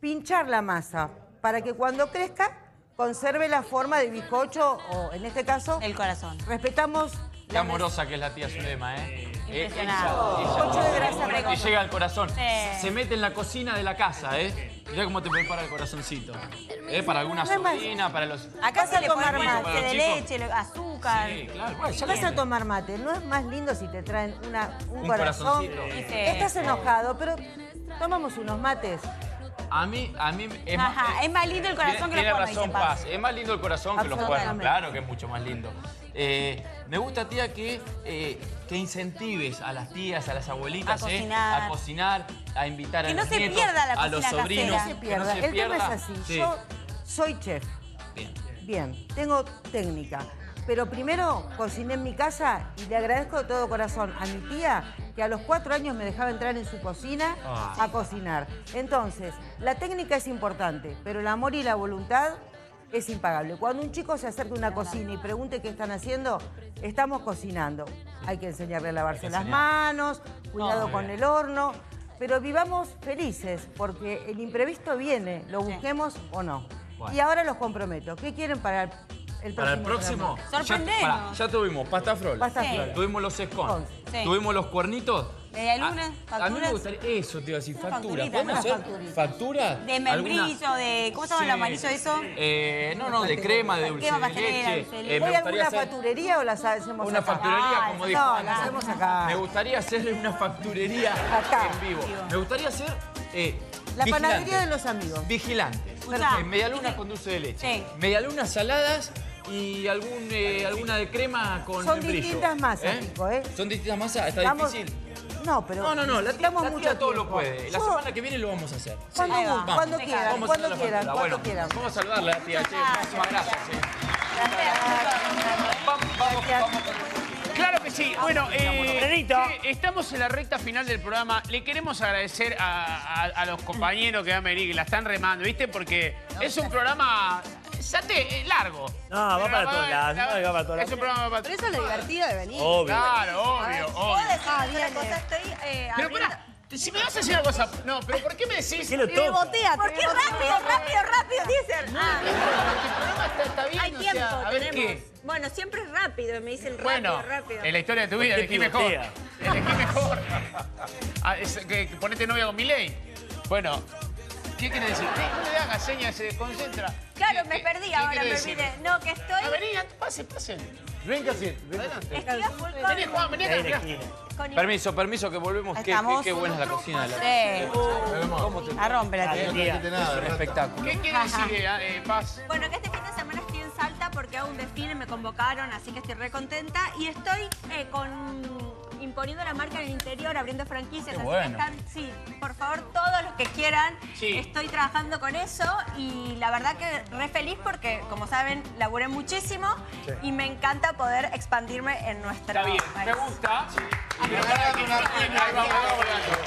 S5: pinchar la masa para que cuando crezca conserve la forma de bizcocho o, en este caso,
S11: El corazón.
S5: respetamos
S3: Qué amorosa que es la tía Zulema, ¿eh?
S11: Impresionante.
S3: ella- ella-
S5: Bizcocho de grasa
S3: que
S5: redondo.
S3: llega al corazón.
S11: Sí.
S3: Se mete en la cocina de la casa, ¿eh? Mirá cómo te prepara el corazoncito. ¿Eh? Para alguna sobrina, para los...
S5: Acá se
S9: a
S5: le
S9: tomar mate de leche, le- azúcar.
S3: Sí, claro. Bueno, ya
S5: Vas a tomar mate. ¿No es más lindo si te traen una, un,
S3: Un
S5: corazón?
S3: corazoncito.
S5: Estás enojado, pero tomamos unos mates.
S3: A mí, a mí es más...
S9: Ajá, es más lindo el corazón
S3: Tiene-
S9: que los
S3: tiene
S9: cuernos,
S3: razón,
S9: dice Paz.
S3: Paz. Es más lindo el corazón que los cuernos. Claro que es mucho más lindo. Eh, me gusta, tía, que, eh, que incentives a las tías, a las abuelitas,
S9: A
S3: eh,
S9: cocinar.
S3: a cocinar, a invitar a
S9: Que no
S3: los
S9: se
S3: nietos,
S9: pierda la
S3: a los
S9: cocina
S3: sobrinos.
S9: casera.
S5: se
S3: que
S5: pierda.
S3: no se
S5: el tema
S3: pierda.
S5: es así.
S3: Sí.
S5: Yo soy chef.
S3: Bien.
S5: Bien, tengo técnica. Pero primero cociné en mi casa y le agradezco de todo corazón a mi tía que a los cuatro años me dejaba entrar en su cocina
S3: Ah.
S5: a cocinar. Entonces, la técnica es importante, pero el amor y la voluntad es impagable. Cuando un chico se acerca a una cocina y pregunte qué están haciendo, estamos cocinando. Hay que enseñarle a lavarse las manos, cuidado con el horno, pero vivamos felices porque el imprevisto viene, lo busquemos o no.
S3: Bueno.
S5: Y ahora los comprometo. ¿Qué quieren para el, el próximo?
S3: Para el próximo,
S5: programa?
S3: ya, tuvimos pasta frola,
S5: Pasta Sí. frola.
S3: tuvimos los scones,
S9: Sí.
S3: tuvimos los cuernitos.
S9: Media luna,
S3: A- A, mí me gustaría, eso te iba a decir, factura. ¿Podemos hacer
S5: facturita.
S3: factura?
S9: De membrillo, de. ¿Cómo se llama el amarillo eso?
S3: Eh, no, no, de crema, de dulce de leche. Eh,
S9: leche.
S3: me
S5: ¿Voy a
S3: gustaría
S5: alguna
S3: hacer
S5: facturería o las hacemos
S3: una
S5: acá?
S3: facturería,
S9: Ah,
S3: como dijo.
S5: No, las hacemos acá.
S3: Me gustaría hacerle una facturería
S5: Acá.
S3: en vivo. Me gustaría hacer eh,
S5: La
S3: vigilantes.
S5: panadería de los amigos.
S3: Vigilantes.
S9: Escuchá.
S3: Eh, medialunas con dulce de leche.
S9: Sí.
S3: Medialunas saladas y algún, eh, alguna de crema con
S5: Son
S3: membrillo.
S5: distintas masas,
S3: ¿Eh?
S5: Nico, ¿eh?
S3: Son distintas masas, está
S5: Vamos-
S3: difícil.
S5: No, pero
S3: No, no, no, la tía, la tía
S5: mucho
S3: todo lo puede. La
S5: Yo-
S3: semana que viene lo vamos a hacer.
S9: Va.
S5: guste, cuando quieran, cuando quieran, cuando
S3: Bueno,
S5: quieran.
S3: Vamos a saludarle a la tía. Che, muchísimas gracias. eh. Vamos, vamos, vamos.
S1: Claro que sí. Bueno, eh, che, estamos en la recta final del programa. Le queremos agradecer a, a- a los compañeros que van a venir, que la están remando, ¿viste? Porque es un programa sate, eh, largo.
S7: No, va
S1: Pero
S7: para todos lados,
S1: la-
S7: va para todos
S1: Es un programa para
S4: Pero eso es lo divertido de venir.
S7: Obvio.
S1: Claro, obvio,
S9: ¿Puedo
S1: obvio.
S9: decir
S4: Ah,
S9: otra
S4: viene.
S9: cosa? Estoy eh,
S1: Pero
S9: abriendo-
S1: pará, si me vas a decir una cosa... No, pero ¿por qué me decís...
S7: ¿Qué lo
S4: Te
S7: toca?
S4: botea,
S9: ¿Por qué rápido, rápido, rápido, dicen? Ah,
S1: El programa está, está bien,
S9: hay
S1: o
S9: tiempo,
S1: sea, a ver
S9: tenemos.
S1: qué.
S9: Bueno, siempre es rápido, me dicen rápido,
S1: Bueno,
S9: rápido.
S1: en la historia de tu vida
S7: qué
S1: elegí mejor.
S7: pivotea?
S1: Elegí mejor. Ah, es que, que ponete novia con Milei. Bueno, ¿qué quiere decir? Eh, No le hagas señas, se desconcentra.
S9: Claro,
S1: ¿Qué-
S9: me
S1: qué-
S9: perdí
S1: qué
S9: ahora, me olvidé. No, que estoy,
S1: Ah, vení, pase, pase.
S13: Venga, sí.
S1: Adelante.
S9: estoy a full
S1: Vení, Juan, vení acá.
S9: Con...
S3: Permiso, permiso, que volvemos. Qué, qué, buena es la cocina de la
S9: Sí.
S3: ¿Cómo te
S9: A.
S13: No
S3: Es un espectáculo.
S1: ¿Qué quiere decir, eh, eh, Paz?
S9: Bueno, que este fin de semana estoy en Salta porque hago un desfile, me convocaron, así que estoy re contenta. Y estoy eh, con imponiendo la marca en el interior, abriendo franquicias.
S3: Qué
S9: así
S3: bueno.
S9: que están, sí, por favor, todos los que quieran.
S1: Sí.
S9: Estoy trabajando con eso y la verdad que re feliz porque, como saben, laburé muchísimo y me encanta poder expandirme en nuestra
S1: Está bien, me
S9: país.
S1: gusta. Ahí va.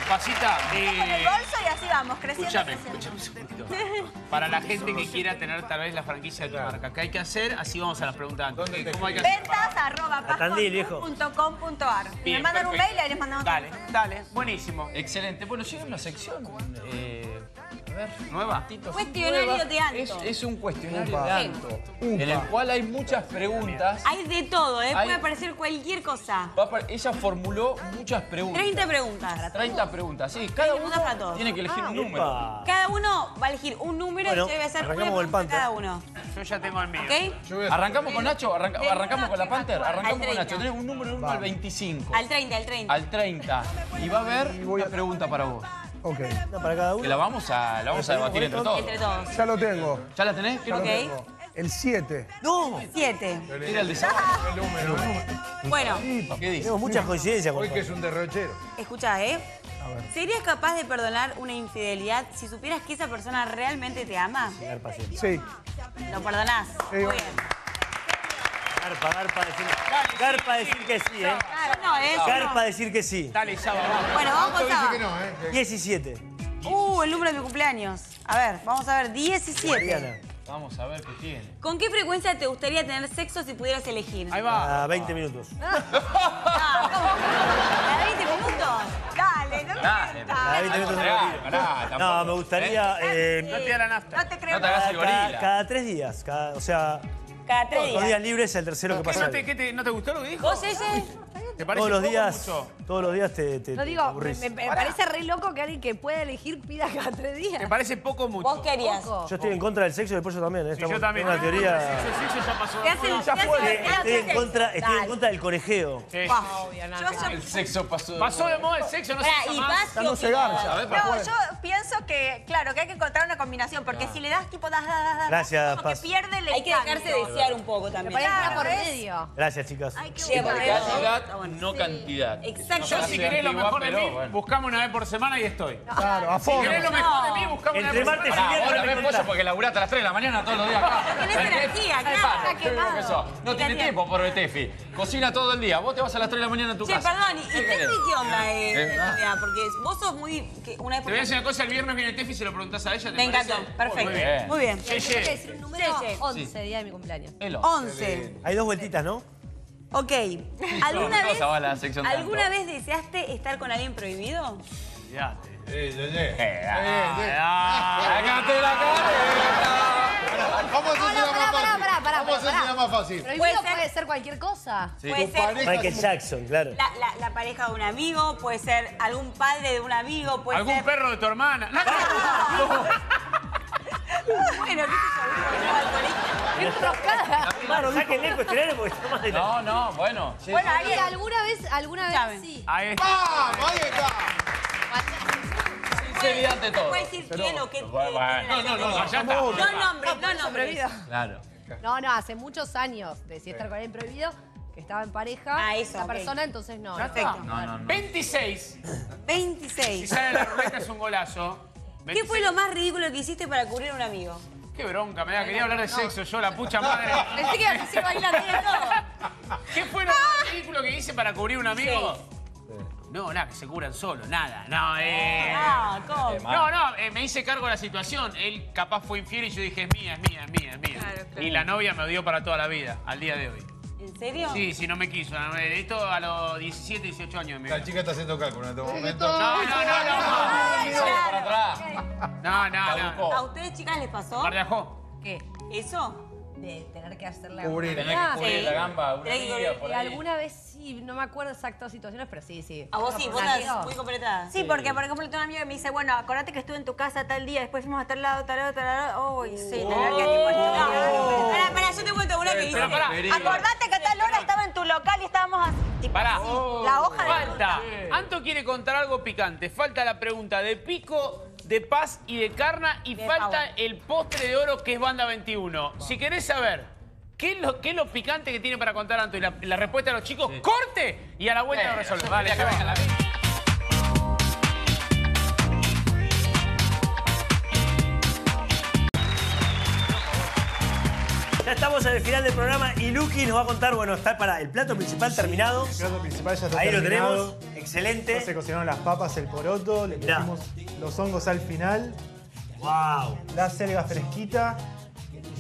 S1: Pasita, eh,
S9: bolso y así vamos, creciendo.
S1: Escúchame, escúchame un segundito. Para la gente que quiera tener tal vez la franquicia de tu marca, ¿qué hay que hacer? Así vamos a las preguntas. antes. ¿Cómo hay que hacer?
S9: Ventas arroba. Me
S1: Bien,
S9: mandan un
S1: perfecto.
S9: mail y ahí les mandamos
S1: Dale, dale, buenísimo.
S3: Excelente. Bueno, llega una sección. eh, a ver,
S1: ¿Nueva?
S9: Cuestionario
S3: nueva.
S9: de Anto.
S3: Es, es un cuestionario
S8: Upa.
S3: de Anto. En el cual hay muchas preguntas.
S11: Hay de todo, ¿eh?
S3: Hay-
S11: Puede aparecer cualquier cosa.
S3: A Ella formuló muchas preguntas.
S11: 30 preguntas.
S3: 30 preguntas, sí. Cada uno
S11: preguntas para todos.
S3: tiene que elegir un número.
S7: Epa.
S11: Cada uno va a elegir un número
S7: Bueno,
S11: y debe hacer una
S7: arrancamos con el
S11: cada uno.
S1: Yo ya tengo el mío.
S11: ¿Ok?
S3: Arrancamos con Nacho, Arranca- arrancamos con la Panther, arrancamos con
S11: 30.
S3: Nacho. Tenés un número del 1 al 25.
S11: Al 30, al 30.
S3: Al 30. Y va a haber una pregunta para vos.
S8: Ok,
S7: Una para cada
S3: Que
S7: uno.
S3: la vamos a, la vamos a debatir entre todos.
S11: Entre todos.
S8: ya lo tengo.
S3: ¿Ya la tenés?
S8: Ya lo
S11: Ok.
S8: tengo. El 7.
S7: No,
S11: 7.
S3: Era el de Saba.
S11: Bueno,
S3: ¿Qué dice?
S7: tenemos muchas coincidencias con
S13: Hoy que es un derrochero.
S11: escucha, ¿eh? ¿Serías capaz de perdonar una infidelidad si supieras que esa persona realmente te ama?
S8: Sí.
S11: ¿Lo perdonás?
S8: Sí,
S11: Muy bien.
S7: Garpa, garpa decir, garpa decir que sí, ¿eh?
S11: Claro, no, ¿eh? Yo
S7: Garpa
S11: no.
S7: decir que sí.
S1: Dale, Saba, vamos.
S11: Bueno, vamos con
S13: Dice que no, ¿eh?
S7: 17.
S11: Uh, el número de mi cumpleaños. A ver, vamos a ver, 17.
S7: Mariana.
S3: Vamos a ver qué tiene.
S11: ¿Con qué frecuencia te gustaría tener sexo si pudieras elegir?
S1: Ahí va.
S7: A 20 minutos.
S11: Ah. ¿Cada 20 minutos?
S9: Dale, no me
S3: Dale.
S7: Cada 20 minutos. No,
S3: tampoco.
S7: me gustaría. eh,
S1: No te da la nafta.
S9: No te creo.
S3: No te hagas
S7: cada, tres días. cada- o sea,
S11: Cada tres
S7: dos
S11: días.
S7: días libres, el tercero que
S1: ¿Qué
S7: pasa.
S1: no te, qué te- no te gustó lo que dijo?
S11: ¿Vos, ese?
S1: ¿Te parece
S7: Todos los
S1: poco
S7: días.
S1: mucho?
S7: Todos los días te, te,
S4: No
S7: te
S4: digo, me,
S7: aburrís.
S4: me- me parece re loco que alguien que pueda elegir pida cada tres días.
S1: Me parece poco o mucho.
S11: Vos querías.
S4: Poco.
S7: Yo estoy en contra del sexo y del pollo también. ¿eh?
S1: Sí, yo también.
S7: tengo una teoría...
S1: El sexo ya pasó.
S7: Eh, Estoy en contra, estoy en
S4: Dale.
S7: contra del corejeo.
S1: Sí.
S4: Obvio, no,
S11: Yo
S3: El sexo pasó de
S1: Pasó de
S3: moda.
S1: el sexo, no
S11: Pará,
S1: se
S11: y
S1: usa
S11: Paz,
S1: más.
S11: ¿qué
S8: Ya no se garcha.
S3: A ver, para
S9: No, yo pienso que, claro, que hay que encontrar una combinación, porque si le das tipo das, das, das, das,
S7: Gracias,
S9: como que
S7: Paz.
S9: pierde el
S11: Hay que
S9: encanto.
S11: dejarse desear un poco
S4: Me
S11: también.
S4: parece que está por medio.
S7: Gracias, chicas.
S9: Ay, qué
S11: Sí,
S9: bueno.
S11: porque-
S3: Calidad,
S11: Está bueno.
S3: No cantidad.
S11: Exacto.
S1: Yo si querés lo mejor de mí,
S3: bueno.
S1: buscame una vez por semana y estoy.
S8: Claro, a
S1: Si
S8: fondo.
S1: querés lo mejor de mí, buscame una
S7: Entre
S1: vez por
S7: martes y
S1: semana.
S3: Ves
S7: encontrás.
S3: pollo porque laburaste a las 3 de la mañana todos los días acá.
S11: Tenés energía,
S3: ¿Qué
S11: claro.
S3: No tiene tiempo por Tefi. Cocina todo el día. Vos te vas a las 3 de la mañana a tu
S11: Che,
S3: casa.
S11: perdón, ¿y
S3: ¿Qué
S11: Tefi qué onda eh,
S3: Eh?
S11: Porque vos sos muy... una vez
S1: Te voy a decir una cosa, el viernes viene Tefi y se lo preguntás a ella, ¿te
S11: Me encantó, perfecto.
S1: Muy bien. Che,
S4: Tengo que
S1: che.
S4: decir un número
S11: Sí, sí.
S4: 11, día de mi cumpleaños.
S3: Elo.
S11: 11.
S7: Hay dos vueltitas, ¿no?
S11: Ok. ¿Alguna vez. ¿alguna vez deseaste estar con alguien prohibido?
S1: Ya.
S13: Eh, yo llegué.
S3: Eh, ah,
S13: Eh,
S1: Ah,
S3: Sácate la careta.
S13: ¿Cómo se
S4: No, no,
S13: llama
S4: pará,
S13: más
S4: pará,
S13: fácil?
S4: pará, pará,
S13: ¿Cómo se llama más fácil?
S4: Prohibido
S11: Puede ser-
S4: cualquier cosa.
S11: Puede ser
S7: Michael Jackson, claro.
S11: la, la- la pareja de un amigo, puede ser algún padre de un amigo, puede
S1: ¿Algún
S11: ser...
S1: perro de tu hermana? No,
S11: Bueno, qué sé yo, uno
S7: Claro, saquen el cuestionario porque está más de
S3: No, no, bueno.
S4: Bueno, ¿y alguna vez, alguna vez sí?
S1: Ahí está.
S13: ¡Vamos! Ahí está.
S3: Sinceridad ante todo.
S11: Puede decir quién o qué...
S3: Bueno,
S1: No, no, no, está.
S11: No nombres, no nombres.
S4: Prohibido.
S3: Claro.
S4: No, no, hace muchos años decidí estar con alguien prohibido, que estaba en pareja.
S11: Ah, eso,
S4: La
S11: ok.
S4: persona, entonces no. No,
S1: está.
S4: no.
S3: No, no, no.
S1: 26. Si
S11: 26.
S1: sale la ruleta es un golazo.
S11: ¿Qué fue lo más ridículo que hiciste para cubrir a un amigo?
S1: Qué bronca, me da. Quería hablar de sexo yo, la pucha madre.
S4: Pensé que iba a decir bailar bien todo.
S1: ¿Qué fue lo más ridículo que hice para cubrir un amigo? No, nada, que se curan solo, nada. No, eh.
S11: Ah, ¿cómo?
S1: No, no, eh, me hice cargo de la situación. Él capaz fue infiel y yo dije, es mía, es mía, es mía, es mía.
S11: Claro, claro.
S1: Y la novia me odió para toda la vida, al día de hoy.
S11: ¿En serio?
S1: Sí, sí, no me quiso. no me- Esto a los 17, 18 años
S13: La chica está haciendo cálculo en este momento.
S1: No, no, no, no.
S11: Ay,
S3: Para
S11: claro.
S3: atrás.
S1: No, no, no.
S11: ¿A ustedes, chicas, les pasó
S1: Bardeajó.
S4: ¿Qué?
S11: eso?
S4: De tener que hacerle
S13: Cubrir.
S3: Tenés
S4: Ah,
S3: que cubrir
S11: sí.
S3: la gamba a una
S11: Tenés que cubrir-
S3: por ahí.
S4: alguna vez sí, no me acuerdo exactas situaciones, pero sí, sí.
S11: A vos sí, vos
S4: un
S11: estás
S4: amigo.
S11: muy completada.
S9: Sí, porque por ejemplo tengo una amiga que me dice, bueno, acordate que estuve en tu casa tal día, después fuimos a tal lado, tal lado, tal lado. Uy, sí, tener que tipo.
S11: Pará, pará, yo te cuento una que dice.
S1: Pero pará,
S9: Acordate que a tal hora estaba en tu local y estábamos así, tipo
S1: Pará.
S9: así, la hoja de
S1: Falta. Anto quiere contar algo picante. Falta la pregunta de Pico, de Paz y de Carna. Y
S11: De
S1: falta el postre de oro que es Banda 21. Si querés saber qué es lo, qué es lo picante que tiene para contar Anto y la, la respuesta de los chicos, corte y a la vuelta lo resuelve. Vale,
S3: que venga la-
S7: Ya estamos en el final del programa y Lucky nos va a contar, bueno, está para el plato principal terminado.
S2: El plato principal ya está
S7: Ahí lo tenemos,
S2: Ya se
S7: excelente.
S2: cocinaron las papas, el poroto, le pusimos los hongos al final,
S7: Wow.
S2: la selga fresquita.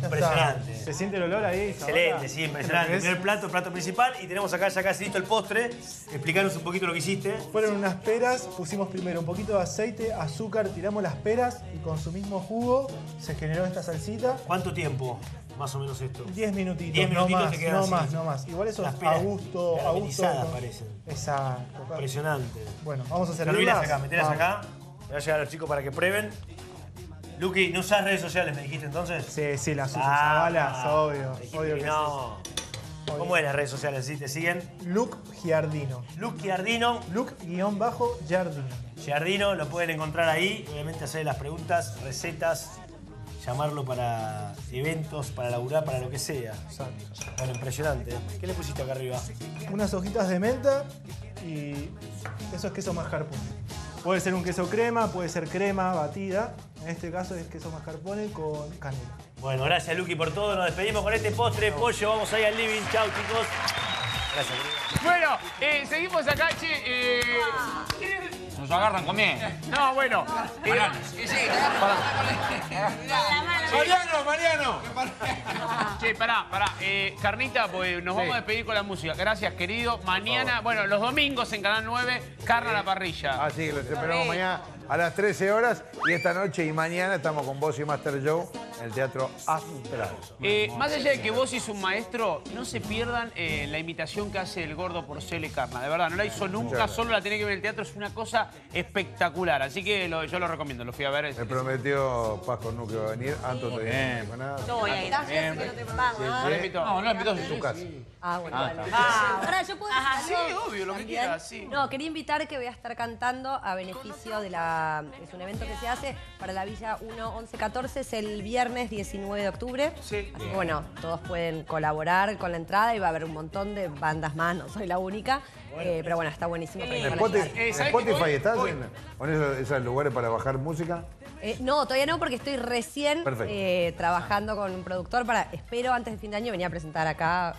S7: Impresionante.
S2: ¿Se siente el olor ahí?
S7: Excelente, sí, impresionante. Primer plato, plato principal y tenemos acá ya casi listo el postre. Explicaros un poquito lo que hiciste.
S2: Fueron unas peras, pusimos primero un poquito de aceite, azúcar, tiramos las peras y con su mismo jugo se generó esta salsita.
S7: ¿Cuánto tiempo más o menos esto?
S2: 10 minutitos,
S7: 10
S2: no
S7: minutitos
S2: más,
S7: te quedan
S2: no
S7: así.
S2: más, no más. Igual eso es a gusto, a gusto.
S7: parecen.
S2: Exacto.
S7: Impresionante.
S2: Bueno, vamos a
S7: Servilas
S2: servirlas.
S7: acá, metelas
S2: Vamos.
S7: acá. Le va a llegar a los chicos para que prueben. Lucky, ¿no usás redes sociales, me dijiste entonces?
S2: Sí, sí, las uso,
S7: Ah,
S2: Zabalas, obvio. obvio
S7: que no. ¿Cómo es las redes sociales? ¿Sí te siguen?
S2: Luke Giardino.
S7: Luke Giardino.
S2: Luke guion bajo Giardino.
S7: Giardino, lo pueden encontrar ahí. Obviamente hacer las preguntas, recetas, llamarlo para eventos, para laburar, para lo que sea.
S2: Exacto.
S7: Bueno, impresionante. ¿Qué le pusiste acá arriba?
S2: Unas hojitas de menta y eso es queso mascarpone. Puede ser un queso crema, puede ser crema batida. En este caso es queso mascarpone con canela.
S7: Bueno, gracias Lucky por todo. Nos despedimos con este postre, pollo. Vamos ahí al living. Chau, chicos. Gracias, querido.
S1: Bueno, eh, seguimos acá, che. eh,
S3: Nos agarran comiendo.
S1: no, bueno. eh,
S13: Mariano, Mariano.
S1: Che, pará, pará. Eh, Carnita, pues nos vamos a despedir con la música. Gracias, querido. Mañana, bueno, los domingos en Canal 9, carne a la parrilla.
S13: Así que los esperamos mañana
S16: a las 13 horas. Y esta noche y mañana estamos con vos y Master Joe en el Teatro Astral.
S1: Eh, más allá de que vos sos un maestro, no se pierdan eh, la imitación que hace el gordo Porcel Carna. De verdad, no la hizo nunca, solo la tiene que ver en el teatro. Es una cosa espectacular. Así que lo- yo lo recomiendo, lo fui a ver. es-
S16: Me prometió Paz Cornu que va a venir. Anto todavía
S1: bien.
S16: no dijo nada.
S1: Yo voy a ir.
S4: No.
S16: Sí, sí.
S1: lo invitó.
S3: No, no invitó.
S16: En tu casa.
S4: Ah, bueno,
S16: Ah.
S4: Ah, Ahora, ¿yo puedo decir
S1: sí, obvio, lo que quieras, sí.
S4: No, quería invitar que voy a estar cantando a beneficio de la... Es un evento que se hace para la Villa 1 11 14, es el viernes 19 de octubre.
S1: Sí.
S4: Así que bueno, todos pueden colaborar con la entrada y va a haber un montón de bandas más, no soy la única. Eh, pero bueno, está buenísimo. para
S16: ¿En Spotify,
S4: llegar.
S1: Eh,
S16: en
S1: ¿sabes qué?
S16: Spotify
S1: Hoy-
S16: estás?
S1: hoy-
S16: en- ¿Con esos, esos lugares para bajar música?
S4: Eh, no, todavía no, porque estoy recién eh, trabajando con un productor para, espero antes de fin de año venir a presentar acá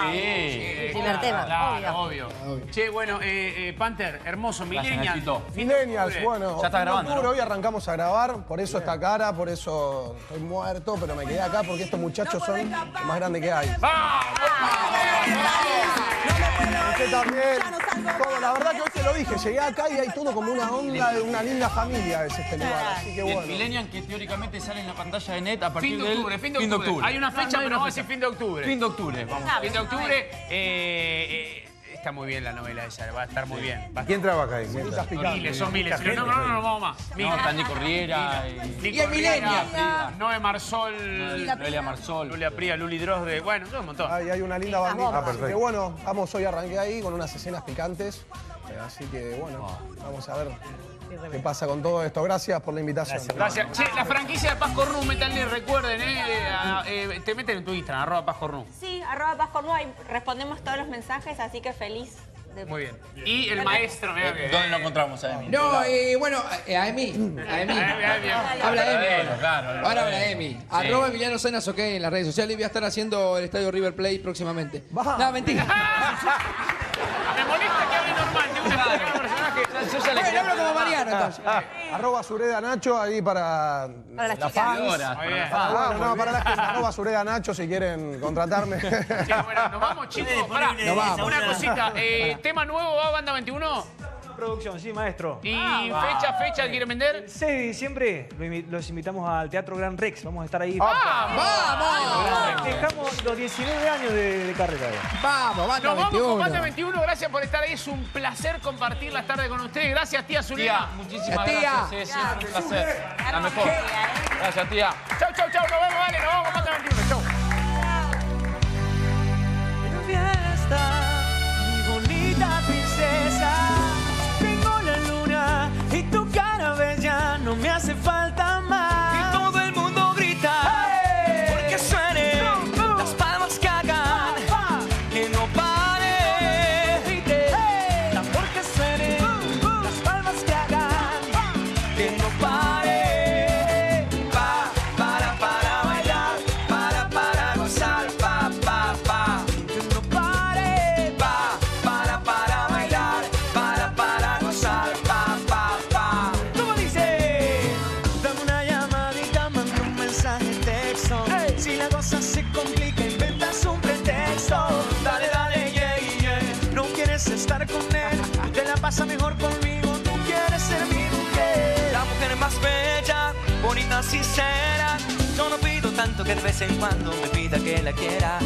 S1: Sí,
S4: el primer tema.
S1: Claro,
S4: obvio.
S1: obvio. Che, bueno, eh, eh, Panther, hermoso,
S8: Millennials,
S1: octubre.
S8: bueno,
S3: Ya está grabando,
S8: octubre,
S3: ¿no?
S8: hoy arrancamos a grabar, por eso esta cara, por eso estoy muerto, pero me quedé acá porque estos muchachos son lo más grandes que hay. Usted también, todo, la verdad que hoy te lo dije, llegué acá y hay todo como una onda de una linda familia es este lugar, así que
S3: El
S8: bueno.
S3: Que teóricamente sale en la pantalla de net a partir
S1: Fin de
S3: del
S1: octubre, fin de octubre. Hay una fecha,
S3: No, no
S1: pero
S3: hay
S1: vamos a decir fin de octubre.
S3: Fin de octubre, vamos.
S1: Fin de octubre. eh, eh, está muy bien la novela esa, va a estar muy bien. Va a
S16: ¿Quién trabaja ahí?
S1: Miles, son miles.
S16: Mucha
S1: No, no, no, no, vamos más.
S3: No,
S1: Miles.
S3: está Nico Riera y...
S1: Nico Riera. Noé Marsol,
S3: Noelia Marsol.
S1: Lulia Pría, Luli Drosde. Bueno, un montón.
S8: Ahí hay una linda bandita.
S16: Ah, perfecto.
S8: que bueno, vamos hoy arranqué ahí con unas escenas picantes. eh, Así que bueno, vamos a ver qué pasa con todo esto. Gracias por la invitación.
S1: Gracias. Che, la franquicia de Paz Cornu, métanle, recuerden, eh, a- eh, te meten en tu Instagram, arroba Paz Cornu.
S9: Sí, arroba Paz Cornu, ahí respondemos todos los mensajes, así que feliz. De...
S1: Muy bien. Y el maestro, mira que...
S3: ¿Dónde lo encontramos a Emi?
S14: No, eh, bueno, eh, a Emi. A Emi.
S1: Ah, bien.
S14: Habla Emi.
S3: Claro.
S14: Ahora habla Emi. Arroba Emiliano Cenas, ok, en las redes sociales. Voy a estar haciendo el estadio River Plate próximamente. No, mentira.
S1: Me molesta
S14: entonces.
S8: Arroba Sureda Nacho ahí para,
S4: Para las
S8: las
S4: chicas.
S8: fans.
S3: Seguidoras,
S1: Muy
S3: para
S1: bien.
S3: las fans.
S8: Ah, bueno, no, para las que arroba Sureda Nacho si quieren contratarme.
S1: Sí, bueno, nos vamos, chicos. Pará,
S7: Nos
S14: vamos.
S1: una cosita. eh, tema nuevo, ¿va Banda 21?
S10: Producción, sí, maestro.
S1: ¿Y fecha, fecha quieren vender?
S10: El 6 de diciembre lo invi- los invitamos al Teatro Gran Rex. Vamos a estar ahí.
S14: ¡Vamos!
S10: Dejamos los 19 años de, de carrera.
S14: Vamos, banda
S1: Nos vamos con
S14: 21.
S1: Banda 21. Gracias por estar ahí. Es un placer compartir las tardes con ustedes. Gracias, tía
S3: Tía,
S1: Zulema.
S3: muchísimas
S14: Tía.
S3: gracias. Es siempre un placer. La mejor. Gracias, tía.
S1: Chau, chau, chau. Nos vemos, dale. Nos vamos con Banda 21. Chau.
S17: fiesta, no me hace falta cuando me pida que la quiera